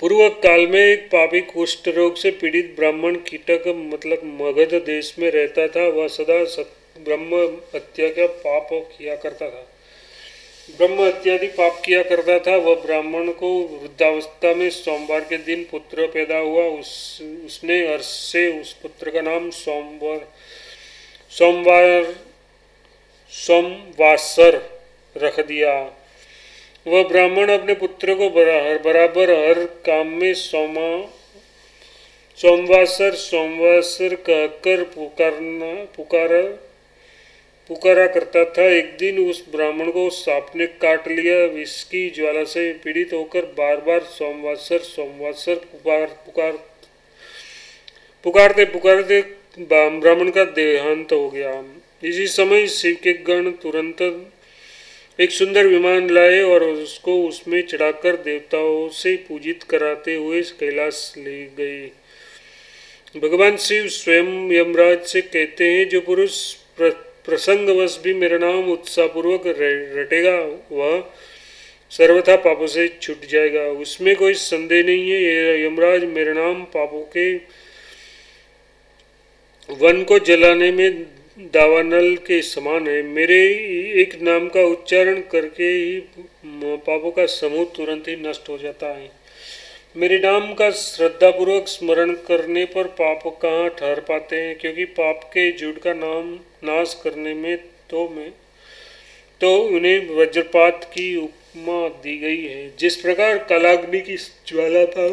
पूर्व काल में एक पापी कुष्ठ रोग से पीड़ित ब्राह्मण कीटक मतलब मगध देश में रहता था। वह सदा ब्रह्म हत्या का पाप किया करता था। ब्रह्म इत्यादि पाप किया करता था, वह ब्राह्मण को वृद्धावस्था में सोमवार के दिन पुत्र पैदा हुआ। उस, उसने हर्ष से उस पुत्र का नाम सोमवार सोमवार, सोमवासर रख दिया। वह ब्राह्मण अपने पुत्र को बराबर बराबर हर काम में सोमा, सोमवासर सोमवासर कहकर पुकारना, पुकारा। पुकारा करता था, एक दिन उस ब्राह्मण को सांप ने काट लिया विष ज्वाला से पीड़ित होकर बार बार सोमवासर सोमवासर पुकार पुकार, पुकारते पुकारते ब्राह्मण का देहांत हो गया। इसी समय शिव के गण तुरंत एक सुंदर विमान लाए और उसको उसमें चढ़ाकर देवताओं से पूजित कराते हुए कैलाश ले गए। भगवान शिव स्वयं यमराज से कहते हैं, जो पुरुष प्रसंगवश भी मेरा नाम उत्साहपूर्वक रटेगा, वह सर्वथा पापों से छूट जाएगा। उसमें कोई संदेह नहीं है, ये यमराज मेरा नाम पापों के वन को जलाने में दावानल के समान है। मेरे एक नाम का उच्चारण करके ही पापों का समूह तुरंत ही नष्ट हो जाता है। मेरे नाम का श्रद्धापूर्वक स्मरण करने पर पाप कहाँ ठहर पाते हैं? क्योंकि पाप के जुड़ का नाम नाश करने में तो में तो उन्हें वज्रपात की उपमा दी गई है। जिस प्रकार कलाग्नि की ज्वाला था,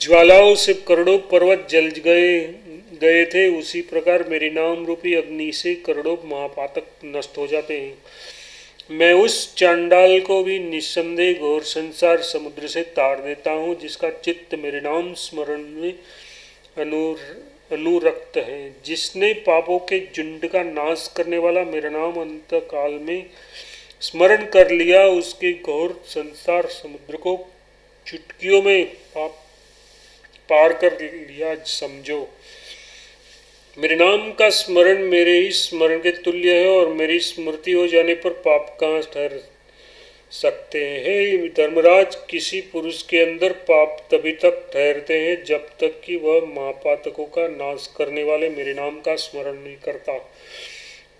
ज्वालाओं से करोड़ों पर्वत जल गए गए थे, उसी प्रकार मेरे नाम रूपी अग्नि से करोड़ों महापातक नष्ट हो जाते हैं। मैं उस चांडाल को भी निस्संदेह घोर संसार समुद्र से तार देता हूँ, जिसका चित्त मेरे नाम स्मरण में अनुर अनुरक्त है। जिसने पापों के झुंड का नाश करने वाला मेरा नाम अंत काल में स्मरण कर लिया, उसके घोर संसार समुद्र को चुटकियों में पाप, पार कर लिया। समझो, मेरे नाम का स्मरण मेरे ही स्मरण के तुल्य है और मेरी स्मृति हो जाने पर पाप कहाँ ठहर सकते हैं। धर्मराज किसी पुरुष के अंदर पाप तभी तक ठहरते हैं जब तक कि वह महापातकों का नाश करने वाले मेरे नाम का स्मरण नहीं करता।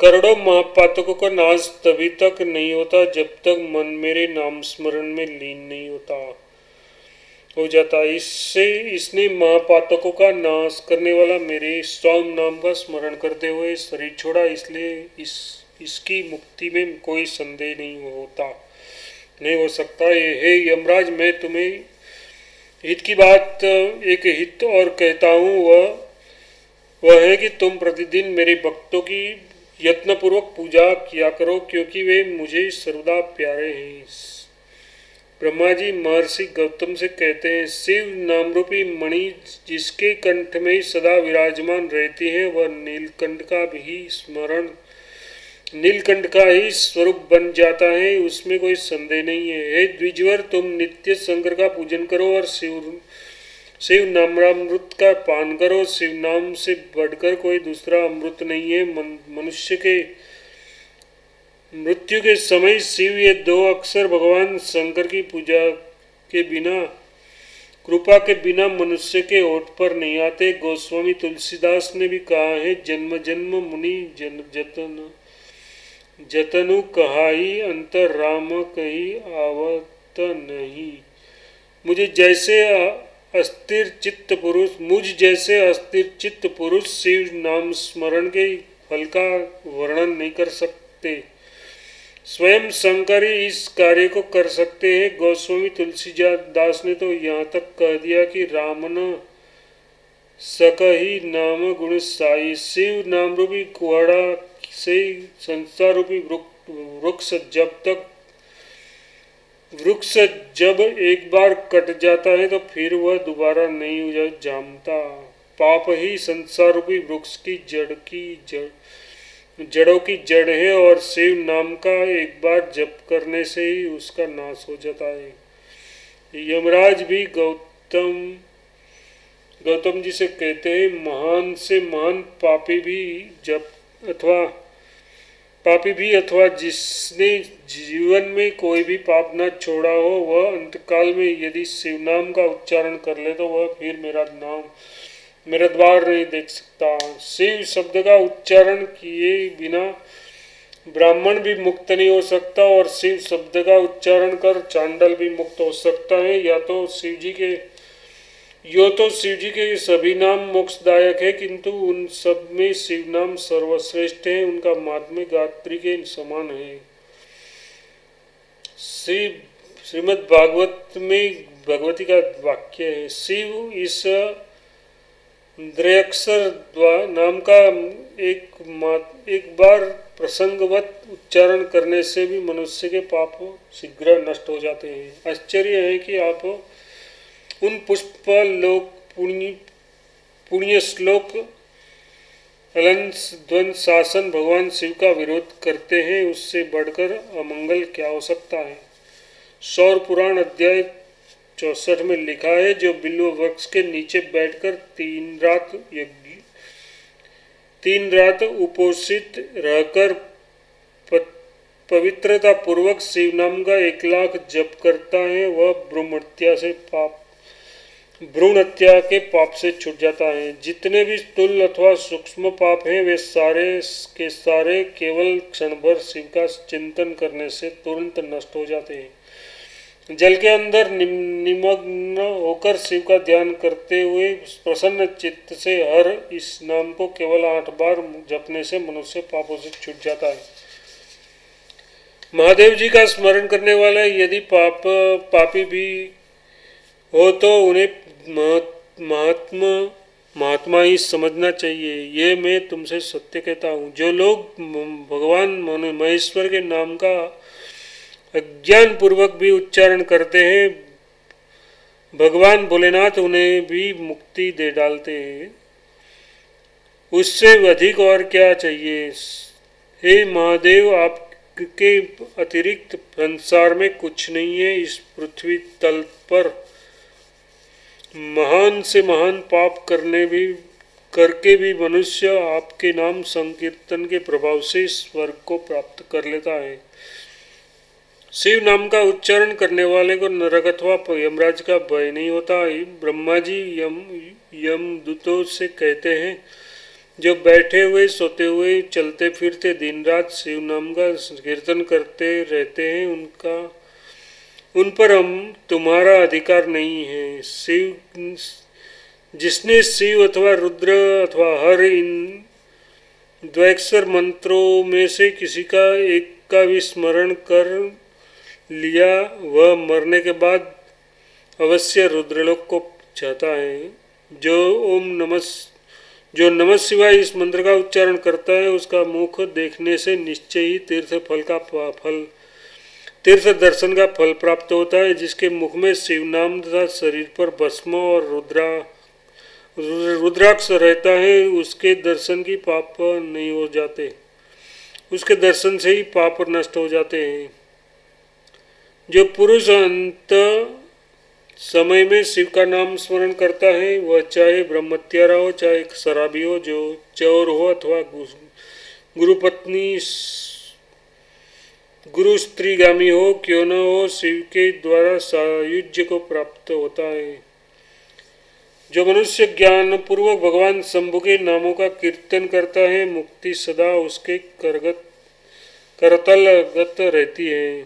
करोड़ों महापातकों का नाश तभी तक नहीं होता जब तक मन मेरे नाम स्मरण में लीन नहीं होता। हो जाता इससे इसने महापातकों का नाश करने वाला मेरे स्वाम नाम का स्मरण करते हुए शरीर छोड़ा। इसलिए इस, इसकी मुक्ति में कोई संदेह नहीं होता। नहीं हो सकता। ये, हे यमराज, मैं तुम्हें हित की बात, एक हित और कहता हूँ। वह वह है कि तुम प्रतिदिन मेरे भक्तों की यत्नपूर्वक पूजा किया करो, क्योंकि वे मुझे सर्वदा प्यारे हैं। ब्रह्मा जी महर्षि गौतम से कहते हैं, शिव नाम रूपी मणि जिसके कंठ में सदा विराजमान रहती है, वह नीलकंठ का भी स्मरण नीलकंठ का ही स्वरूप बन जाता है, उसमें कोई संदेह नहीं है। हे द्विजवर, तुम नित्य शंकर का पूजन करो और शिव शिव नामृत का पान करो। शिव नाम से बढ़कर कोई दूसरा अमृत नहीं है। मनुष्य के मृत्यु के समय शिव ये दो अक्षर भगवान शंकर की पूजा के बिना, कृपा के बिना मनुष्य के ओठ पर नहीं आते। गोस्वामी तुलसीदास ने भी कहा है, जन्म जन्म मुनि जन जतन। जतनु कहा ही अंतर राम कही आवत नहीं। मुझे जैसे अस्थिर चित्त पुरुष मुझ जैसे अस्थिर चित्त पुरुष शिव नाम स्मरण के फल का वर्णन नहीं कर सकते। स्वयं शंकर ही इस कार्य को कर सकते हैं। गोस्वामी तुलसीदास दास ने तो यहाँ तक कह दिया कि रामन सक ही नाम गुण साई। शिव नाम रूपी कुहड़ा से संसार रूपी वृक्ष जब तक, वृक्ष जब एक बार कट जाता है तो फिर वह दोबारा नहीं जामता पाप ही संसार रूपी वृक्ष की जड़ की जड़, जड़ों की जड़ है और शिव नाम का एक बार जप करने से ही उसका नाश हो जाता है। यमराज भी गौतम गौतम जी से कहते हैं, महान से महान पापी भी जब अथवा पापी भी अथवा जिसने जीवन में कोई भी पाप न छोड़ा हो, वह अंतकाल में यदि शिव नाम का उच्चारण कर ले तो वह फिर मेरा नाम, मेरा द्वार नहीं देख सकता। शिव शब्द का उच्चारण किए बिना ब्राह्मण भी मुक्त नहीं हो सकता और शिव शब्द का उच्चारण कर चांडल भी मुक्त हो सकता है। या तो शिव जी के यो तो शिव जी के सभी नाम मोक्षदायक है, किंतु उन सब में शिव नाम सर्वश्रेष्ठ है, उनका महात्म्य गात्री के समान है। शिव, श्रीमद भागवत में भगवती का वाक्य है, शिव इस द्रयक्षर नाम का एक एक बार प्रसंगवत उच्चारण करने से भी मनुष्य के पाप शीघ्र नष्ट हो जाते हैं। आश्चर्य है कि आप उन पुष्प लोक पुण्य पुण्य श्लोक ध्वंस, शासन, भगवान शिव का विरोध करते हैं, उससे बढ़कर अमंगल क्या हो सकता है? सौर पुराण अध्याय चौसठ में लिखा है, जो बिल्व वृक्ष के नीचे बैठकर तीन रात यज्ञ, तीन रात उपोषित रहकर पवित्रता पूर्वक शिव नाम का एक लाख जप करता है, वह ब्रह्मत्या से पाप भ्रूण हत्या के पाप से छूट जाता है। जितने भी स्थूल अथवा सूक्ष्म पाप हैं, वे सारे के सारे केवल क्षण भर शिव का चिंतन करने से तुरंत नष्ट हो जाते हैं। जल के अंदर निमग्न होकर शिव का ध्यान करते हुए प्रसन्न चित्त से हर इस नाम को केवल आठ बार जपने से मनुष्य पापों से छूट जाता है। महादेव जी का स्मरण करने वाला यदि पाप, पापी भी हो तो उन्हें महात्मा महात्मा ही समझना चाहिए। ये मैं तुमसे सत्य कहता हूँ। जो लोग भगवान महेश्वर के नाम का अज्ञान पूर्वक भी उच्चारण करते हैं, भगवान भोलेनाथ उन्हें भी मुक्ति दे डालते हैं। उससे अधिक और क्या चाहिए? हे महादेव, आपके अतिरिक्त संसार में कुछ नहीं है। इस पृथ्वी तल पर महान से महान पाप करने भी, करके भी मनुष्य आपके नाम संकीर्तन के प्रभाव से स्वर्ग को प्राप्त कर लेता है। शिव नाम का उच्चारण करने वाले को नरक अथवा यमराज का भय नहीं होता ब्रह्मा जी यम यम दूतों से कहते हैं जो बैठे हुए, सोते हुए, चलते फिरते दिन रात शिव नाम का कीर्तन करते रहते हैं, उनका उन पर हम तुम्हारा अधिकार नहीं है। शिव जिसने शिव अथवा रुद्र अथवा हर इन द्वैक्षर मंत्रों में से किसी का एक का भी स्मरण कर लिया, वह मरने के बाद अवश्य रुद्रलोक को चाहता है। जो ओम नमस्, जो नमः शिवाय इस मंत्र का उच्चारण करता है, उसका मुख देखने से निश्चय ही तीर्थ फल का फल तीर्थ दर्शन का फल प्राप्त होता है, जिसके मुख में शिव नाम तथा शरीर पर भस्म और रुद्रा, रुद्राक्ष रहता है, उसके दर्शन की पाप नहीं हो जाते। उसके दर्शन से ही पाप नष्ट हो जाते हैं। जो पुरुष अंत समय में शिव का नाम स्मरण करता है, वह चाहे ब्रह्मत्यारा हो, चाहे शराबी हो, जो चौर हो अथवा गुरुपत्नी गुरु स्त्रीगामी हो, क्यों न हो, शिव के द्वारा सायुज्य को प्राप्त होता है। जो मनुष्य ज्ञान पूर्वक भगवान शंभु के नामों का कीर्तन करता है, मुक्ति सदा उसके करगत, करतलगत रहती है।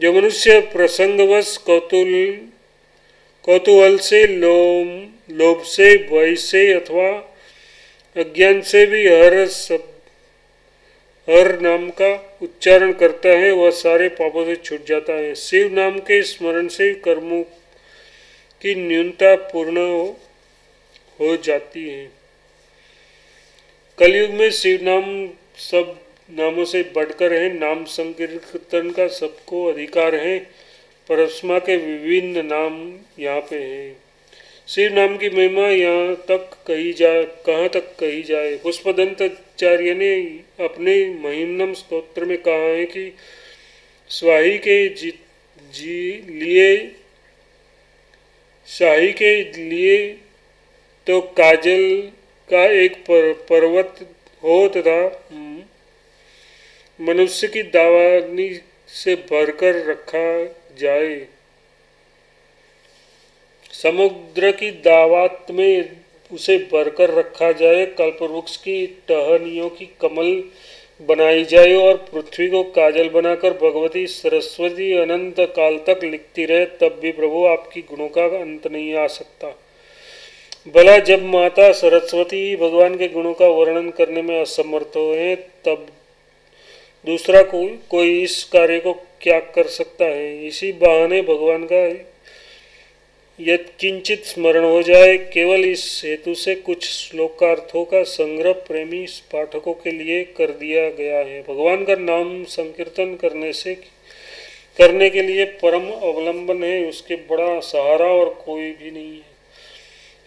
जो मनुष्य प्रसंगवश कौतूल, कौतूहल से लोम, लोभ से भय से अथवा अज्ञान से भी हर सब हर नाम का उच्चारण करता है वह सारे पापों से छूट जाता है। शिव नाम के स्मरण से कर्मों की न्यूनता पूर्ण हो, हो जाती है। कलयुग में शिव नाम सब नामों से बढ़कर है। नाम संकीर्तन का सबको अधिकार है। परस्मा के विभिन्न नाम यहाँ पे हैं। शिव नाम की महिमा यहाँ तक कही जाए कहाँ तक कही जाए? पुष्पदंताचार्य ने अपने महिमनम स्त्रोत्र में कहा है कि स्वाही के जी, जी लिए शाही के लिए तो काजल का एक पर, पर्वत हो तथा मनुष्य की दावानी से भरकर रखा जाए। समुद्र की दावात में उसे भरकर रखा जाए कल्प वृक्ष की टहनियों की कमल बनाई जाए और पृथ्वी को काजल बनाकर भगवती सरस्वती अनंत काल तक लिखती रहे, तब भी प्रभु आपकी गुणों का अंत नहीं आ सकता। भला जब माता सरस्वती भगवान के गुणों का वर्णन करने में असमर्थ हुए, तब दूसरा कोई कोई इस कार्य को क्या कर सकता है? इसी बहाने भगवान का यत्किंचित स्मरण हो जाए, केवल इस हेतु से कुछ श्लोकार्थों का संग्रह प्रेमी पाठकों के लिए कर दिया गया है। भगवान का नाम संकीर्तन करने से, करने के लिए परम अवलंबन है, उसके बड़ा सहारा और कोई भी नहीं है।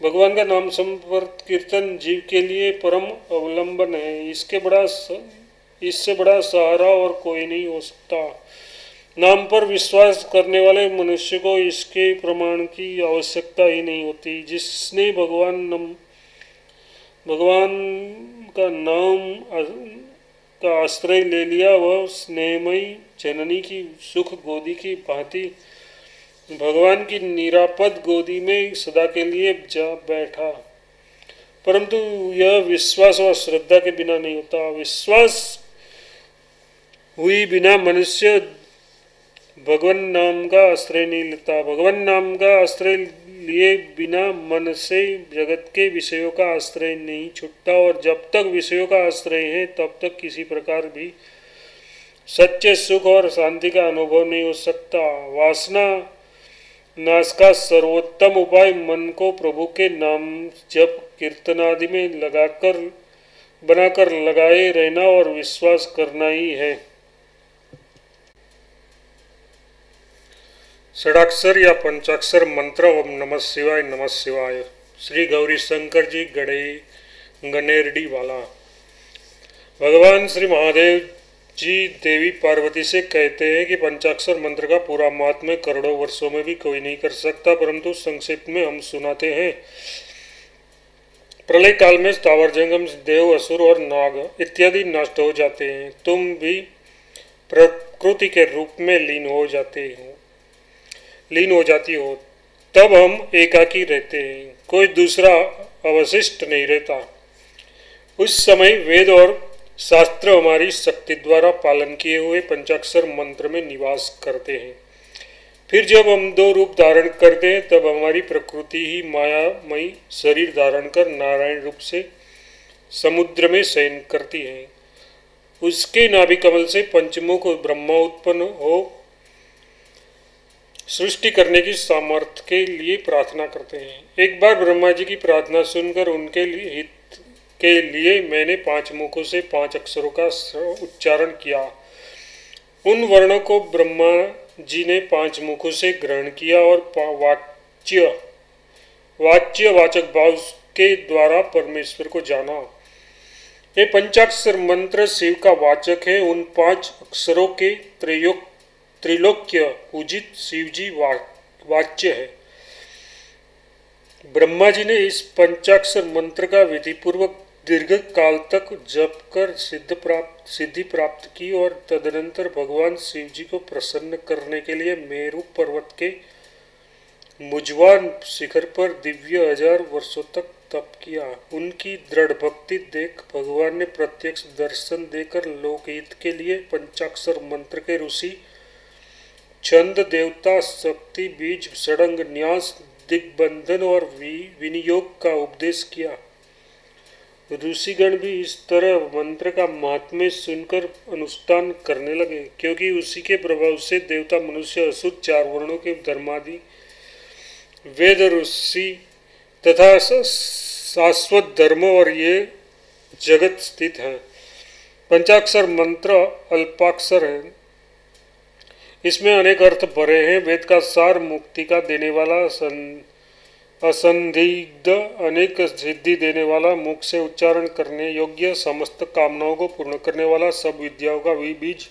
भगवान का नाम संपर्क कीर्तन जीव के लिए परम अवलंबन है, इसके बड़ा इससे बड़ा सहारा और कोई नहीं हो सकता। नाम पर विश्वास करने वाले मनुष्य को इसके प्रमाण की आवश्यकता ही नहीं होती। जिसने भगवान नम, भगवान का नाम का आश्रय ले लिया, वह स्नेहमयी जननी की सुख गोदी की भांति भगवान की निरापद गोदी में सदा के लिए जा बैठा। परंतु यह विश्वास और श्रद्धा के बिना नहीं होता। विश्वास हुई बिना मनुष्य भगवान नाम का आश्रय नहीं लेता। भगवान नाम का आश्रय लिए बिना मन से जगत के विषयों का आश्रय नहीं छूटता और जब तक विषयों का आश्रय है, तब तक किसी प्रकार भी सच्चे सुख और शांति का अनुभव नहीं हो सकता। वासना नाश का सर्वोत्तम उपाय मन को प्रभु के नाम जब कीर्तन आदि में लगाकर, बनाकर लगाए रहना और विश्वास करना ही है। षडाक्षर या पंचाक्षर मंत्र ओम नमः शिवाय नमः शिवाय। श्री गौरी शंकर जी गणे गनेरडी वाला। भगवान श्री महादेव जी देवी पार्वती से कहते हैं कि पंचाक्षर मंत्र का पूरा महात्म्य करोड़ों वर्षों में भी कोई नहीं कर सकता, परंतु संक्षिप्त में हम सुनाते हैं। प्रलय काल में स्थावर जंगम, देव असुर और नाग इत्यादि नष्ट हो जाते हैं। तुम भी प्रकृति के रूप में लीन हो जाते हो। लीन हो जाती हो, तब हम एकाकी रहते हैं, कोई दूसरा अवशिष्ट नहीं रहता। उस समय वेद और शास्त्र हमारी शक्ति द्वारा पालन किए हुए पंचाक्षर मंत्र में निवास करते हैं। फिर जब हम दो रूप धारण करते हैं, तब हमारी प्रकृति ही मायामयी शरीर धारण कर नारायण रूप से समुद्र में शयन करती है। उसके नाभिकमल से पंचमुख ब्रह्मा उत्पन्न हो सृष्टि करने की सामर्थ्य के लिए प्रार्थना करते हैं। एक बार ब्रह्मा जी की प्रार्थना सुनकर उनके लिए हित के लिए मैंने पाँच मुखों से पाँच अक्षरों का उच्चारण किया। उन वर्णों को ब्रह्मा जी ने पाँच मुखों से ग्रहण किया और वाच्य वाच्य वाचक भाव के द्वारा परमेश्वर को जाना। ये पंचाक्षर मंत्र शिव का वाचक है। उन पाँच अक्षरों के त्रयोग त्रिलोक्य पूजित शिवजी वा, वाच्य है। ब्रह्मा जी ने इस पंचाक्षर मंत्र का विधि पूर्वक दीर्घ काल तक जप कर सिद्ध प्राप्त सिद्धि प्राप्त की और तदनंतर भगवान शिव जी को प्रसन्न करने के लिए मेरु पर्वत के मुजवान शिखर पर दिव्य हज़ार वर्षों तक तप किया। उनकी दृढ़ भक्ति देख भगवान ने प्रत्यक्ष दर्शन देकर लोकहित के लिए पंचाक्षर मंत्र के ऋषि छंद देवता शक्ति बीज सड़ंग न्यास दिग्बंधन और विनियोग का उपदेश किया। ऋषिगण भी इस तरह मंत्र का महात्म्य सुनकर अनुष्ठान करने लगे, क्योंकि उसी के प्रभाव से देवता मनुष्य, असुर, चार वर्णों के धर्मादि, वेद, ऋषि तथा शाश्वत धर्म और ये जगत स्थित है। पंचाक्षर मंत्र अल्पाक्षर है। इसमें अनेक अर्थ भरे हैं। वेद का सार मुक्ति का देने वाला असंदिग्ध अनेक सिद्धि देने वाला, मुख से उच्चारण करने योग्य समस्त कामनाओं को पूर्ण करने वाला, सब विद्याओं का भी बीज,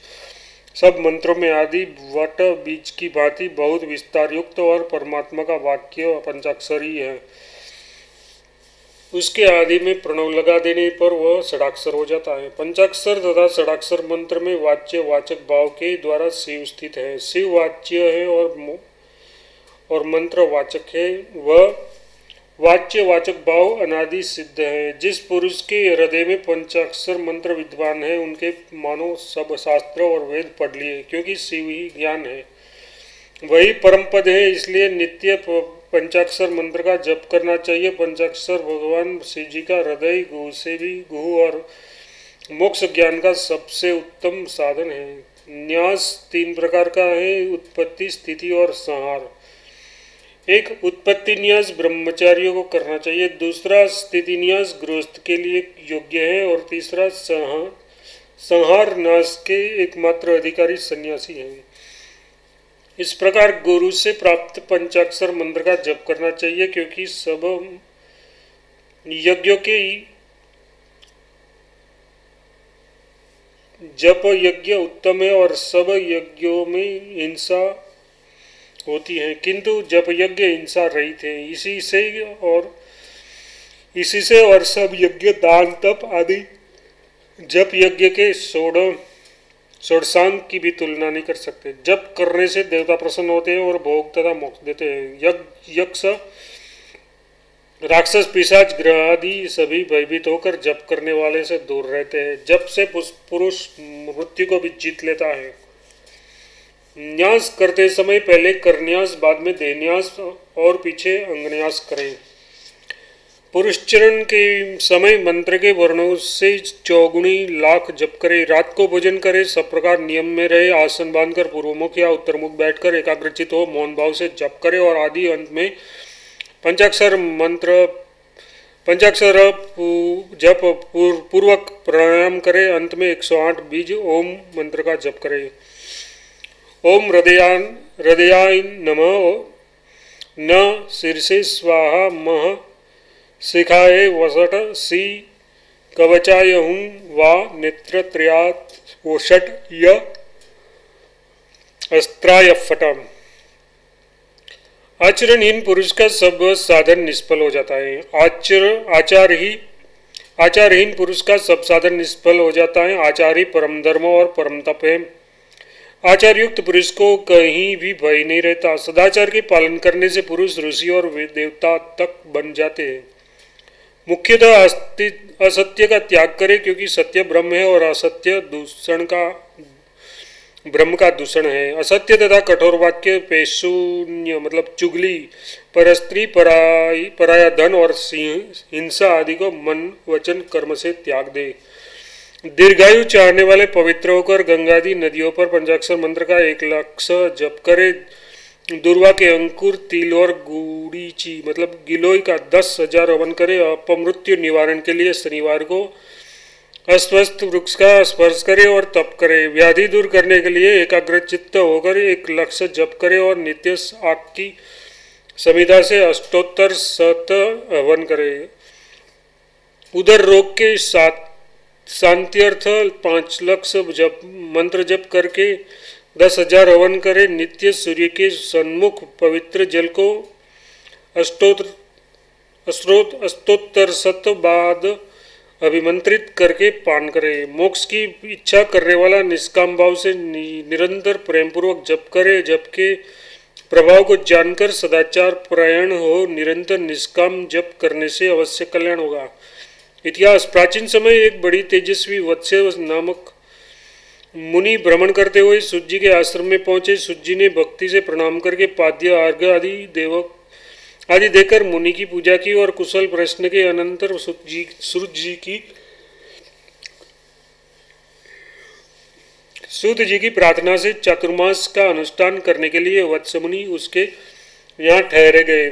सब मंत्रों में आदि, वट, बीज की भांति बहुत विस्तार युक्त और परमात्मा का वाक्य पंचाक्षरी है। उसके आदि में प्रणव लगा देने पर वह षडाक्षर हो जाता है। पंचाक्षर तथा षडाक्षर मंत्र में वाच्य वाचक भाव के द्वारा शिव स्थित है। शिव वाच्य है और और मंत्र वाचक है। वह वाच्य वाचक भाव अनादि सिद्ध है। जिस पुरुष के हृदय में पंचाक्षर मंत्र विद्वान है, उनके मानो सब शास्त्र और वेद पढ़ लिए, क्योंकि शिव ही ज्ञान है। वही परम पद है, इसलिए नित्य पंचाक्षर मंत्र का जप करना चाहिए। पंचाक्षर भगवान शिव जी का हृदय गुह से भी गुह और मोक्ष ज्ञान का सबसे उत्तम साधन है। न्यास तीन प्रकार का है, उत्पत्ति, स्थिति और संहार। एक, उत्पत्ति न्यास ब्रह्मचारियों को करना चाहिए। दूसरा, स्थिति न्यास गृहस्थ के लिए योग्य है। और तीसरा संहार नाश के एकमात्र अधिकारी सन्यासी हैं। इस प्रकार गुरु से प्राप्त पंचाक्षर मंत्र का जप करना चाहिए, क्योंकि सब यज्ञों के जप यज्ञ उत्तम है और सब यज्ञों में हिंसा होती है, किंतु जप यज्ञ हिंसा रहित है। इसी से और इसी से और सब यज्ञ दान, तप आदि जप यज्ञ के सोड़ षोड़शांग की भी तुलना नहीं कर सकते। जब करने से देवता प्रसन्न होते हैं और भोग तथा मोक्ष देते हैं। यक्ष, राक्षस, पिशाच, ग्रह आदि सभी भयभीत होकर जप करने वाले से दूर रहते हैं। जप से पुरुष मृत्यु को भी जीत लेता है। न्यास करते समय पहले करन्यास, बाद में देन्यास और पीछे अंगन्यास करें। पुरुष चरण के समय मंत्र के वर्णों से चौगुणी, लाख जप करे, रात को भोजन करे, सब प्रकार नियम में रहे, आसन बांधकर पूर्वमुख या उत्तरमुख बैठकर एकाग्रचित हो, मौन भाव से जप करे और आदि अंत में पंचाक्षर मंत्र, पंचाक्षर जप पूर्वक प्राणायाम करे, अंत में 108 बीज ओम मंत्र का जप करे। ओम हृदयान, हृदयाय नम, न शीर्षे स्वाहा मह सिखाए वसट, सी कवचाय हूँ वा, नेत्रत्रयात य अस्त्राय फटम आचरणहीन पुरुष का सब साधन निष्फल हो जाता है। आचर आचार ही आचारहीन पुरुष का सब साधन निष्फल हो जाता है। आचार ही परम धर्म और परम तप है। आचार युक्त पुरुष को कहीं भी भय नहीं रहता। सदाचार के पालन करने से पुरुष ऋषि और देवता तक बन जाते हैं। मुख्यतः असत्य का त्याग करे क्योंकि सत्य ब्रह्म है और असत्य दूषण का, ब्रह्म का दूषण है। असत्य तथा कठोर वाक्य पेशून्य मतलब चुगली, पर स्त्री, पराई पराया धन और हिंसा आदि को मन, वचन, कर्म से त्याग दे। दीर्घायु चाहने वाले पवित्र होकर गंगादी नदियों पर पंचाक्षर मंत्र का एक लक्ष्य जप करे। दुर्वा के अंकुर, तिल और गुड़ीची मतलब गिलोय का दस हज़ार हवन करे अपमृत्यु निवारण के लिए शनिवार को अस्वस्थ वृक्ष का स्पर्श करे और तप करे। व्याधि दूर करने के लिए एकाग्र चित्त होकर एक लक्ष्य जप करे और नित्य आपकी संविधा से अष्टोत्तर सत हवन करे। उधर रोग के साथ शांत्यर्थ पाँच लक्ष्य जप मंत्र जप करके दस हज़ार हवन करे, नित्य सूर्य के सन्मुख पवित्र जल को अष्टोत्र अस्तोत्तर सत बाद अभिमंत्रित करके पान करे। मोक्ष की इच्छा करने वाला निष्काम भाव से निरंतर प्रेम पूर्वक जप करे जबकि प्रभाव को जानकर सदाचार प्रयाण हो, निरंतर निष्काम जप करने से अवश्य कल्याण होगा। इतिहास, प्राचीन समय एक बड़ी तेजस्वी वत्स्य नामक मुनि भ्रमण करते हुए सूर्य के आश्रम में पहुँचे। सूर्य ने भक्ति से प्रणाम करके पाद्य अर्घ आदि देवक, आदि देकर मुनि की पूजा की और कुशल प्रश्न के अनंतर सूर्य जी की सूत जी की प्रार्थना से चतुर्मास का अनुष्ठान करने के लिए वत्समुनि उसके यहाँ ठहरे गए।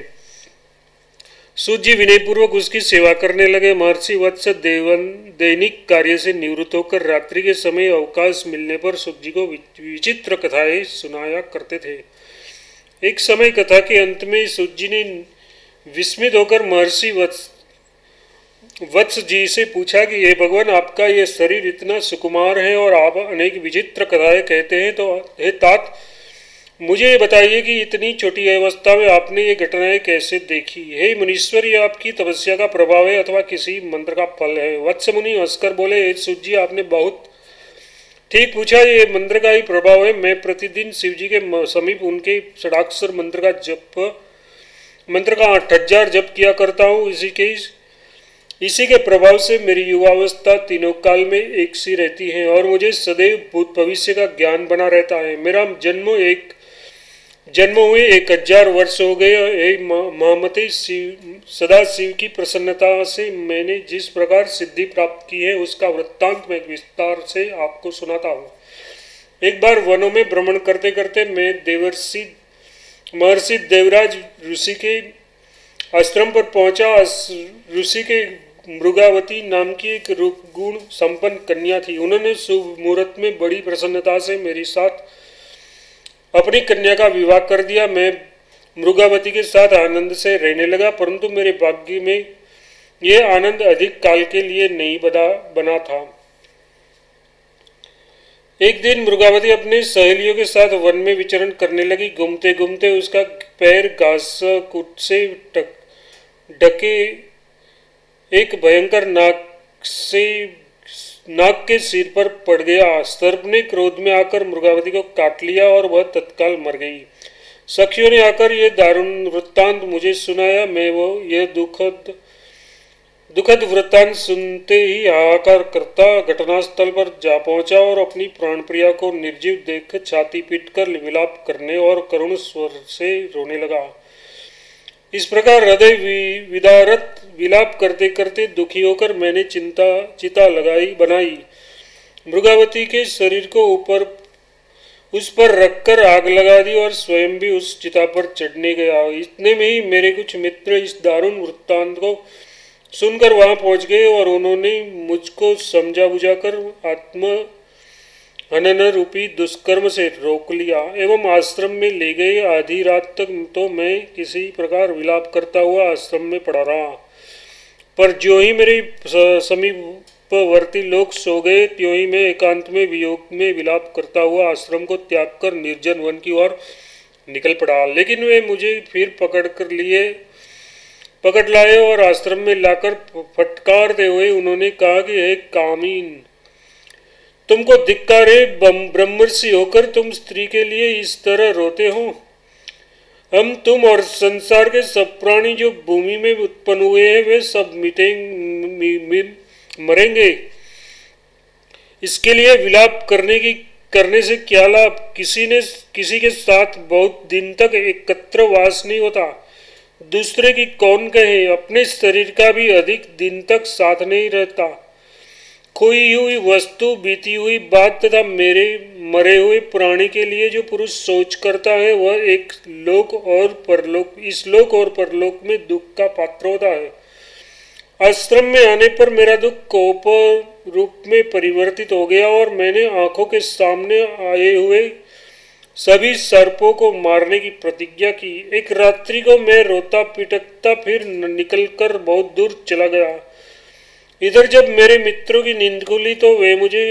सूजी विनयपूर्वक उसकी सेवा करने लगे। महर्षि वत्स देवन दैनिक कार्य से निवृत्त होकर रात्रि के समय अवकाश मिलने पर सूजी को विचित्र कथाएँ सुनाया करते थे। एक समय कथा के अंत में सूजी ने विस्मित होकर महर्षि वत्स वत्स जी से पूछा कि ये भगवान, आपका ये शरीर इतना सुकुमार है और आप अनेक विचित्र कथाएँ कहते हैं तो हे तात मुझे ये बताइए कि इतनी छोटी अवस्था में आपने ये घटनाएँ कैसे देखी? हे मुनीश्वर, ये आपकी तपस्या का प्रभाव है अथवा किसी मंत्र का फल है? वत्स मुनि हंसकर बोले सूजी, आपने बहुत ठीक पूछा, ये मंत्र का ही प्रभाव है। मैं प्रतिदिन शिव जी के समीप उनके षडाक्षर मंत्र का जप, मंत्र का आठ हज़ार जप किया करता हूँ। इसी के इसी के प्रभाव से मेरी युवावस्था तीनों काल में एक सी रहती है और मुझे सदैव भूत भविष्य का ज्ञान बना रहता है। मेरा जन्म एक जन्म हुए एक हज़ार वर्ष हो गए महामती शिव, सदा शिव की प्रसन्नता से मैंने जिस प्रकार सिद्धि प्राप्त की है, उसका वृत्तांत मैं विस्तार से आपको सुनाता हूँ। एक बार वनों में भ्रमण करते करते मैं देवर्षि, महर्षि देवराज ऋषि के आश्रम पर पहुँचा। ऋषि के मृगावती नाम की एक रूप, गुण संपन्न कन्या थी। उन्होंने शुभ मुहूर्त में बड़ी प्रसन्नता से मेरे साथ अपनी कन्या का विवाह कर दिया। मैं मृगावती के साथ आनंद से रहने लगा, परंतु मेरे भाग्य में यह आनंद अधिक काल के लिए नहीं बना बना था। एक दिन मृगावती अपने सहेलियों के साथ वन में विचरण करने लगी। घूमते घूमते उसका पैर घास कुट से ढके। एक भयंकर नाक से नाग के सिर पर पड़ गया सर्प ने क्रोध में आकर मृगावती को काट लिया और वह तत्काल मर गई। सखियों ने आकर यह दारुण वृत्तांत मुझे सुनाया। मैं वो यह दुखद दुखद वृत्तांत सुनते ही हाहाकार करता, घटनास्थल पर जा पहुँचा और अपनी प्राण प्रिया को निर्जीव देख छाती पीट कर विलाप करने और करुण स्वर से रोने लगा। इस प्रकार हृदय विदारत विलाप करते करते दुखी होकर मैंने चिंता, चिता लगाई, बनाई। मृगावती के शरीर को ऊपर, उस पर रखकर आग लगा दी और स्वयं भी उस चिता पर चढ़ने गया। इतने में ही मेरे कुछ मित्र इस दारुण वृत्तांत को सुनकर वहाँ पहुँच गए और उन्होंने मुझको समझा बुझाकर आत्म हनन रूपी दुष्कर्म से रोक लिया एवं आश्रम में ले गए। आधी रात तक तो मैं किसी प्रकार विलाप करता हुआ आश्रम में पड़ा रहा। पर जो ही मेरे समीपवर्ती लोग सो गए, त्यों ही मैं एकांत में वियोग में विलाप करता हुआ आश्रम को त्याग कर निर्जन वन की ओर निकल पड़ा। लेकिन वे मुझे फिर पकड़ कर लिए, पकड़ लाए और आश्रम में लाकर फटकारते हुए उन्होंने कहा कि एक कामीन, तुमको धिक्कारे ब्रह्मर्षि होकर तुम स्त्री के लिए इस तरह रोते हो। हम तुम और संसार के सब प्राणी जो भूमि में उत्पन्न हुए हैं, वे सब मिटेंगे मरेंगे। इसके लिए विलाप करने की करने से क्या लाभ? किसी ने किसी के साथ बहुत दिन तक एकत्र वास नहीं होता। दूसरे की कौन कहे? अपने शरीर का भी अधिक दिन तक साथ नहीं रहता। खोई हुई वस्तु, बीती हुई बात तथा मेरे, मरे हुए प्राणी के लिए जो पुरुष सोच करता है, वह एक लोक और परलोक, इस लोक और परलोक में दुख का पात्र होता है। आश्रम में आने पर मेरा दुख कोप रूप में परिवर्तित हो गया और मैंने आँखों के सामने आए हुए सभी सर्पों को मारने की प्रतिज्ञा की। एक रात्रि को मैं रोता पिटकता फिर निकलकर बहुत दूर चला गया। इधर जब मेरे मित्रों की नींद खुली तो वे मुझे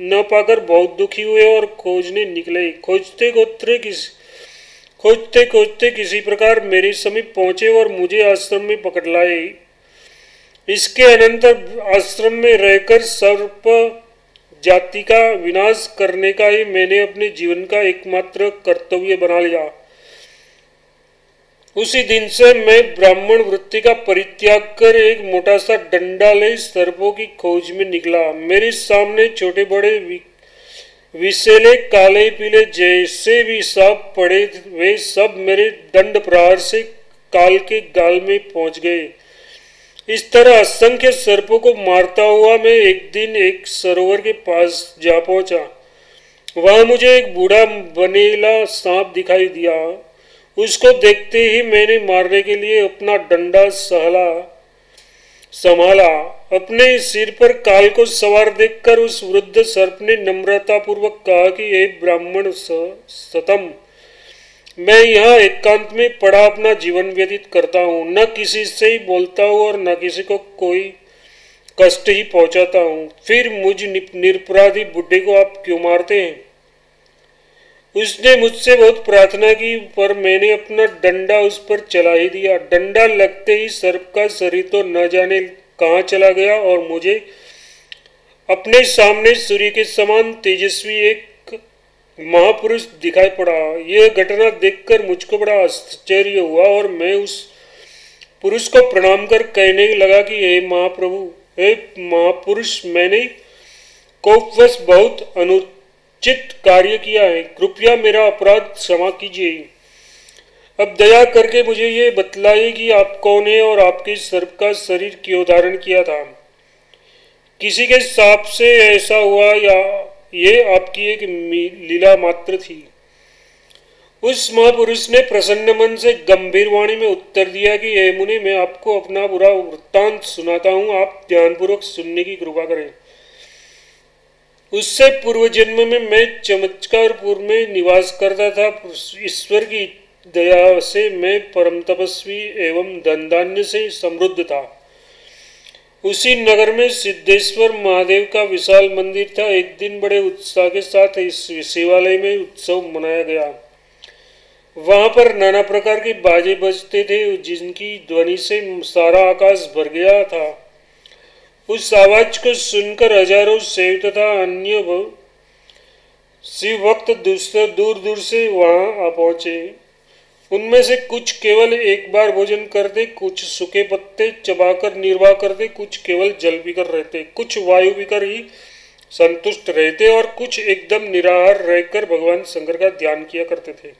न पाकर बहुत दुखी हुए और खोजने निकले। खोजते खोजते किस खोजते खोजते किसी प्रकार मेरे समीप पहुँचे और मुझे आश्रम में पकड़ लाए। इसके अनंतर आश्रम में रहकर सर्प जाति का विनाश करने का ही मैंने अपने जीवन का एकमात्र कर्तव्य बना लिया। उसी दिन से मैं ब्राह्मण वृत्ति का परित्याग कर एक मोटा सा डंडा ले सर्पों की खोज में निकला। मेरे सामने छोटे बड़े विशेले काले पीले जैसे भी सांप पड़े वे सब मेरे दंड प्रहार से काल के गाल में पहुँच गए। इस तरह असंख्य सर्पों को मारता हुआ मैं एक दिन एक सरोवर के पास जा पहुँचा। वहाँ मुझे एक बूढ़ा बनेला सांप दिखाई दिया। उसको देखते ही मैंने मारने के लिए अपना डंडा सहला, संभाला। अपने सिर पर काल को सवार देखकर उस वृद्ध सर्प ने नम्रता पूर्वक कहा कि, हे ब्राह्मण सतम, मैं यहाँ एकांत एक में पड़ा अपना जीवन व्यतीत करता हूँ। न किसी से ही बोलता हूँ और न किसी को कोई कष्ट ही पहुंचाता हूँ। फिर मुझ निरपराधी बुढ़े को आप क्यों मारते हैं? उसने मुझसे बहुत प्रार्थना की, पर मैंने अपना डंडा उस पर चला ही दिया। डंडा लगते ही सर्प का शरीर तो न जाने कहाँ चला गया और मुझे अपने सामने सूर्य के समान तेजस्वी एक महापुरुष दिखाई पड़ा। यह घटना देखकर मुझको बड़ा आश्चर्य हुआ और मैं उस पुरुष को प्रणाम कर कहने लगा कि, हे महाप्रभु, हे महापुरुष, मैंने कोपवश बहुत अनु चित कार्य किया है। कृपया मेरा अपराध क्षमा कीजिए। अब दया करके मुझे ये बतलाइए कि आप कौन है और आपके सर्प का शरीर क्यों धारण किया था? किसी के साप से ऐसा हुआ या ये आपकी एक लीला मात्र थी? उस महापुरुष ने प्रसन्न मन से गंभीर वाणी में उत्तर दिया कि हे मुनि, मैं आपको अपना बुरा वृत्तांत सुनाता हूँ। आप ध्यानपूर्वक सुनने की कृपा करें। उससे पूर्व जन्म में मैं चमत्कारपुर में निवास करता था। ईश्वर की दया से मैं परम तपस्वी एवं धनधान्य से समृद्ध था। उसी नगर में सिद्धेश्वर महादेव का विशाल मंदिर था। एक दिन बड़े उत्साह के साथ इस शिवालय में उत्सव मनाया गया। वहाँ पर नाना प्रकार के बाजे बजते थे, जिनकी ध्वनि से सारा आकाश भर गया था। उस आवाज़ को सुनकर हज़ारों सेव तथा अन्य शिव भक्त दूर दूर से वहाँ आ पहुँचे। उनमें से कुछ केवल एक बार भोजन करते, कुछ सूखे पत्ते चबाकर निर्वाह करते, कुछ केवल जल पीकर रहते, कुछ वायु पीकर ही संतुष्ट रहते और कुछ एकदम निराहार रहकर भगवान शंकर का ध्यान किया करते थे।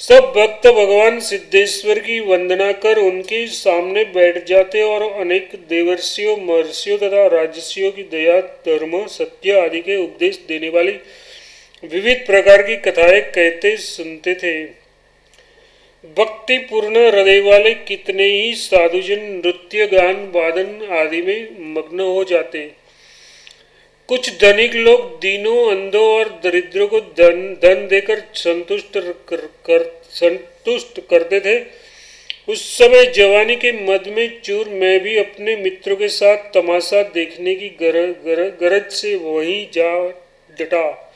सब भक्त भगवान सिद्धेश्वर की वंदना कर उनके सामने बैठ जाते और अनेक देवर्षियों, महर्षियों तथा राजस्वियों की दया, धर्म, सत्य आदि के उपदेश देने वाली विविध प्रकार की कथाएँ कहते, सुनते थे। भक्ति पूर्ण हृदय वाले कितने ही साधुजन, नृत्य, गान, वादन आदि में मग्न हो जाते। कुछ धनिक लोग दीनों अंधों और दरिद्रों को धन धन देकर संतुष्ट कर, कर संतुष्ट करते थे। उस समय जवानी के मद में चूर मैं भी अपने मित्रों के साथ तमाशा देखने की गरज गर, गरज से वहीं जा डटा।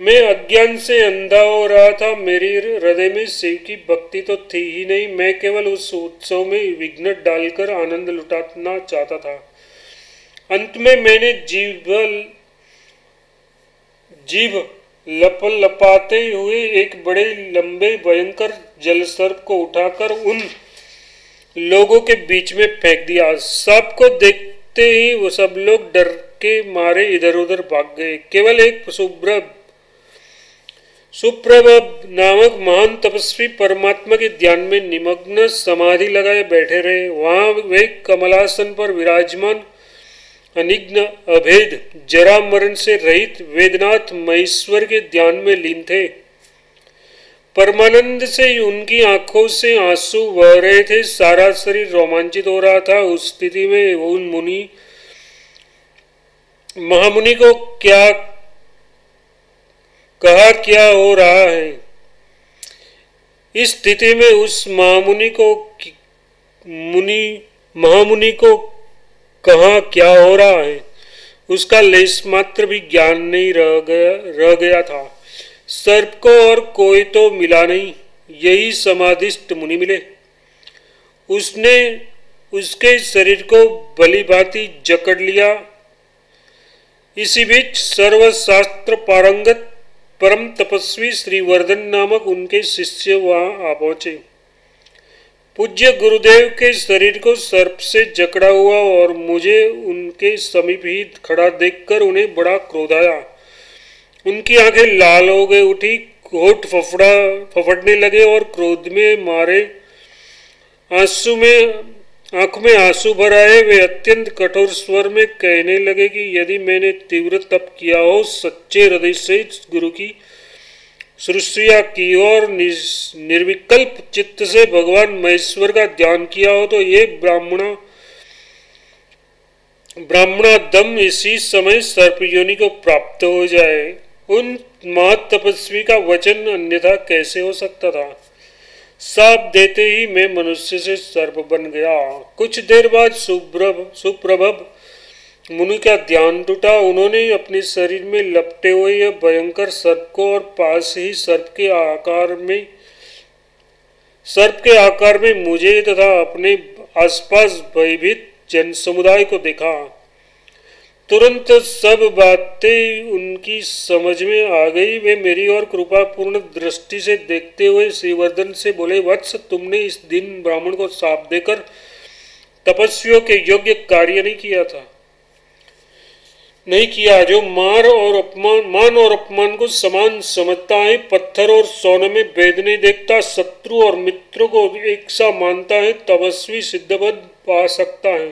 मैं अज्ञान से अंधा हो रहा था मेरे हृदय में शिव की भक्ति तो थी ही नहीं। मैं केवल उस उत्सव में विघ्न डालकर आनंद लुटाना चाहता था। अंत में मैंने जीव जीव लप लपाते हुए एक बड़े लंबे भयंकर जल सर्प को उठाकर उन लोगों के बीच में फेंक दिया। सबको देखते ही वो सब लोग डर के मारे इधर उधर भाग गए। केवल एक सुब्रभ सुप्रभ नामक महान तपस्वी परमात्मा के ध्यान में निमग्न समाधि लगाए बैठे रहे। वहाँ वे कमलासन पर विराजमान अनिग्न अभेद जरा मरण से रहित वेदनाथ महेश्वर के ध्यान में लीन थे। परमानंद से उनकी आँखों से आँसू बह रहे थे। सारा शरीर रोमांचित हो रहा था। उस स्थिति में उन मुनि, महामुनि को क्या कहा, क्या हो रहा है? इस स्थिति में उस महामुनि को, मुनि, महामुनि को कहा, क्या हो रहा है? उसका लेस मात्र भी ज्ञान नहीं रह गया रह गया था। सर्प को और कोई तो मिला नहीं, यही समाधिष्ट मुनि मिले। उसने उसके शरीर को भली भांति जकड़ लिया। इसी बीच सर्वशास्त्र पारंगत परम तपस्वी श्रीवर्धन नामक उनके शिष्य वहाँ आ पहुँचे। पूज्य गुरुदेव के शरीर को सर्प से जकड़ा हुआ और मुझे उनके समीप ही खड़ा देखकर उन्हें बड़ा क्रोध आया। उनकी आँखें लाल हो गई उठी होठ फफड़ा, फफड़ने लगे और क्रोध में मारे। आँसू में, आँख में आँसू भर आए, वे अत्यंत कठोर स्वर में कहने लगे कि यदि मैंने तीव्र तप किया हो, सच्चे हृदय से गुरु की सृष्टिया की और निर्विकल्प चित्त से भगवान महेश्वर का ध्यान किया हो तो ये ब्राह्मणा दम इसी समय सर्प योनि को प्राप्त हो जाए। उन महातपस्वी का वचन अन्यथा कैसे हो सकता था? साप देते ही मैं मनुष्य से सर्प बन गया। कुछ देर बाद सुप्रभ, सुप्रभव मुनि का ध्यान टूटा। उन्होंने अपने शरीर में लपटे हुए यह भयंकर सर्प को और पास ही सर्प के आकार में, सर्प के आकार में मुझे तथा अपने आसपास भयभीत जन समुदाय को देखा। तुरंत सब बातें उनकी समझ में आ गई। वे मेरी और कृपा पूर्ण दृष्टि से देखते हुए श्रीवर्धन से बोले, वत्स, तुमने इस दिन ब्राह्मण को साप देकर तपस्वियों के योग्य कार्य नहीं किया था। नहीं किया, जो मार और अपमान, मान और अपमान को समान समझता है, पत्थर और सोने में भेद नहीं देखता, शत्रु और मित्र को एक सा मानता है, तपस्वी सिद्धपद पा सकता है।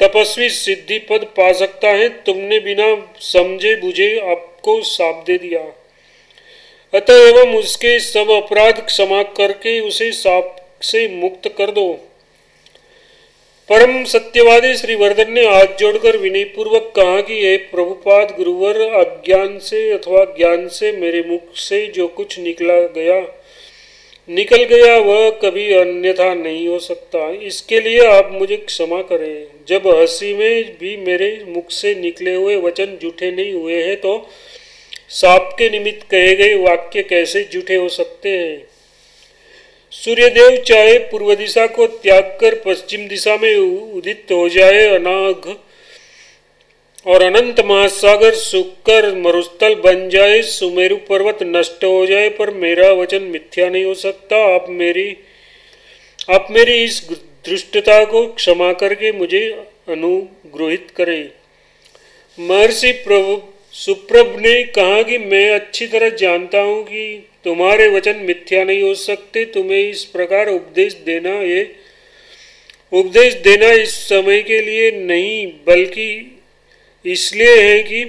तपस्वी सिद्धि पद पा सकता है, तुमने बिना समझे बुझे आपको साप दे दिया। अतः एवं उसके सब अपराध क्षमा करके उसे साप से मुक्त कर दो। परम सत्यवादी श्री वर्धन ने हाथ जोड़कर विनय पूर्वक कहा कि हे प्रभुपाद, गुरुवर अज्ञान से अथवा ज्ञान से मेरे मुख से जो कुछ निकला गया, निकल गया वह कभी अन्यथा नहीं हो सकता। इसके लिए आप मुझे क्षमा करें। जब हँसी में भी मेरे मुख से निकले हुए वचन झूठे नहीं हुए हैं तो साप के निमित्त कहे गए वाक्य कैसे झूठे हो सकते हैं? सूर्यदेव चाहे पूर्व दिशा को त्याग कर पश्चिम दिशा में उदित हो जाए अनाघ और अनंत महासागर सुकर मरुस्थल बन जाए, सुमेरु पर्वत नष्ट हो जाए, पर मेरा वचन मिथ्या नहीं हो सकता। आप मेरी आप मेरी इस दृष्टता को क्षमा करके मुझे अनुग्रहित करें। महर्षि प्रभु सुप्रभ ने कहा कि मैं अच्छी तरह जानता हूँ कि तुम्हारे वचन मिथ्या नहीं हो सकते, तुम्हें इस प्रकार उपदेश देना ये, उपदेश देना इस समय के लिए नहीं, बल्कि इसलिए है कि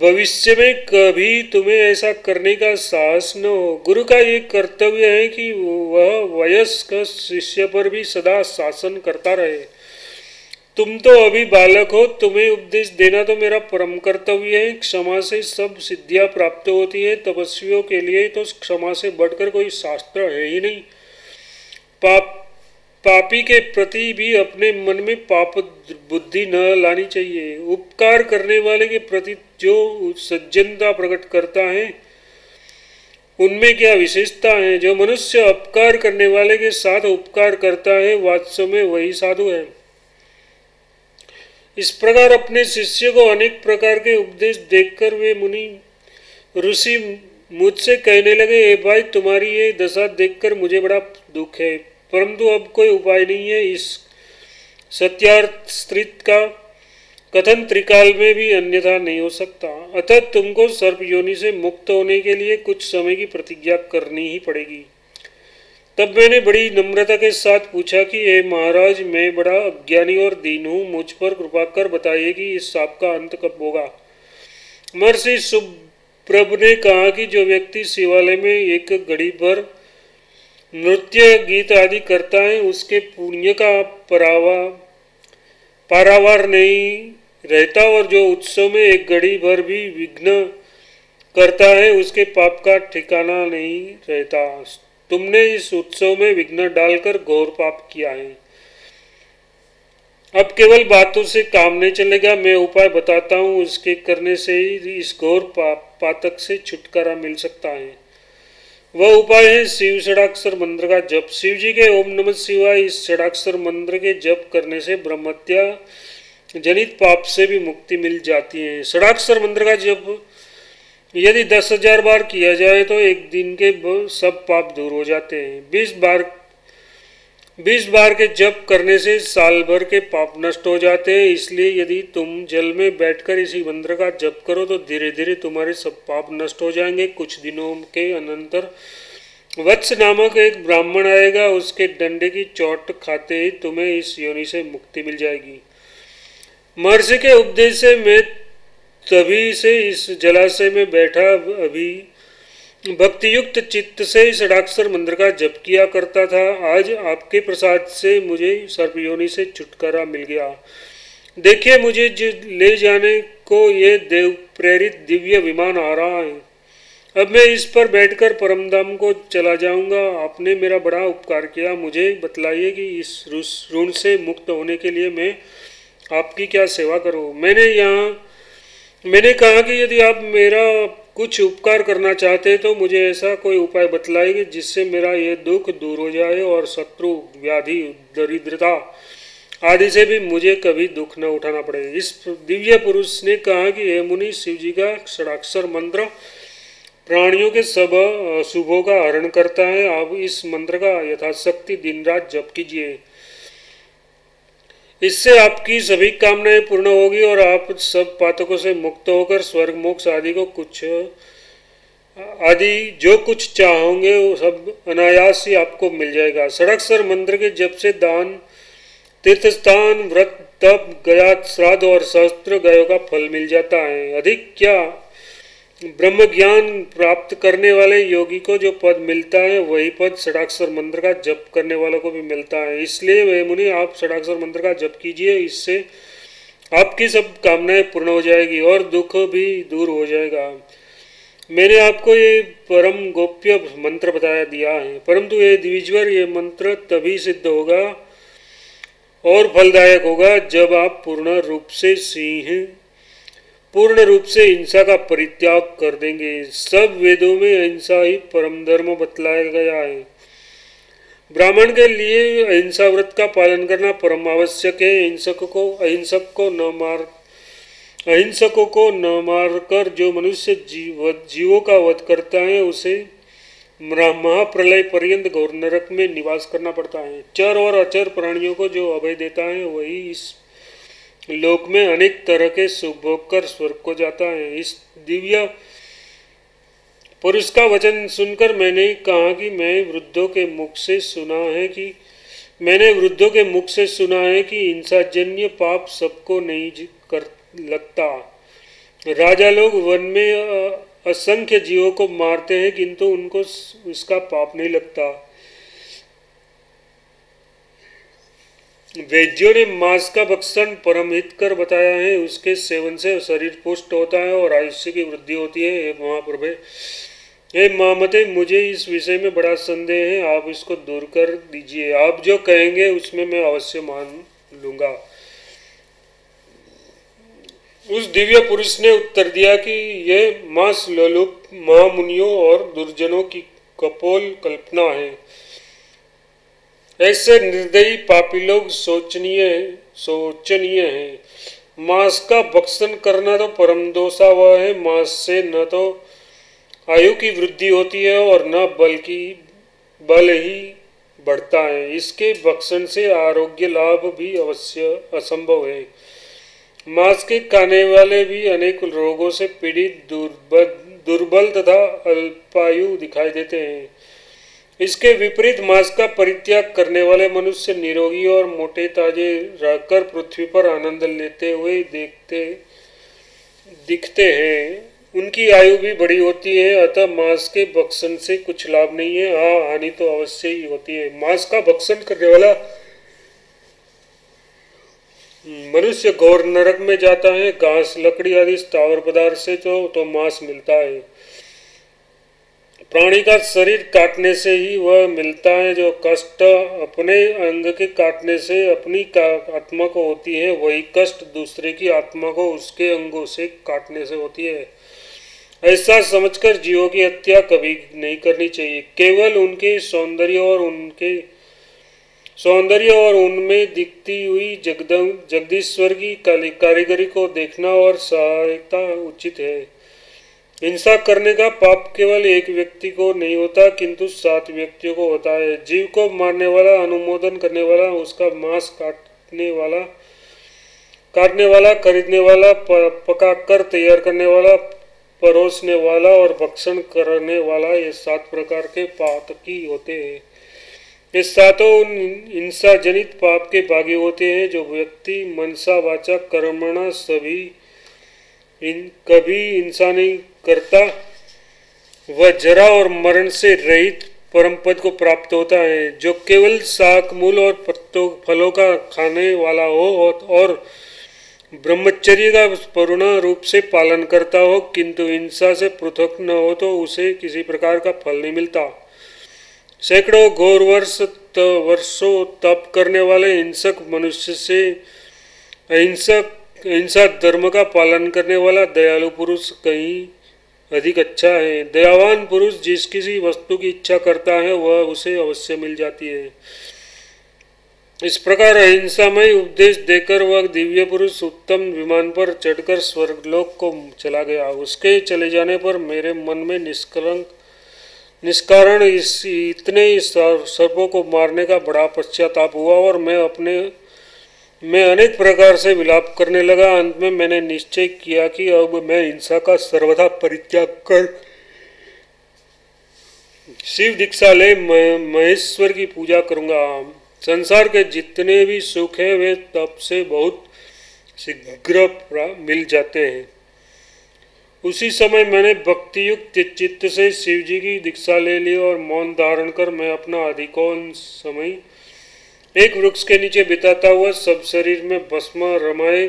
भविष्य में कभी तुम्हें ऐसा करने का साहस न हो। गुरु का ये कर्तव्य है कि वह वयस्क शिष्य पर भी सदा शासन करता रहे। तुम तो अभी बालक हो, तुम्हें उपदेश देना तो मेरा परम कर्तव्य है। क्षमा से सब सिद्धियाँ प्राप्त होती है। तपस्वियों के लिए तो क्षमा से बढ़कर कोई शास्त्र है ही नहीं। पाप, पापी के प्रति भी अपने मन में पाप बुद्धि न लानी चाहिए। उपकार करने वाले के प्रति जो सज्जनता प्रकट करता है, उनमें क्या विशेषता है? जो मनुष्य अपकार करने वाले के साथ उपकार करता है, वास्तव में वही साधु है। इस प्रकार अपने शिष्य को अनेक प्रकार के उपदेश देखकर वे मुनि ऋषि मुझसे कहने लगे ए भाई, तुम्हारी ये दशा देखकर मुझे बड़ा दुख है। परंतु अब कोई उपाय नहीं है। इस सत्यार्थ स्त्रित का कथन त्रिकाल में भी अन्यथा नहीं हो सकता। अतः तुमको सर्प योनि से मुक्त होने के लिए कुछ समय की प्रतिज्ञा करनी ही पड़ेगी। तब मैंने बड़ी नम्रता के साथ पूछा कि, हे महाराज, मैं बड़ा अज्ञानी और दीन हूँ, मुझ पर कृपा कर बताइए कि इस साप का अंत कब होगा? महर्षि सुप्रभ ने कहा कि जो व्यक्ति शिवालय में एक घड़ी भर नृत्य, गीत आदि करता है, उसके पुण्य का परावा, पारावार नहीं रहता और जो उत्सव में एक घड़ी भर भी विघ्न करता है, उसके पाप का ठिकाना नहीं रहता। तुमने इस उत्सव में विघ्न डालकर गौर पाप किया है। अब केवल बातों से काम नहीं चलेगा, मैं उपाय बताता हूँ उसके करने से ही इस गौर पाप, पातक से छुटकारा मिल सकता है। वह उपाय है, शिव षडाक्षर मंत्र का जप। शिव जी के ओम नमः शिवाय, इस षडाक्षर मंत्र के जप करने से ब्रह्मत्या जनित पाप से भी मुक्ति मिल जाती है। षडाक्षर मंत्र का जप यदि दस हज़ार बार किया जाए तो एक दिन के सब पाप दूर हो जाते हैं। बीस बार बीस बार के जप करने से साल भर के पाप नष्ट हो जाते हैं। इसलिए यदि तुम जल में बैठकर इसी मंत्र का जप करो तो धीरे धीरे तुम्हारे सब पाप नष्ट हो जाएँगे। कुछ दिनों के अनंतर वत्स नामक एक ब्राह्मण आएगा। उसके डंडे की चोट खाते ही तुम्हें इस योनि से मुक्ति मिल जाएगी। महर्षि के उपदेश से मैं तभी से इस जलाशय में बैठा अभी। भक्ति युक्त चित्त से इस षडाक्षर मंत्र का जप किया करता था। आज आपके प्रसाद से मुझे सर्पयोनि से छुटकारा मिल गया। देखिए मुझे ले जाने को ये देव प्रेरित दिव्य विमान आ रहा है। अब मैं इस पर बैठकर परमधाम को चला जाऊँगा। आपने मेरा बड़ा उपकार किया। मुझे बतलाइए कि इस ऋण से मुक्त होने के लिए मैं आपकी क्या सेवा करूँ? मैंने यहाँ मैंने कहा कि यदि आप मेरा कुछ उपकार करना चाहते तो मुझे ऐसा कोई उपाय बतलाएँगे जिससे मेरा ये दुख दूर हो जाए और शत्रु, व्याधि, दरिद्रता आदि से भी मुझे कभी दुख न उठाना पड़े। इस दिव्य पुरुष ने कहा कि, हे मुनि, शिव जी का षडाक्षर मंत्र प्राणियों के सब शुभों का हरण करता है। आप इस मंत्र का यथाशक्ति दिन रात जप कीजिए। इससे आपकी सभी कामनाएँ पूर्ण होगी और आप सब पातकों से मुक्त होकर स्वर्ग, मोक्ष आदि को कुछ, आदि जो कुछ चाहोगे, वो सब अनायास ही आपको मिल जाएगा। सड़क सर मंत्र के जब से दान, तीर्थ स्थान, व्रत, तप, गया, श्राद्ध और शस्त्र गयो का फल मिल जाता है। अधिक क्या ब्रह्म ज्ञान प्राप्त करने वाले योगी को जो पद मिलता है, वही पद षडाक्षर मंत्र का जप करने वालों को भी मिलता है। इसलिए, वे मुनि, आप षडाक्षर मंत्र का जप कीजिए, इससे आपकी सब कामनाएँ पूर्ण हो जाएगी और दुख भी दूर हो जाएगा। मैंने आपको ये परम गोप्य मंत्र बताया, दिया है। परंतु ये द्विजवर ये मंत्र तभी सिद्ध होगा और फलदायक होगा जब आप पूर्ण रूप से सिंह पूर्ण रूप से हिंसा का परित्याग कर देंगे। सब वेदों में अहिंसा ही परम धर्म बतलाया गया है। ब्राह्मण के लिए अहिंसा व्रत का पालन करना परम आवश्यक है। हिंसक को, अहिंसक को न मार, अहिंसकों को न मारकर जो मनुष्य जीव जीवों का वध करता है, उसे महाप्रलय पर्यंत गौर नरक में निवास करना पड़ता है। चर और अचर प्राणियों को जो अभय देता है, वही इस लोक में अनेक तरह के सुख भोग कर स्वर्ग को जाता है। इस दिव्य पुरुष का वचन सुनकर मैंने कहा कि मैं वृद्धों के मुख से सुना है कि मैंने वृद्धों के मुख से सुना है कि हिंसाजन्य पाप सबको नहीं कर लगता। राजा लोग वन में असंख्य जीवों को मारते हैं, किंतु उनको इसका पाप नहीं लगता। वैद्यों ने मांस का भक्षण परम हित कर बताया है। उसके सेवन से शरीर पुष्ट होता है और आयुष्य की वृद्धि होती है। हे महाप्रभे, हे मामते, मुझे इस विषय में बड़ा संदेह है। आप इसको दूर कर दीजिए। आप जो कहेंगे, उसमें मैं अवश्य मान लूँगा। उस दिव्य पुरुष ने उत्तर दिया कि यह मांस लोलुप महामुनियों और दुर्जनों की कपोल कल्पना है। ऐसे निर्दयी पापी लोग सोचनीय सोचनीय है। मांस का भक्षण करना तो परम दोषा वह है, मांस से न तो आयु की वृद्धि होती है और न बल की, बल ही बढ़ता है। इसके भक्षण से आरोग्य लाभ भी अवश्य असंभव है। मांस के खाने वाले भी अनेक रोगों से पीड़ित, दुर्बल दुर्बल तथा अल्पायु दिखाई देते हैं। इसके विपरीत मांस का परित्याग करने वाले मनुष्य निरोगी और मोटे ताजे रहकर पृथ्वी पर आनंद लेते हुए देखते दिखते हैं। उनकी आयु भी बड़ी होती है अतः मांस के भक्षण से कुछ लाभ नहीं है। हाँ हानि तो अवश्य ही होती है। मांस का भक्षण करने वाला मनुष्य गौर नरक में जाता है घास लकड़ी आदि स्थावर पदार्थ से तो, तो मांस मिलता है। प्राणी का शरीर काटने से ही वह मिलता है, जो कष्ट अपने अंग के काटने से अपनी का, आत्मा को होती है, वही कष्ट दूसरे की आत्मा को उसके अंगों से काटने से होती है। ऐसा समझकर जीवों की हत्या कभी नहीं करनी चाहिए। केवल उनके सौंदर्य और उनके सौंदर्य और उनमें दिखती हुई जगद, जगदीश्वर की कारीगरी को देखना और सहायता उचित है। हिंसा करने का पाप केवल एक व्यक्ति को नहीं होता, किंतु सात व्यक्तियों को होता है। जीव को मारने वाला, अनुमोदन करने वाला, उसका मांस काटने वाला काटने वाला, खरीदने वाला पका कर तैयार करने वाला, परोसने वाला और भक्षण करने वाला, ये सात प्रकार के पातकी होते हैं। ये सातों उन हिंसा जनित पाप के भागी होते हैं, जो व्यक्ति, मनसा, वाचा, कर्मणा, सभी इन, कभी इंसानी करता, वह जरा और मरण से रहित परम पद को प्राप्त होता है, जो केवल शाक मूल और पत्तों, फलों का खाने वाला हो और ब्रह्मचर्य का पूर्ण रूप से पालन करता हो, किंतु हिंसा से पृथक न हो तो उसे किसी प्रकार का फल नहीं मिलता। सैकड़ों घोर वर्ष वर्षों तप करने वाले हिंसक मनुष्य से अहिंसक हिंसा धर्म का पालन करने वाला दयालु पुरुष कहीं अधिक अच्छा है। दयावान पुरुष जिस किसी वस्तु की इच्छा करता है, वह उसे अवश्य मिल जाती है। इस प्रकार अहिंसामय उपदेश देकर वह दिव्य पुरुष उत्तम विमान पर चढ़कर स्वर्गलोक को चला गया। उसके चले जाने पर मेरे मन में निष्कलंक, निष्कारण इस, इतने सर्पों को मारने का बड़ा पश्चाताप हुआ और मैं अपने मैं अनेक प्रकार से विलाप करने लगा। अंत में मैंने निश्चय किया कि अब मैं हिंसा का सर्वथा परित्याग कर शिव दीक्षा ले महेश्वर की पूजा करूँगा। संसार के जितने भी सुख है, वे तब से बहुत शीघ्र मिल जाते हैं। उसी समय मैंने भक्ति युक्त चित्त से शिव जी की दीक्षा ले ली और मौन धारण कर मैं अपना अधिकांश समय एक वृक्ष के नीचे बिताता हुआ सब शरीर में भस्म, रमाए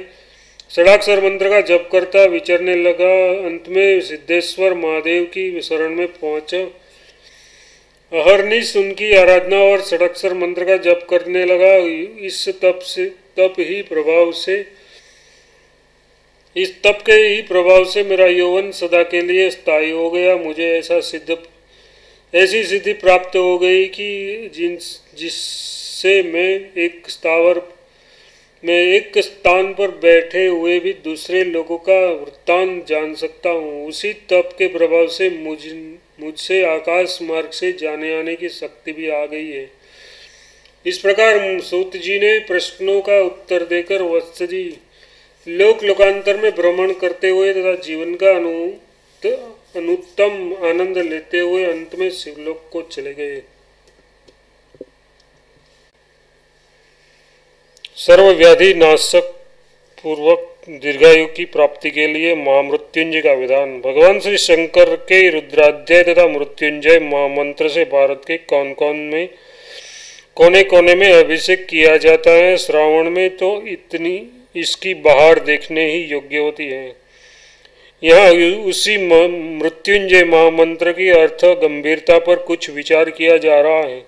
सड़ाक्षर मंत्र का जप करता विचरने लगा। अंत में सिद्धेश्वर महादेव की शरण में पहुँचा। अहरनिश उनकी आराधना और सड़ाक्षर मंत्र का जप करने लगा। इस तप से, तप ही प्रभाव से, इस तप के ही प्रभाव से मेरा यौवन सदा के लिए स्थायी हो गया। मुझे ऐसा सिद्ध, ऐसी सिद्धि प्राप्त हो गई कि जिन, जिस से मैं एक स्थावर में एक स्थान पर बैठे हुए भी दूसरे लोगों का वृत्तांत जान सकता हूँ। उसी तप के प्रभाव से मुझ, मुझसे आकाश मार्ग से जाने आने की शक्ति भी आ गई है। इस प्रकार सूत जी ने प्रश्नों का उत्तर देकर वत्स जी, लोक लोकांतर में भ्रमण करते हुए तथा जीवन का अनु अनुत्तम आनंद लेते हुए अंत में शिवलोक को चले गए। सर्वव्याधि नाशक पूर्वक दीर्घायु की प्राप्ति के लिए महामृत्युंजय का विधान। भगवान श्री शंकर के रुद्राध्याय तथा मृत्युंजय महामंत्र से भारत के कौन कौन में कोने कोने में अभिषेक किया जाता है। श्रावण में तो इतनी इसकी बाहर देखने ही योग्य होती है। यहाँ उसी मृत्युंजय महामंत्र की अर्थ गंभीरता पर कुछ विचार किया जा रहा है।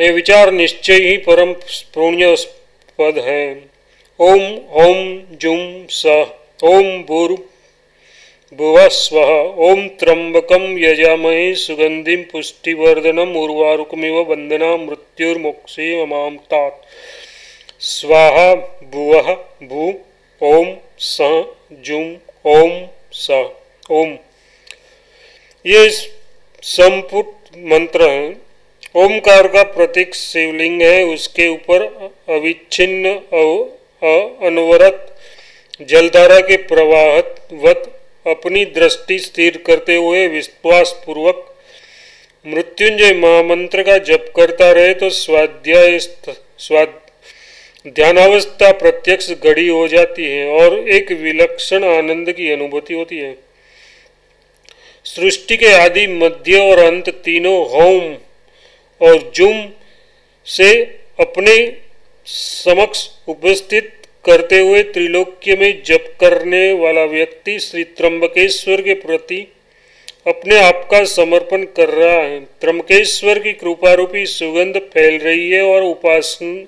ये विचार निश्चय ही परम पुण्य पद है ओम ओम जुम स ओम भूर भुव स्व ओम त्र्यंबकम यजामहे सुगंधि पुष्टिवर्धनम उर्वारुकमिव वंदना मृत्युर्मोक्षे ममाम तात स्वाहा भुव भू ओम स जुम ओम स ओम ये संपुट मंत्र हैं ओमकार का प्रतीक शिवलिंग है, उसके ऊपर अविच्छिन्न अनवरत जलधारा के प्रवाहवत अपनी दृष्टि स्थिर करते हुए विश्वास पूर्वक मृत्युंजय महामंत्र का जप करता रहे तो स्वाध्याय स्वाद ध्यानावस्था प्रत्यक्ष घड़ी हो जाती है और एक विलक्षण आनंद की अनुभूति होती है। सृष्टि के आदि मध्य और अंत तीनों होम और जुम से अपने समक्ष उपस्थित करते हुए त्रिलोक्य में जप करने वाला व्यक्ति श्री त्रंबकेश्वर के प्रति अपने आप का समर्पण कर रहा है। त्रंबकेश्वर की कृपा रूपी सुगंध फैल रही है और उपासन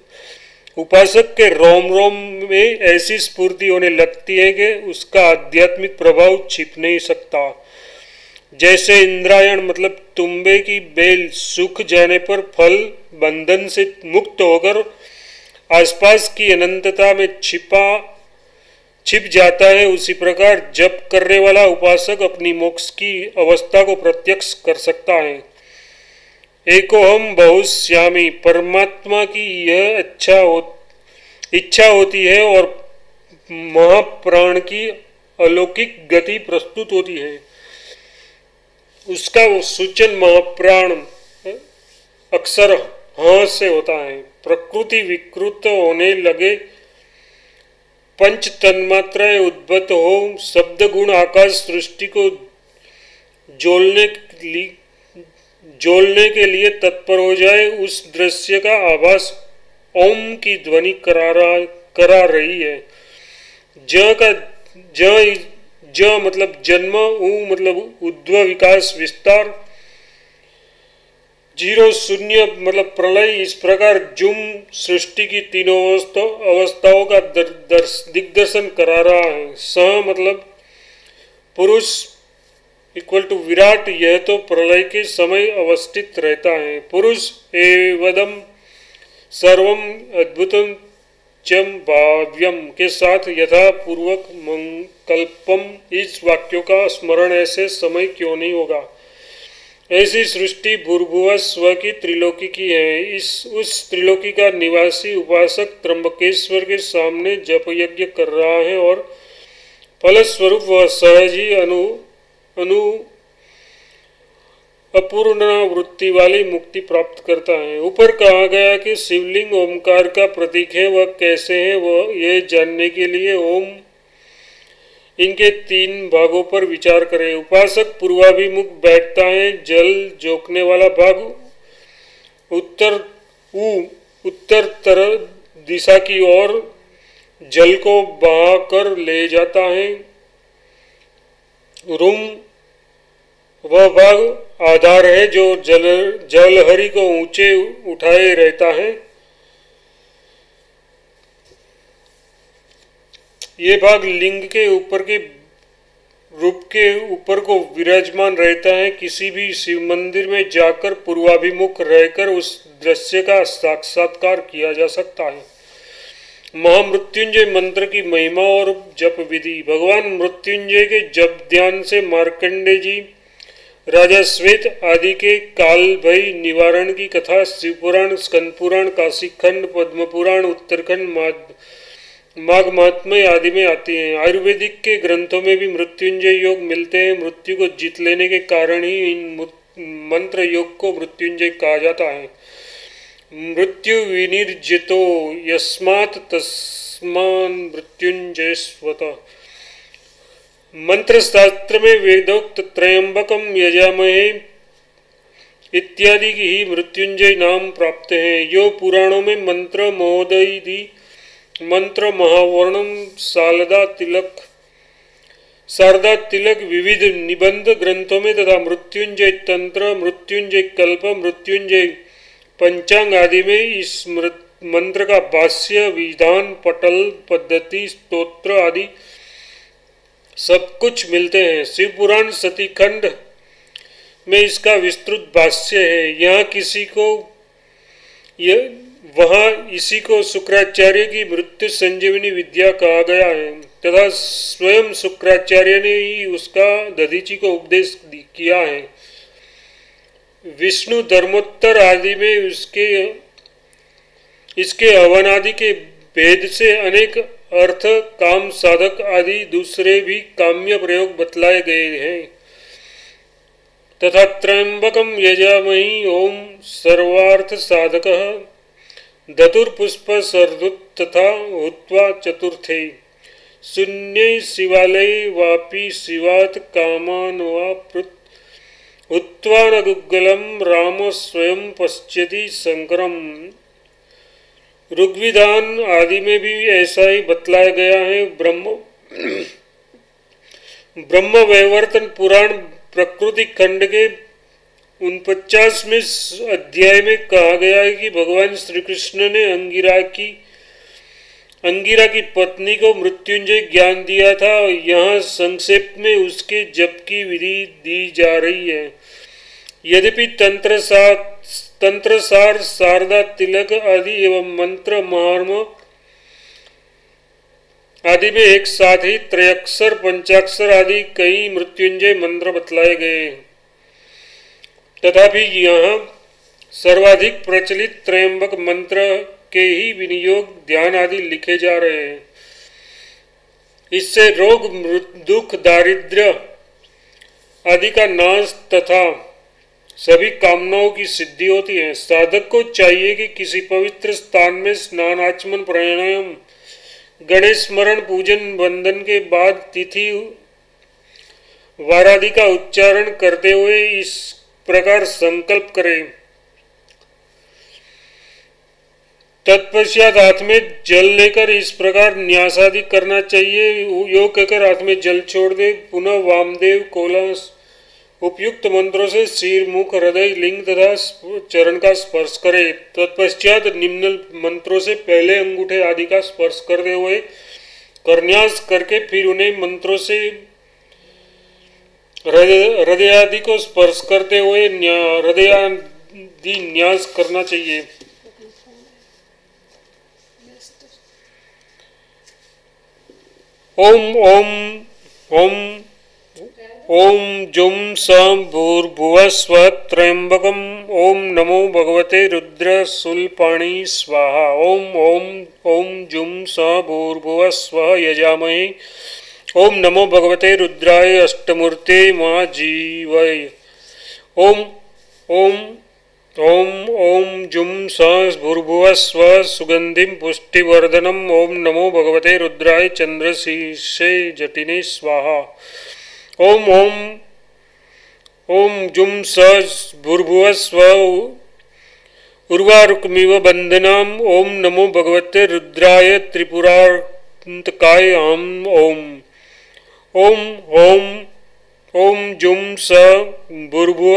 उपासक के रोम रोम में ऐसी स्फूर्ति होने लगती है कि उसका आध्यात्मिक प्रभाव छिप नहीं सकता। जैसे इंद्रायण मतलब तुम्बे की बेल सुख जाने पर फल बंधन से मुक्त होकर आसपास की अनंतता में छिपा, छिप जाता है, उसी प्रकार जप करने वाला उपासक अपनी मोक्ष की अवस्था को प्रत्यक्ष कर सकता है। एको हम बहुत श्यामी, परमात्मा की यह अच्छा हो, इच्छा होती है और महाप्राण की अलौकिक गति प्रस्तुत होती है। उसका वो सूचन महाप्राण अक्सर हाँ से होता है। प्रकृति विकृत होने लगे। पंच तन्मात्राएँ उद्भत हो शब्द गुण आकाश सृष्टि को जोलने जोलने के लिए तत्पर हो जाए, उस दृश्य का आभास ओम की ध्वनि करा रहा, करा रही है। ज का, ज ज मतलब जन्म उ मतलब उद्व विकास विस्तार ज़ीरो शून्य मतलब प्रलय इस प्रकार जुम सृष्टि की तीनों अवस्था अवस्थाओं का दर, दर्श दिग्दर्शन करा रहा है। स मतलब पुरुष इक्वल टू विराट यह तो प्रलय के समय अवस्थित रहता है। पुरुष एवदम सर्वम अद्भुतम चम के साथ यथा पूर्वक मंकल्पम इस वाक्यों का स्मरण ऐसे समय क्यों नहीं होगा? ऐसी सृष्टि भूर्भुव स्व की त्रिलोकी की है। इस, उस त्रिलोकी का निवासी उपासक त्रंबकेश्वर के सामने जप यज्ञ कर रहा है और फलस्वरूप वह सहज ही अनु अनु अपूर्ण वृत्ति वाली मुक्ति प्राप्त करता है। ऊपर कहा गया कि शिवलिंग ओमकार का प्रतीक है, वह कैसे है, वह यह जानने के लिए ओम। इनके तीन भागों पर विचार करें। उपासक पूर्वाभिमुख बैठता है, जल जोकने वाला भाग। उत्तर उ उत्तर तरह दिशा की ओर जल को बहा कर ले जाता है। रूम, वह भाग आधार है जो जल, जलहरी को ऊँचे उठाए रहता है। ये भाग लिंग के ऊपर के, रूप के ऊपर को विराजमान रहता है। किसी भी शिव मंदिर में जाकर पूर्वाभिमुख रहकर उस दृश्य का साक्षात्कार किया जा सकता है। महामृत्युंजय मंत्र की महिमा और जप विधि। भगवान मृत्युंजय के जप ध्यान से मार्कंडे जी राजा श्वेत आदि के काल भय निवारण की कथा, शिवपुराण स्कंद पुराण काशीखंड पद्म पुराण उत्तरखंड, माघ महात्म्य आदि में आती हैं। आयुर्वेदिक के ग्रंथों में भी मृत्युंजय योग मिलते हैं। मृत्यु को जीत लेने के कारण ही इन मंत्र योग को मृत्युंजय कहा जाता है। मृत्यु विनिर्जितो, यस्मात् तस्मान मृत्युंजय स्वत मंत्र शास्त्र में वेदोक्त त्रयंबकम यजामहे इत्यादि की ही मृत्युंजय नाम प्राप्त है। यो पुराणों में मंत्र महोदय मंत्र महावर्णम सालदा तिलक, शारदा तिलक विविध निबंध ग्रंथों में तथा मृत्युंजय तंत्र, मृत्युंजय कल्प, मृत्युंजय पंचांग आदि में इस मंत्र का भाष्य, विधान, पटल, पद्धति, स्तोत्र आदि सब कुछ मिलते हैं। शिव पुराण सतीखंड में इसका विस्तृत भाष्य है। यहाँ किसी को यह वहाँ इसी को शुक्राचार्य की मृत्यु संजीवनी विद्या कहा गया है। तथा स्वयं शुक्राचार्य ने ही उसका दधीची को उपदेश किया है। विष्णु धर्मोत्तर आदि में उसके, इसके हवन आदि के भेद से अनेक अर्थ, काम, साधक आदि दूसरे भी काम्य प्रयोग बतलाए गए हैं। तथा त्रयंबकम यजामही, ओम सर्वार्थ साधक धतुर्पुष्प तथा हुत्वा चतुर्थे। शून्य शिवालय वापी शिवात कामान वा उत्वानगुग्गलम राम स्वयं पश्यति संकरम ऋग्विधान आदि में भी ऐसा ही बतलाया गया है, ब्रह्म। ब्रह्म वैवर्तन पुराण प्रकृति खंड के उनपचासवें अध्याय में कहा गया है कि भगवान श्री कृष्ण ने अंगिरा की अंगिरा की पत्नी को मृत्युंजय ज्ञान दिया था और यहाँ संक्षेप में उसके जप की विधि दी जा रही है। यद्यपि तंत्र तंत्र, सार, शारदा, तिलक आदि एवं मंत्र महार्म आदि में एक साथ ही त्रयक्षर, पंचाक्षर आदि कई मृत्युंजय मंत्र बतलाए गए। तथापि यहाँ सर्वाधिक प्रचलित त्रयंबक मंत्र के ही विनियोग ध्यान आदि लिखे जा रहे हैं। इससे रोग दुख, दारिद्र्य आदि का नाश तथा सभी कामनाओं की सिद्धि होती है। साधक को चाहिए कि किसी पवित्र स्थान में स्नान, आचमन, प्राणायाम, गणेश स्मरण, पूजन, बंधन के बाद तिथि, वारादि का उच्चारण करते हुए इस प्रकार संकल्प करें। तत्पश्चात हाथ में जल लेकर इस प्रकार न्यासादि करना चाहिए। योग कहकर हाथ में जल छोड़ दे। पुनः वामदेव कोला उपयुक्त मंत्रों से सिर, मुख, हृदय, लिंग तथा चरण का स्पर्श करे। तत्पश्चात निम्न मंत्रों से पहले अंगूठे आदि का स्पर्श करते हुए करन्यास करके फिर उन्हें मंत्रों से हृदय आदि को स्पर्श करते हुए हृदय आदि न्यास करना चाहिए। ओम ओम ओम। ओम जुम सम भूर्भुवस्व त्र्यंबकम ओम नमो भगवते रुद्र सुलपाणी स्वाहा ओम ओम ओम जुम स भूर्भुवस्व यजामहे ओम नमो भगवते रुद्राय अष्टमूर्ते मा जीवय ओम ओम ओम ओम जुम स भूर्भुवस्व सुगंधि पुष्टिवर्धनम ओम नमो भगवते रुद्राय चंद्रशीर्षे जटिने, स्वाहा। ओम ओम ओम जुम स उर्वारुकमिव बंधनम ओम नमो भगवते रुद्राय त्रिपुरांतकाय हम ओम ओम ओम ओम जुम स भूर्भुव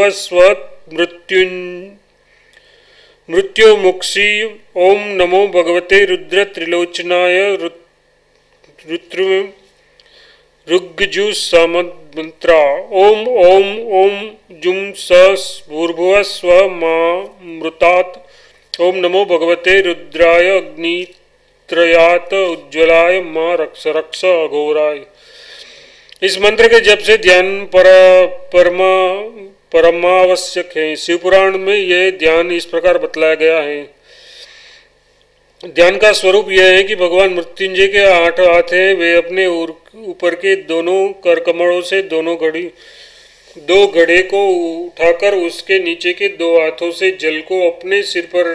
मृत्यु मुक्षी ओम नमो भगवते रुद्र त्रिलोचनाय रुद्र ऋग्जु समंत्रा ओम ओम ओम जुम सूर्भुव स्व मृतात। ओम नमो भगवते रुद्राय अग्नित्रयात, उज्ज्वलाय माँ रक्ष रक्ष, अघोराय। इस मंत्र के जब से ध्यान पर, परमा, परमावश्यक है। शिवपुराण में यह ध्यान इस प्रकार बतलाया गया है। ध्यान का स्वरूप यह है कि भगवान मृत्युंजय के आठ हाथ है। वे अपने ऊपर के दोनों कर कमरों से दोनों घड़ी दो घड़े को उठाकर उसके नीचे के दो हाथों से जल को अपने सिर पर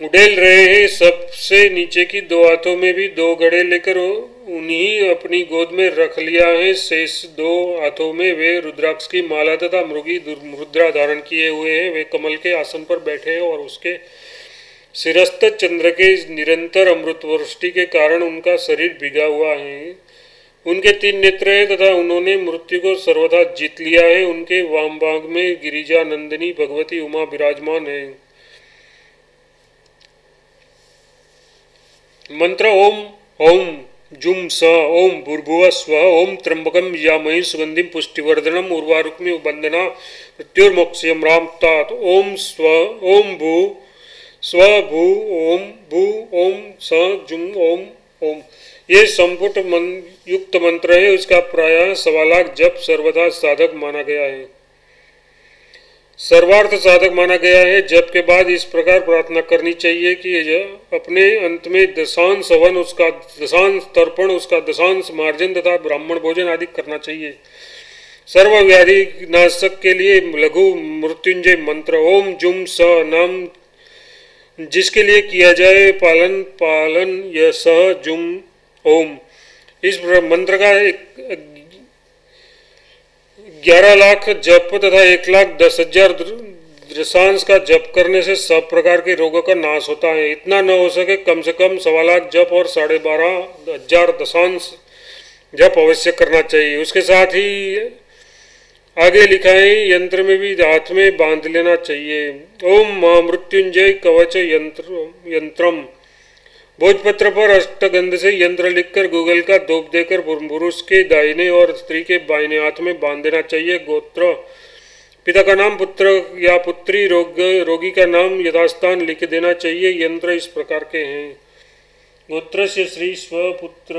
उड़ेल रहे हैं। सबसे नीचे की दो हाथों में भी दो घड़े लेकर उन्हीं अपनी गोद में रख लिया है। शेष दो हाथों में वे रुद्राक्ष की माला तथा मृगी मुद्रा धारण किए हुए हैं। वे कमल के आसन पर बैठे हैं और उसके सिरस्त चंद्र के निरंतर अमृत वृष्टि के कारण उनका शरीर भिगा हुआ है। उनके तीन नेत्र हैं तथा उन्होंने मृत्यु को सर्वथा जीत लिया है। उनके वाम भाग में गिरिजा नंदिनी भगवती उमा विराजमान है। मंत्र ओम ओम, जुम स, ओम भूर्भुव स्व, ओम त्र्यंबकम यामहि सुगंधि पुष्टिवर्धनम, उर्वारुक्मि बंदना मृत्युर्मोक्षयम राम ओम स्व, ओम भू स्व भू ओम भू ओम, स जुम ओम ओम। ये संपुट मन, युक्त मंत्र है, उसका प्राय सवा लाख जब सर्वदा साधक माना गया है। सर्वार्थ साधक माना गया है। जब के बाद इस प्रकार प्रार्थना करनी चाहिए कि अपने अंत में दशांश हवन, उसका दशांश तर्पण, उसका दशांश मार्जन तथा ब्राह्मण भोजन आदि करना चाहिए। सर्व व्याधि नाशक के लिए लघु मृत्युंजय मंत्र, ओम जुम स नाम जिसके लिए किया जाए पालन पालन य स जुम, ओम। इस मंत्र का एक, ग्यारह लाख जप तथा एक लाख दस हज़ार दशांश का जप करने से सब प्रकार के रोगों का नाश होता है। इतना न हो सके कम से कम सवा लाख जप और साढ़े बारह हज़ार दशांश जप अवश्य करना चाहिए। उसके साथ ही आगे लिखा है, यंत्र में भी हाथ में बाँध लेना चाहिए। ओम मृत्युंजय कवच यंत्र, यंत्रम। भोजपत्र पर अष्टगंध से यंत्र लिखकर गूगल का धूप देकर पुरुष के दाहिने और स्त्री के बाइने हाथ में बाँध देना चाहिए, गोत्र। पिता का नाम पुत्र या पुत्री, रोग रोगी का नाम यथास्थान लिख देना चाहिए, यंत्र इस प्रकार के हैं। गोत्र से श्री स्वपुत्र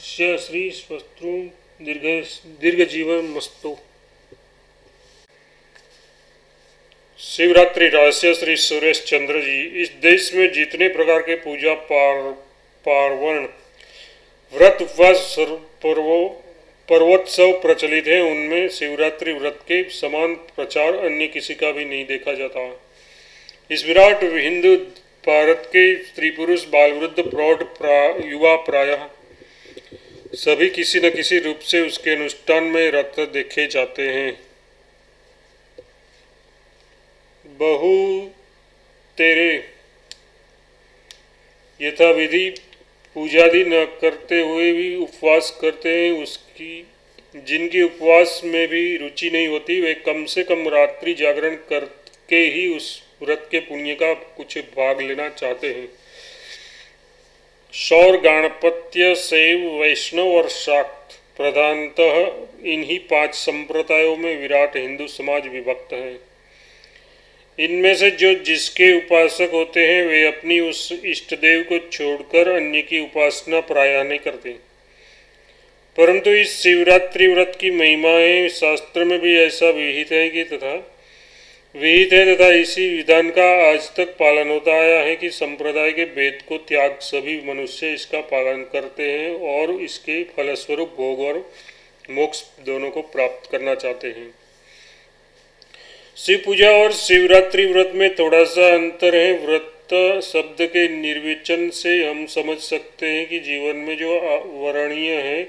श्री स्वस्तु दीर्घ दीर्घ जीवन मस्तु शिवरात्रि रहस्य श्री सुरेश चंद्र जी। इस देश में जितने प्रकार के पूजा पार पार्वण व्रत उपवास पर्वो पर्वोत्सव प्रचलित हैं उनमें शिवरात्रि व्रत के समान प्रचार अन्य किसी का भी नहीं देखा जाता। इस विराट हिंदू भारत के स्त्री पुरुष बाल वृद्ध प्रौढ़ प्रा, युवा प्रायः सभी किसी न किसी रूप से उसके अनुष्ठान में रत देखे जाते हैं। बहु तेरे। यथाविधि पूजादि न करते हुए भी उपवास करते हैं, उसकी, जिनकी उपवास में भी रुचि नहीं होती, वे कम से कम रात्रि जागरण करके ही उस व्रत के पुण्य का कुछ भाग लेना चाहते हैं। सौर गणपत्य शैव वैष्णव और शाक्त, प्रधानतः इन्हीं पाँच संप्रदायों में विराट हिंदू समाज विभक्त है। इनमें से जो जिसके उपासक होते हैं, वे अपनी उस इष्ट देव को छोड़कर अन्य की उपासना प्राय नहीं करते। परंतु इस शिवरात्रि व्रत की महिमाएँ शास्त्र में भी ऐसा विहित है कि तथा विहित है तथा इसी विधान का आज तक पालन होता आया है कि संप्रदाय के वेद को त्याग सभी मनुष्य इसका पालन करते हैं और इसके फलस्वरूप भोग और मोक्ष दोनों को प्राप्त करना चाहते हैं। शिव पूजा और शिवरात्रि व्रत में थोड़ा सा अंतर है। व्रत शब्द के निर्विचन से हम समझ सकते हैं कि जीवन में जो वर्णीय है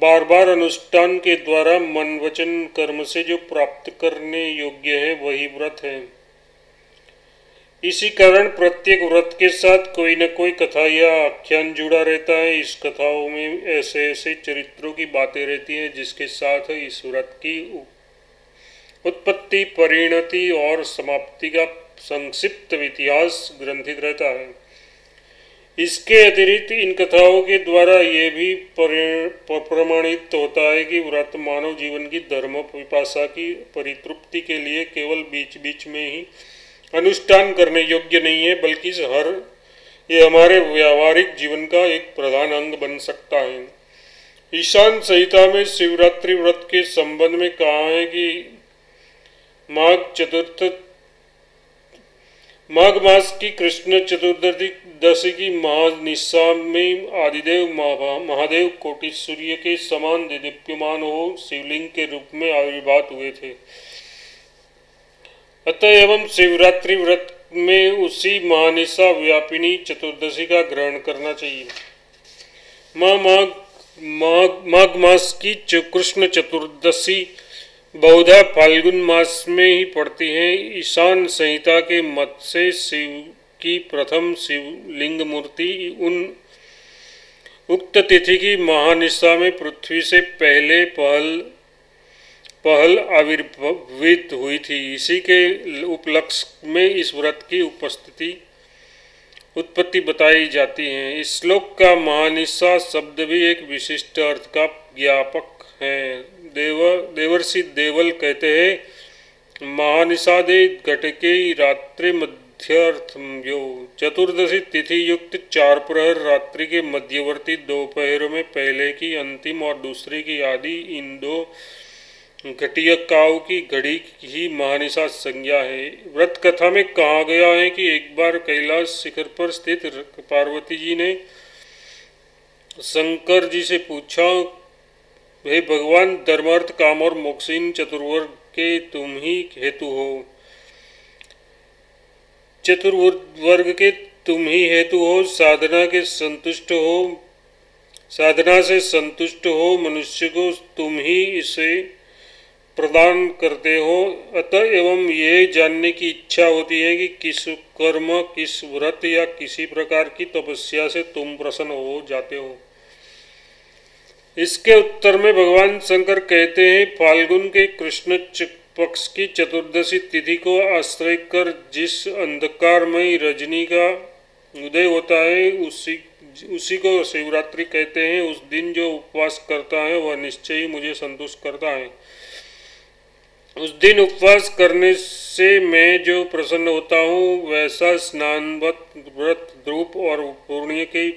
बार बार अनुष्ठान के द्वारा मन वचन कर्म से जो प्राप्त करने योग्य है, वही व्रत है। इसी कारण प्रत्येक व्रत के साथ कोई न कोई कथा या आख्यान जुड़ा रहता है। इस कथाओं में ऐसे ऐसे चरित्रों की बातें रहती हैं, जिसके साथ इस व्रत की उत्पत्ति, परिणति और समाप्ति का संक्षिप्त इतिहास ग्रंथित रहता है। इसके अतिरिक्त इन कथाओं के द्वारा ये भी प्रमाणित होता है कि व्रत मानव जीवन की धर्म विपाशा की परितृप्ति के लिए केवल बीच बीच में ही अनुष्ठान करने योग्य नहीं है, बल्कि हर, ये हमारे व्यावहारिक जीवन का एक प्रधान अंग बन सकता है। ईशान संहिता में शिवरात्रि व्रत के संबंध में कहा है कि माघ चतुर्थ, माघ मास की कृष्ण चतुर्दशी, दशी की महानिशा में आदिदेव महादेव कोटि सूर्य के समान दीप्यमान हो, शिवलिंग के रूप में आविर्भात हुए थे। अतः एवं शिवरात्रि व्रत में उसी महानिशा व्यापिनी चतुर्दशी का ग्रहण करना चाहिए। माँ माघ माघ माघ मास की कृष्ण चतुर्दशी बहुधा फाल्गुन मास में ही पड़ती है। ईशान संहिता के मत से शिव की प्रथम शिवलिंग मूर्ति, उन उक्त तिथि की महानिशा में पृथ्वी से पहले पहल पहल आविर्भवित हुई थी। इसी के उपलक्ष्य में इस व्रत की उपस्थिति, उत्पत्ति बताई जाती है। इस श्लोक का महानिशा शब्द भी एक विशिष्ट अर्थ का ज्ञापक है। देव देवर्षि देवल कहते हैं, महानिषादे घटके रात्रि मध्यर्थ यो। चतुर्दशी तिथि युक्त चार प्रहर रात्रि के मध्यवर्ती दोपहर में पहले की अंतिम और दूसरे की आदि इन दो घटियकाओं की घड़ी ही महानिशा संज्ञा है। व्रत कथा में कहा गया है कि एक बार कैलाश शिखर पर स्थित पार्वती जी ने शंकर जी से पूछा वे भगवान, धर्मार्थ, काम और मोक्षीन चतुर्वर्ग के तुम ही हेतु हो। चतुर्वर्ग के तुम ही हेतु हो, साधना के संतुष्ट हो, साधना से संतुष्ट हो, मनुष्य को तुम ही इसे प्रदान करते हो। अतः एवं ये जानने की इच्छा होती है कि किस कर्म, किस व्रत या किसी प्रकार की तपस्या से तुम प्रसन्न हो जाते हो। इसके उत्तर में भगवान शंकर कहते हैं, फाल्गुन के कृष्ण पक्ष की चतुर्दशी तिथि को आश्रय कर जिस अंधकारमय रजनी का उदय होता है, उसी उसी को शिवरात्रि कहते हैं। उस दिन जो उपवास करता है, वह निश्चय ही मुझे संतुष्ट करता है। उस दिन उपवास करने से मैं जो प्रसन्न होता हूँ, वैसा स्नान व्रत ध्रुप और पूर्णिय के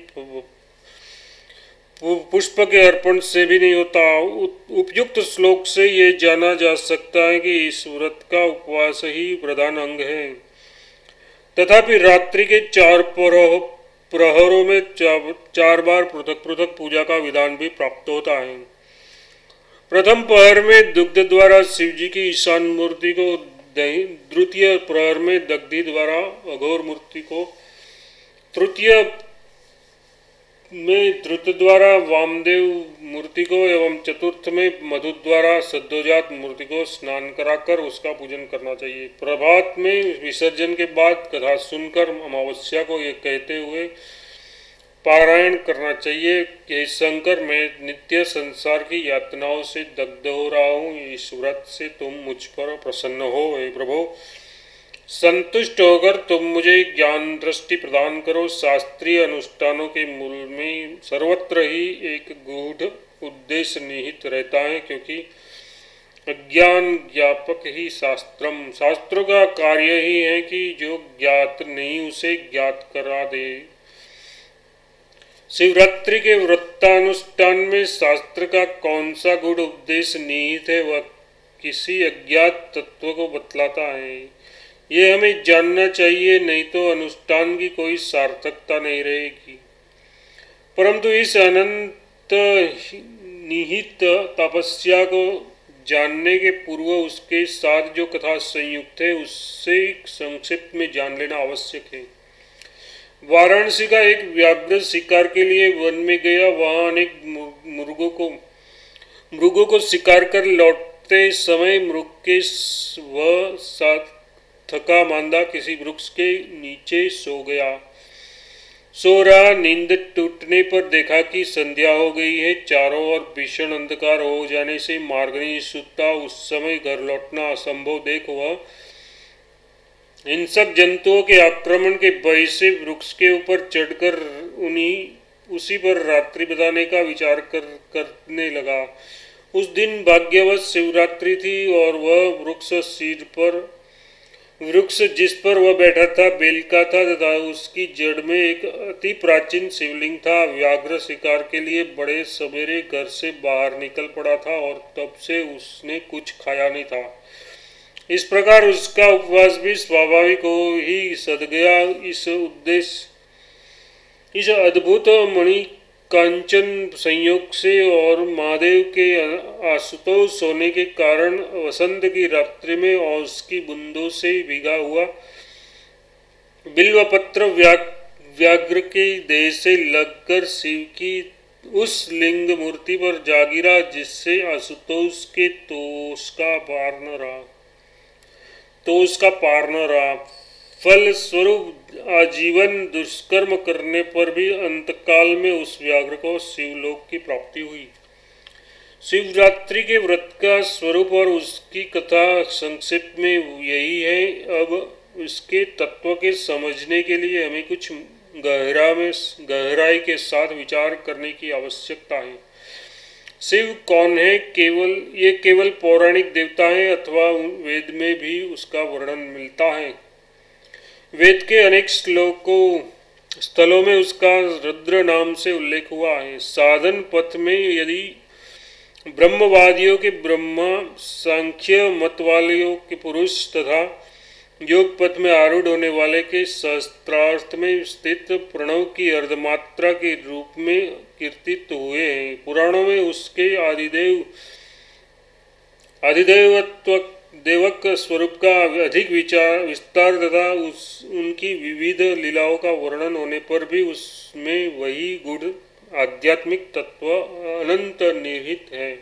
पुष्प के अर्पण से भी नहीं होता उपयुक्त श्लोक से ये जाना जा सकता है कि इस व्रत का उपवास ही प्रधान अंग है। तथापि रात्रि के चार प्रहरों में चार बार पृथक पृथक पूजा का विधान भी प्राप्त होता है। प्रथम प्रहर में दुग्ध द्वारा शिव जी की ईशान मूर्ति को द्वितीय प्रहर में दग्धि द्वारा अघोर मूर्ति को, तृतीय में द्रुत द्वारा वामदेव मूर्ति को एवं चतुर्थ में मधु द्वारा सद्योजात मूर्ति को स्नान कराकर उसका पूजन करना चाहिए। प्रभात में विसर्जन के बाद कथा सुनकर अमावस्या को ये कहते हुए पारायण करना चाहिए कि शंकर, मैं नित्य संसार की यातनाओं से दग्ध हो रहा हूँ। इस व्रत से तुम मुझ पर प्रसन्न हो, हे प्रभु। संतुष्ट होकर तुम मुझे ज्ञान दृष्टि प्रदान करो। शास्त्रीय अनुष्ठानों के मूल में सर्वत्र ही एक गूढ़ उद्देश्य निहित रहता है, क्योंकि अज्ञान ज्ञापक ही शास्त्रम। शास्त्रों का कार्य ही है कि जो ज्ञात नहीं, उसे ज्ञात करा दे। शिवरात्रि के वृत्तानुष्ठान में शास्त्र का कौन सा गुण उपदेश निहित है, वह किसी अज्ञात तत्व को बतलाता है। ये हमें जानना चाहिए, नहीं तो अनुष्ठान की कोई सार्थकता नहीं रहेगी। परंतु इस अनंत निहित तपस्या को जानने के पूर्व उसके साथ जो कथा संयुक्त है, उससे संक्षिप्त में जान लेना आवश्यक है। वाराणसी का एक व्याघ्र शिकार के लिए वन में गया, वहाँ अनेक मुर्गों को, मृगों को शिकार कर लौटते समय मृग के वह साथ थका मांदा किसी वृक्ष के नीचे सो गया। सो रहा, नींद टूटने पर देखा कि संध्या हो गई है। चारों ओर भीषण अंधकार हो जाने से मार्ग नहीं सुता उस समय घर लौटना असंभव। देख वह हिंसक जंतुओं के आक्रमण के भय से वृक्ष के ऊपर चढ़कर उन्हीं, उसी पर रात्रि बिताने का विचार कर, करने लगा। उस दिन भाग्यवश शिवरात्रि थी और वह वृक्ष सिर पर वृक्ष जिस पर वह बैठा था, बेल का था तथा उसकी जड़ में एक अति प्राचीन शिवलिंग था। व्याघ्र शिकार के लिए बड़े सवेरे घर से बाहर निकल पड़ा था और तब से उसने कुछ खाया नहीं था। इस प्रकार उसका उपवास भी स्वाभाविक हो ही सद गया। इस उद्देश्य, इस अद्भुत मणि कांचन संयोग से और महादेव के आशुतोष होने के कारण वसंत की रात्रि में औस की बूंदों से भिगा हुआ बिल्व पत्र व्याघ्र के देह से लगकर शिव की उस लिंग मूर्ति पर जागिरा जिससे आशुतोष के तोष का पार न रहा। तो उसका पार न रहा। फल स्वरूप आजीवन दुष्कर्म करने पर भी अंतकाल में उस व्याघ्र को शिवलोक की प्राप्ति हुई। शिवरात्रि के व्रत का स्वरूप और उसकी कथा संक्षिप्त में यही है। अब इसके तत्व के समझने के लिए हमें कुछ गहरा में गहराई के साथ विचार करने की आवश्यकता है। शिव कौन है? केवल, ये केवल पौराणिक देवता है अथवा वेद में भी उसका वर्णन मिलता है। वेद के अनेक श्लोकों, स्थलों में उसका रुद्र नाम से उल्लेख हुआ है। साधन पथ में यदि ब्रह्मवादियों के ब्रह्मा, सांख्य मत वालियों के पुरुष तथा योग पथ में आरूढ़ होने वाले के शस्त्रार्थ में स्थित प्रणव की अर्धमात्रा के रूप में कीर्तित हुए हैं। पुराणों में उसके आदिदेव, आदिदेवत्व देवक स्वरूप का अधिक विचार, विस्तार तथा उस, उनकी विविध लीलाओं का वर्णन होने पर भी उसमें वही गुण, आध्यात्मिक तत्व अनंत निहित है।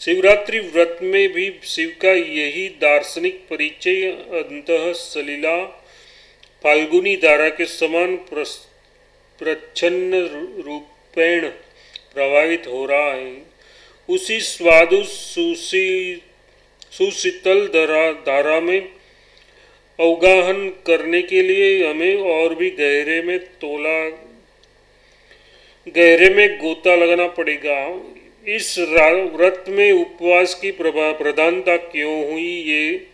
शिवरात्रि व्रत में भी शिव का यही दार्शनिक परिचय अंत सलीला फाल्गुनी धारा के समान प्रच्छन्न रूपेण प्रभावित हो रहा है। उसी स्वादु सुशी सुशीतल धारा धारा में अवगाहन करने के लिए हमें और भी गहरे में तोला, गहरे में गोता लगाना पड़ेगा। इस व्रत में उपवास की प्रधानता क्यों हुई? ये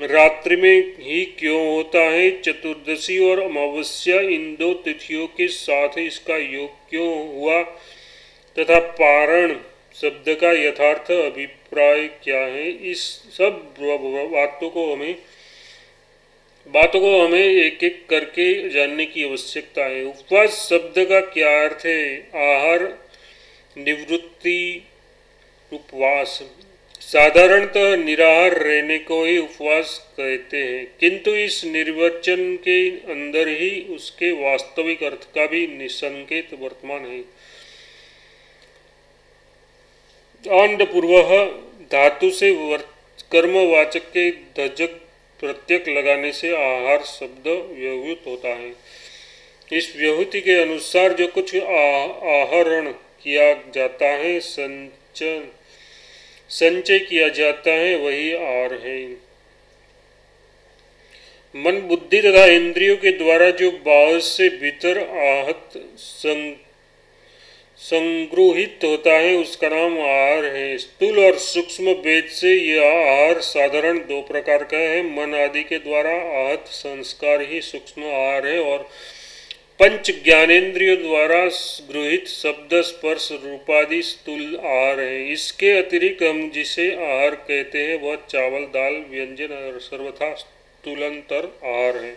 रात्रि में ही क्यों होता है? चतुर्दशी और अमावस्या इन दो तिथियों के साथ इसका योग क्यों हुआ? तथा पारण शब्द का यथार्थ अभिप्राय क्या है? इस सब बातों को हमें, बातों को हमें एक एक करके जानने की आवश्यकता है। उपवास शब्द का क्या अर्थ है? आहार, निवृत्ति, उपवास। साधारणतः निराहार रहने को ही उपवास कहते हैं, किंतु इस निर्वचन के अंदर ही उसके वास्तविक अर्थ का भी निसंकेत वर्तमान है। आंड पूर्व धातु से कर्मवाचक के धजक प्रत्यक लगाने से आहार शब्द व्यवहित होता है। इस व्यहुति के अनुसार जो कुछ आहरण किया जाता है, संचन, संचय किया जाता है, वही आर है। मन, बुद्धि तथा इंद्रियों के द्वारा जो बाहर से भीतर आहत संग संग्रहित होता है, उसका नाम आहार है। स्थूल और सूक्ष्म वेद से यह आहार साधारण दो प्रकार का है। मन आदि के द्वारा आहत संस्कार ही सूक्ष्म आहार है और पंच ज्ञानेन्द्रियों द्वारा गृहित शब्द स्पर्श रूपादि स्थूल आहार है। इसके अतिरिक्त हम जिसे आहार कहते हैं, वह चावल, दाल, व्यंजन और सर्वथा स्थूलंतर आहार है।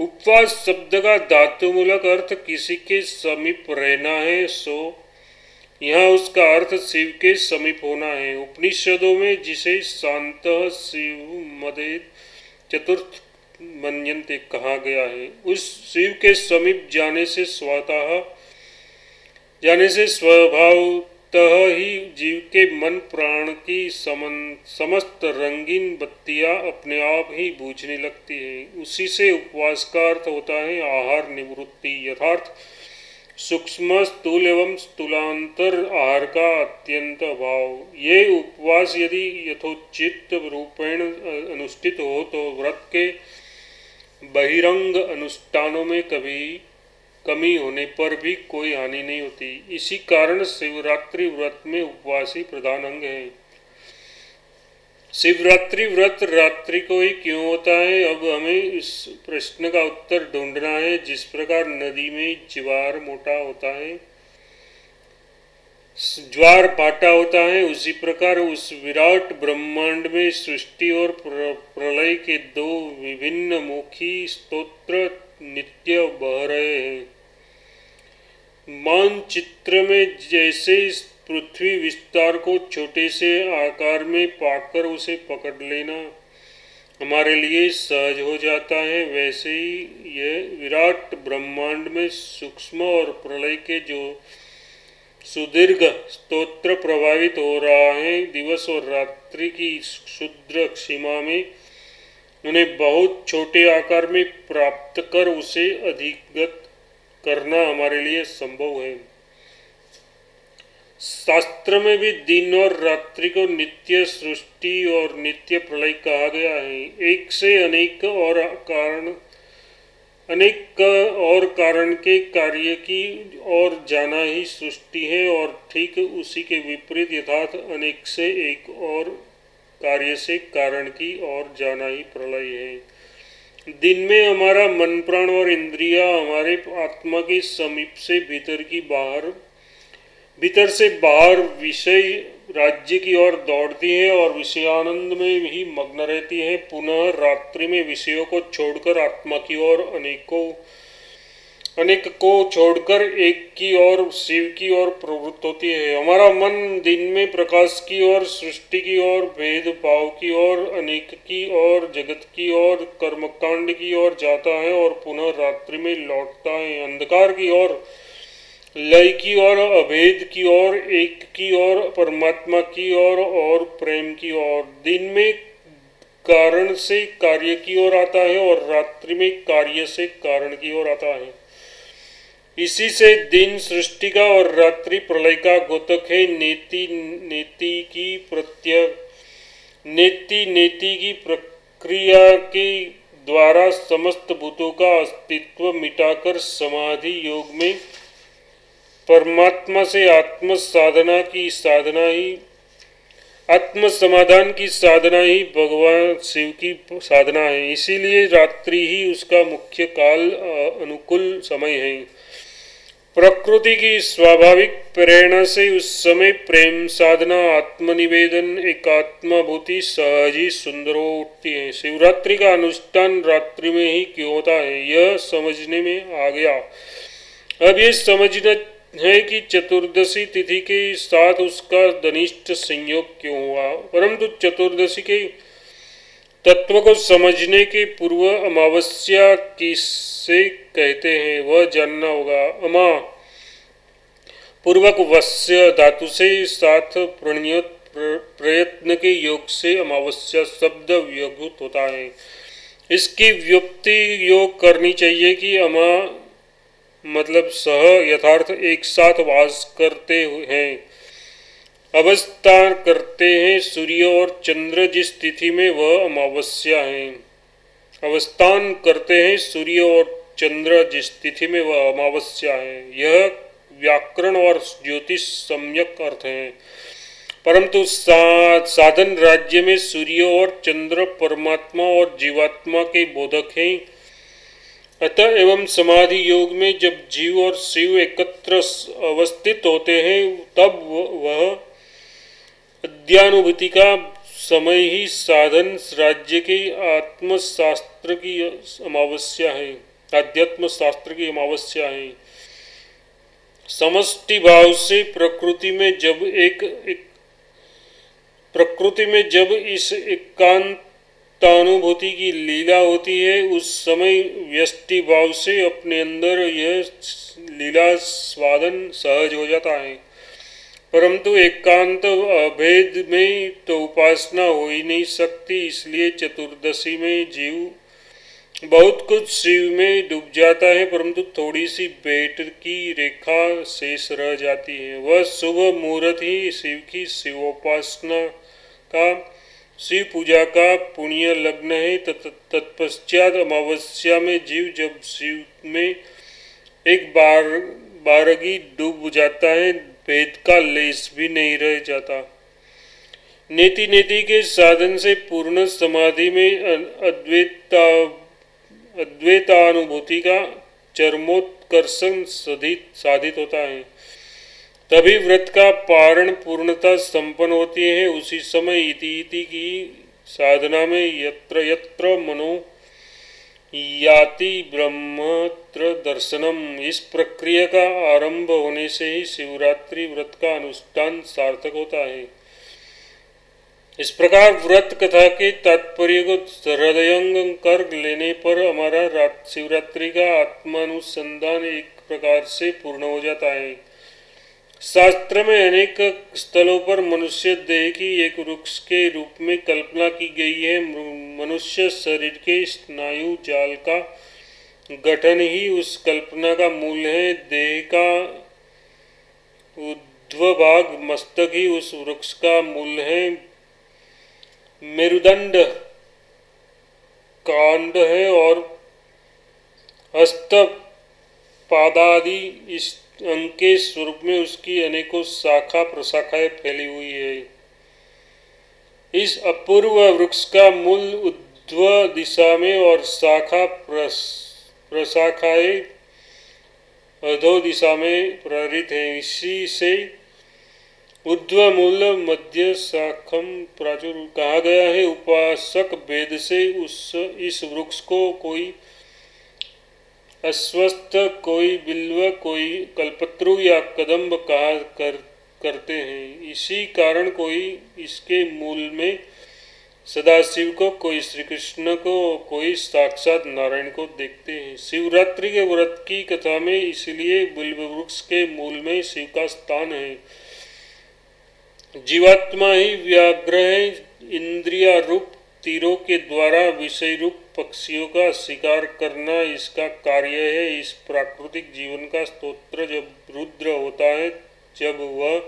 उपवास शब्द का धातुमूलक अर्थ किसी के समीप रहना है, सो यहाँ उसका अर्थ शिव के समीप होना है। उपनिषदों में जिसे शांत, शिव, मदे, चतुर्थ मनयंते कहा गया है, उस शिव के समीप जाने से स्वतः, जाने से स्वभावतः ही जीव के मन प्राण की समन, समस्त रंगीन बत्तियाँ अपने आप ही बूझने लगती है। उसी से उपवास का अर्थ होता है आहार निवृत्ति। यथार्थ, सूक्ष्म स्थूल एवं स्थूलांतर आहार का अत्यंत अभाव। ये उपवास यदि यथोचित रूपेण अनुष्ठित हो तो व्रत के बहिरंग अनुष्ठानों में कभी कमी होने पर भी कोई हानि नहीं होती। इसी कारण शिवरात्रि व्रत में उपवास ही प्रधान अंग है। शिवरात्रि व्रत रात्रि को ही क्यों होता है? अब हमें इस प्रश्न का उत्तर ढूंढना है, जिस प्रकार नदी में ज्वार मोटा होता है, ज्वार पाटा होता है, उसी प्रकार उस विराट ब्रह्मांड में सृष्टि और प्रलय के दो विभिन्न मुखी स्तोत्र नित्य बह रहे हैं। मानचित्र में जैसे इस पृथ्वी विस्तार को छोटे से आकार में पाकर उसे पकड़ लेना हमारे लिए सहज हो जाता है, वैसे ही यह विराट ब्रह्मांड में सूक्ष्म और प्रलय के जो सुदीर्घ स्तोत्र प्रभावित हो रहा है, दिवस और रात्रि की शुद्र सीमा में उन्हें बहुत छोटे आकार में प्राप्त कर उसे अधिगत करना हमारे लिए संभव है। शास्त्र में भी दिन और रात्रि को नित्य सृष्टि और नित्य प्रलय कहा गया है। एक से अनेक और कारण, अनेक और कारण के कार्य की और जाना ही सृष्टि है और ठीक उसी के विपरीत यथार्थ अनेक से एक और कार्य से कारण की और जाना ही प्रलय है। दिन में हमारा मन प्राण और इंद्रिया हमारे आत्मा के समीप से भीतर की बाहर, भीतर से बाहर विषय राज्य की ओर दौड़ती है और विषयानंद में ही मग्न रहती है। पुनः रात्रि में विषयों को छोड़कर आत्मा की ओर अनेकों अनेक को छोड़कर एक की ओर शिव की ओर प्रवृत्त होती है हमारा मन दिन में प्रकाश की ओर सृष्टि की ओर भेद भाव की ओर अनेक की ओर जगत की ओर कर्मकांड की ओर जाता है और पुनः रात्रि में लौटता है अंधकार की ओर लय की ओर अभेद की ओर एक की ओर परमात्मा की ओर और प्रेम की ओर दिन में कारण से कार्य की ओर आता है और रात्रि में कार्य से कारण की ओर आता है इसी से दिन सृष्टि का और रात्रि प्रलय का गोतक है। नेति नेति की प्रत्य, नेति नेति की प्रक्रिया के द्वारा समस्त भूतों का अस्तित्व मिटाकर समाधि योग में परमात्मा से आत्म साधना की साधना ही आत्म समाधान की साधना ही भगवान शिव की साधना है। इसीलिए रात्रि ही उसका मुख्य काल अनुकूल समय है। प्रकृति की स्वाभाविक प्रेरणा से उस समय प्रेम साधना, आत्मनिवेदन एकात्माभूति सहज ही सुंदर हो उठती है। शिवरात्रि का अनुष्ठान रात्रि में ही क्यों होता है, यह समझने में आ गया। अब ये समझना है कि चतुर्दशी तिथि के साथ उसका धनिष्ठ संयोग क्यों हुआ? परंतु चतुर्दशी के तत्व को समझने के पूर्व अमावस्या किससे कहते हैं, वह जानना होगा। अमा पूर्वक वश्य धातु से साथ प्रणियत प्रयत्न के योग से अमावस्या शब्द व्यभूत होता है। इसकी व्युक्ति योग करनी चाहिए कि अमा मतलब सह यथार्थ एक साथ वास करते हैं। अवस्थान करते हैं सूर्य और चंद्र जिस तिथि में वह अमावस्या है। अवस्थान करते हैं सूर्य और चंद्र जिस तिथि में वह अमावस्या है। यह व्याकरण और ज्योतिष सम्यक अर्थ है। परंतु सा, साधन राज्य में सूर्य और चंद्र परमात्मा और जीवात्मा के बोधक हैं। अतः एवं समाधि योग में जब जीव और शिव एकत्र अवस्थित होते हैं तब वह अध्यानुभूति का समय ही साधन राज्य के आत्मशास्त्र की अमावस्या है। अध्यात्म शास्त्र की अमावस्या है। समष्टि भाव से प्रकृति में जब एक, एक प्रकृति में जब इस एकांतानुभूति की लीला होती है उस समय व्यष्टि भाव से अपने अंदर यह लीला स्वादन सहज हो जाता है। परंतु एकांत अभेद में तो उपासना हो ही नहीं सकती, इसलिए चतुर्दशी में जीव बहुत कुछ शिव में डूब जाता है, परंतु थोड़ी सी बेट की रेखा शेष रह जाती है। वह शुभ मुहूर्त ही शिव की शिवोपासना का, शिव पूजा का पुण्य लग्न है। तत्पश्चात अमावस्या में जीव जब शिव में एक बार, बारगी डूब जाता है वेद का लेस भी नहीं रह जाता। नेति नेति के साधन से पूर्ण समाधि में अद्वैता अद्वैतानुभूति का चरमोत्कर्षण साधित होता है। तभी व्रत का पारण पूर्णता संपन्न होती है। उसी समय इति इति की साधना में यत्र यत्र मनो याति ब्रह्मत्र दर्शनम। इस प्रक्रिया का आरंभ होने से ही शिवरात्रि व्रत का अनुष्ठान सार्थक होता है। इस प्रकार व्रत कथा के तात्पर्य को हृदयंग कर लेने पर हमारा शिवरात्रि का आत्मानुसंधान एक प्रकार से पूर्ण हो जाता है। शास्त्र में अनेक स्थलों पर मनुष्य देह की एक वृक्ष के रूप में कल्पना की गई है। मनुष्य शरीर के स्नायु जाल का गठन ही उस कल्पना का मूल है। देह का उद्व भाग मस्तक ही उस वृक्ष का मूल है। मेरुदंड कांड है और हस्त पादादि इस अंग के स्वरूप में उसकी अनेकों शाखा प्रशाखाएँ फैली हुई है। इस अपूर्व वृक्ष का मूल उद्व दिशा में और शाखा प्रशाखाएँ अधो दिशा में प्रेरित है। इसी से उद्व मूल मध्य शाखम प्राचुर कहा गया है। उपासक वेद से उस, इस वृक्ष को कोई अस्वस्थ कोई बिल्व कोई कल्पत्रु या कदम्ब कहा कर, करते हैं। इसी कारण कोई इसके मूल में सदाशिव को, कोई श्री कृष्ण को, कोई साक्षात नारायण को देखते हैं। शिवरात्रि के व्रत की कथा में इसलिए बिल्व वृक्ष के मूल में शिव का स्थान है। जीवात्मा ही व्याग्र है इंद्रिया रूप तीरों के द्वारा विषय रूप पक्षियों का शिकार करना इसका कार्य है। इस प्राकृतिक जीवन का स्तोत्र जब रुद्र होता है, जब वह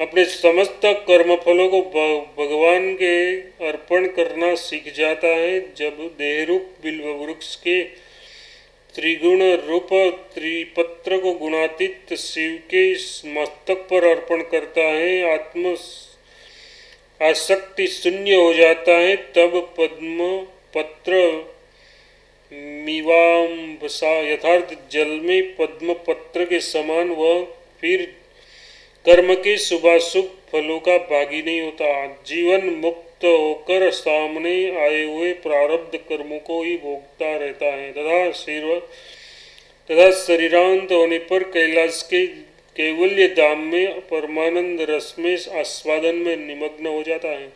अपने समस्त कर्मफलों को भगवान के अर्पण करना सीख जाता है, जब देहरूप बिल्व वृक्ष के त्रिगुण रूप त्रिपत्र को गुणातीत शिव के मस्तक पर अर्पण करता है, आत्म आसक्ति शून्य हो जाता है, तब पद्म पत्र मीवाम्बसा यथार्थ जल में पद्म पत्र के समान वह फिर कर्म के शुभाशुभ फलों का भागी नहीं होता। जीवन मुक्त होकर सामने आए हुए प्रारब्ध कर्मों को ही भोगता रहता है। तथा शरीर तथा शरीरांत होने पर कैलाश के कैवल्य धाम में परमानंद रस में आस्वादन में निमग्न हो जाता है।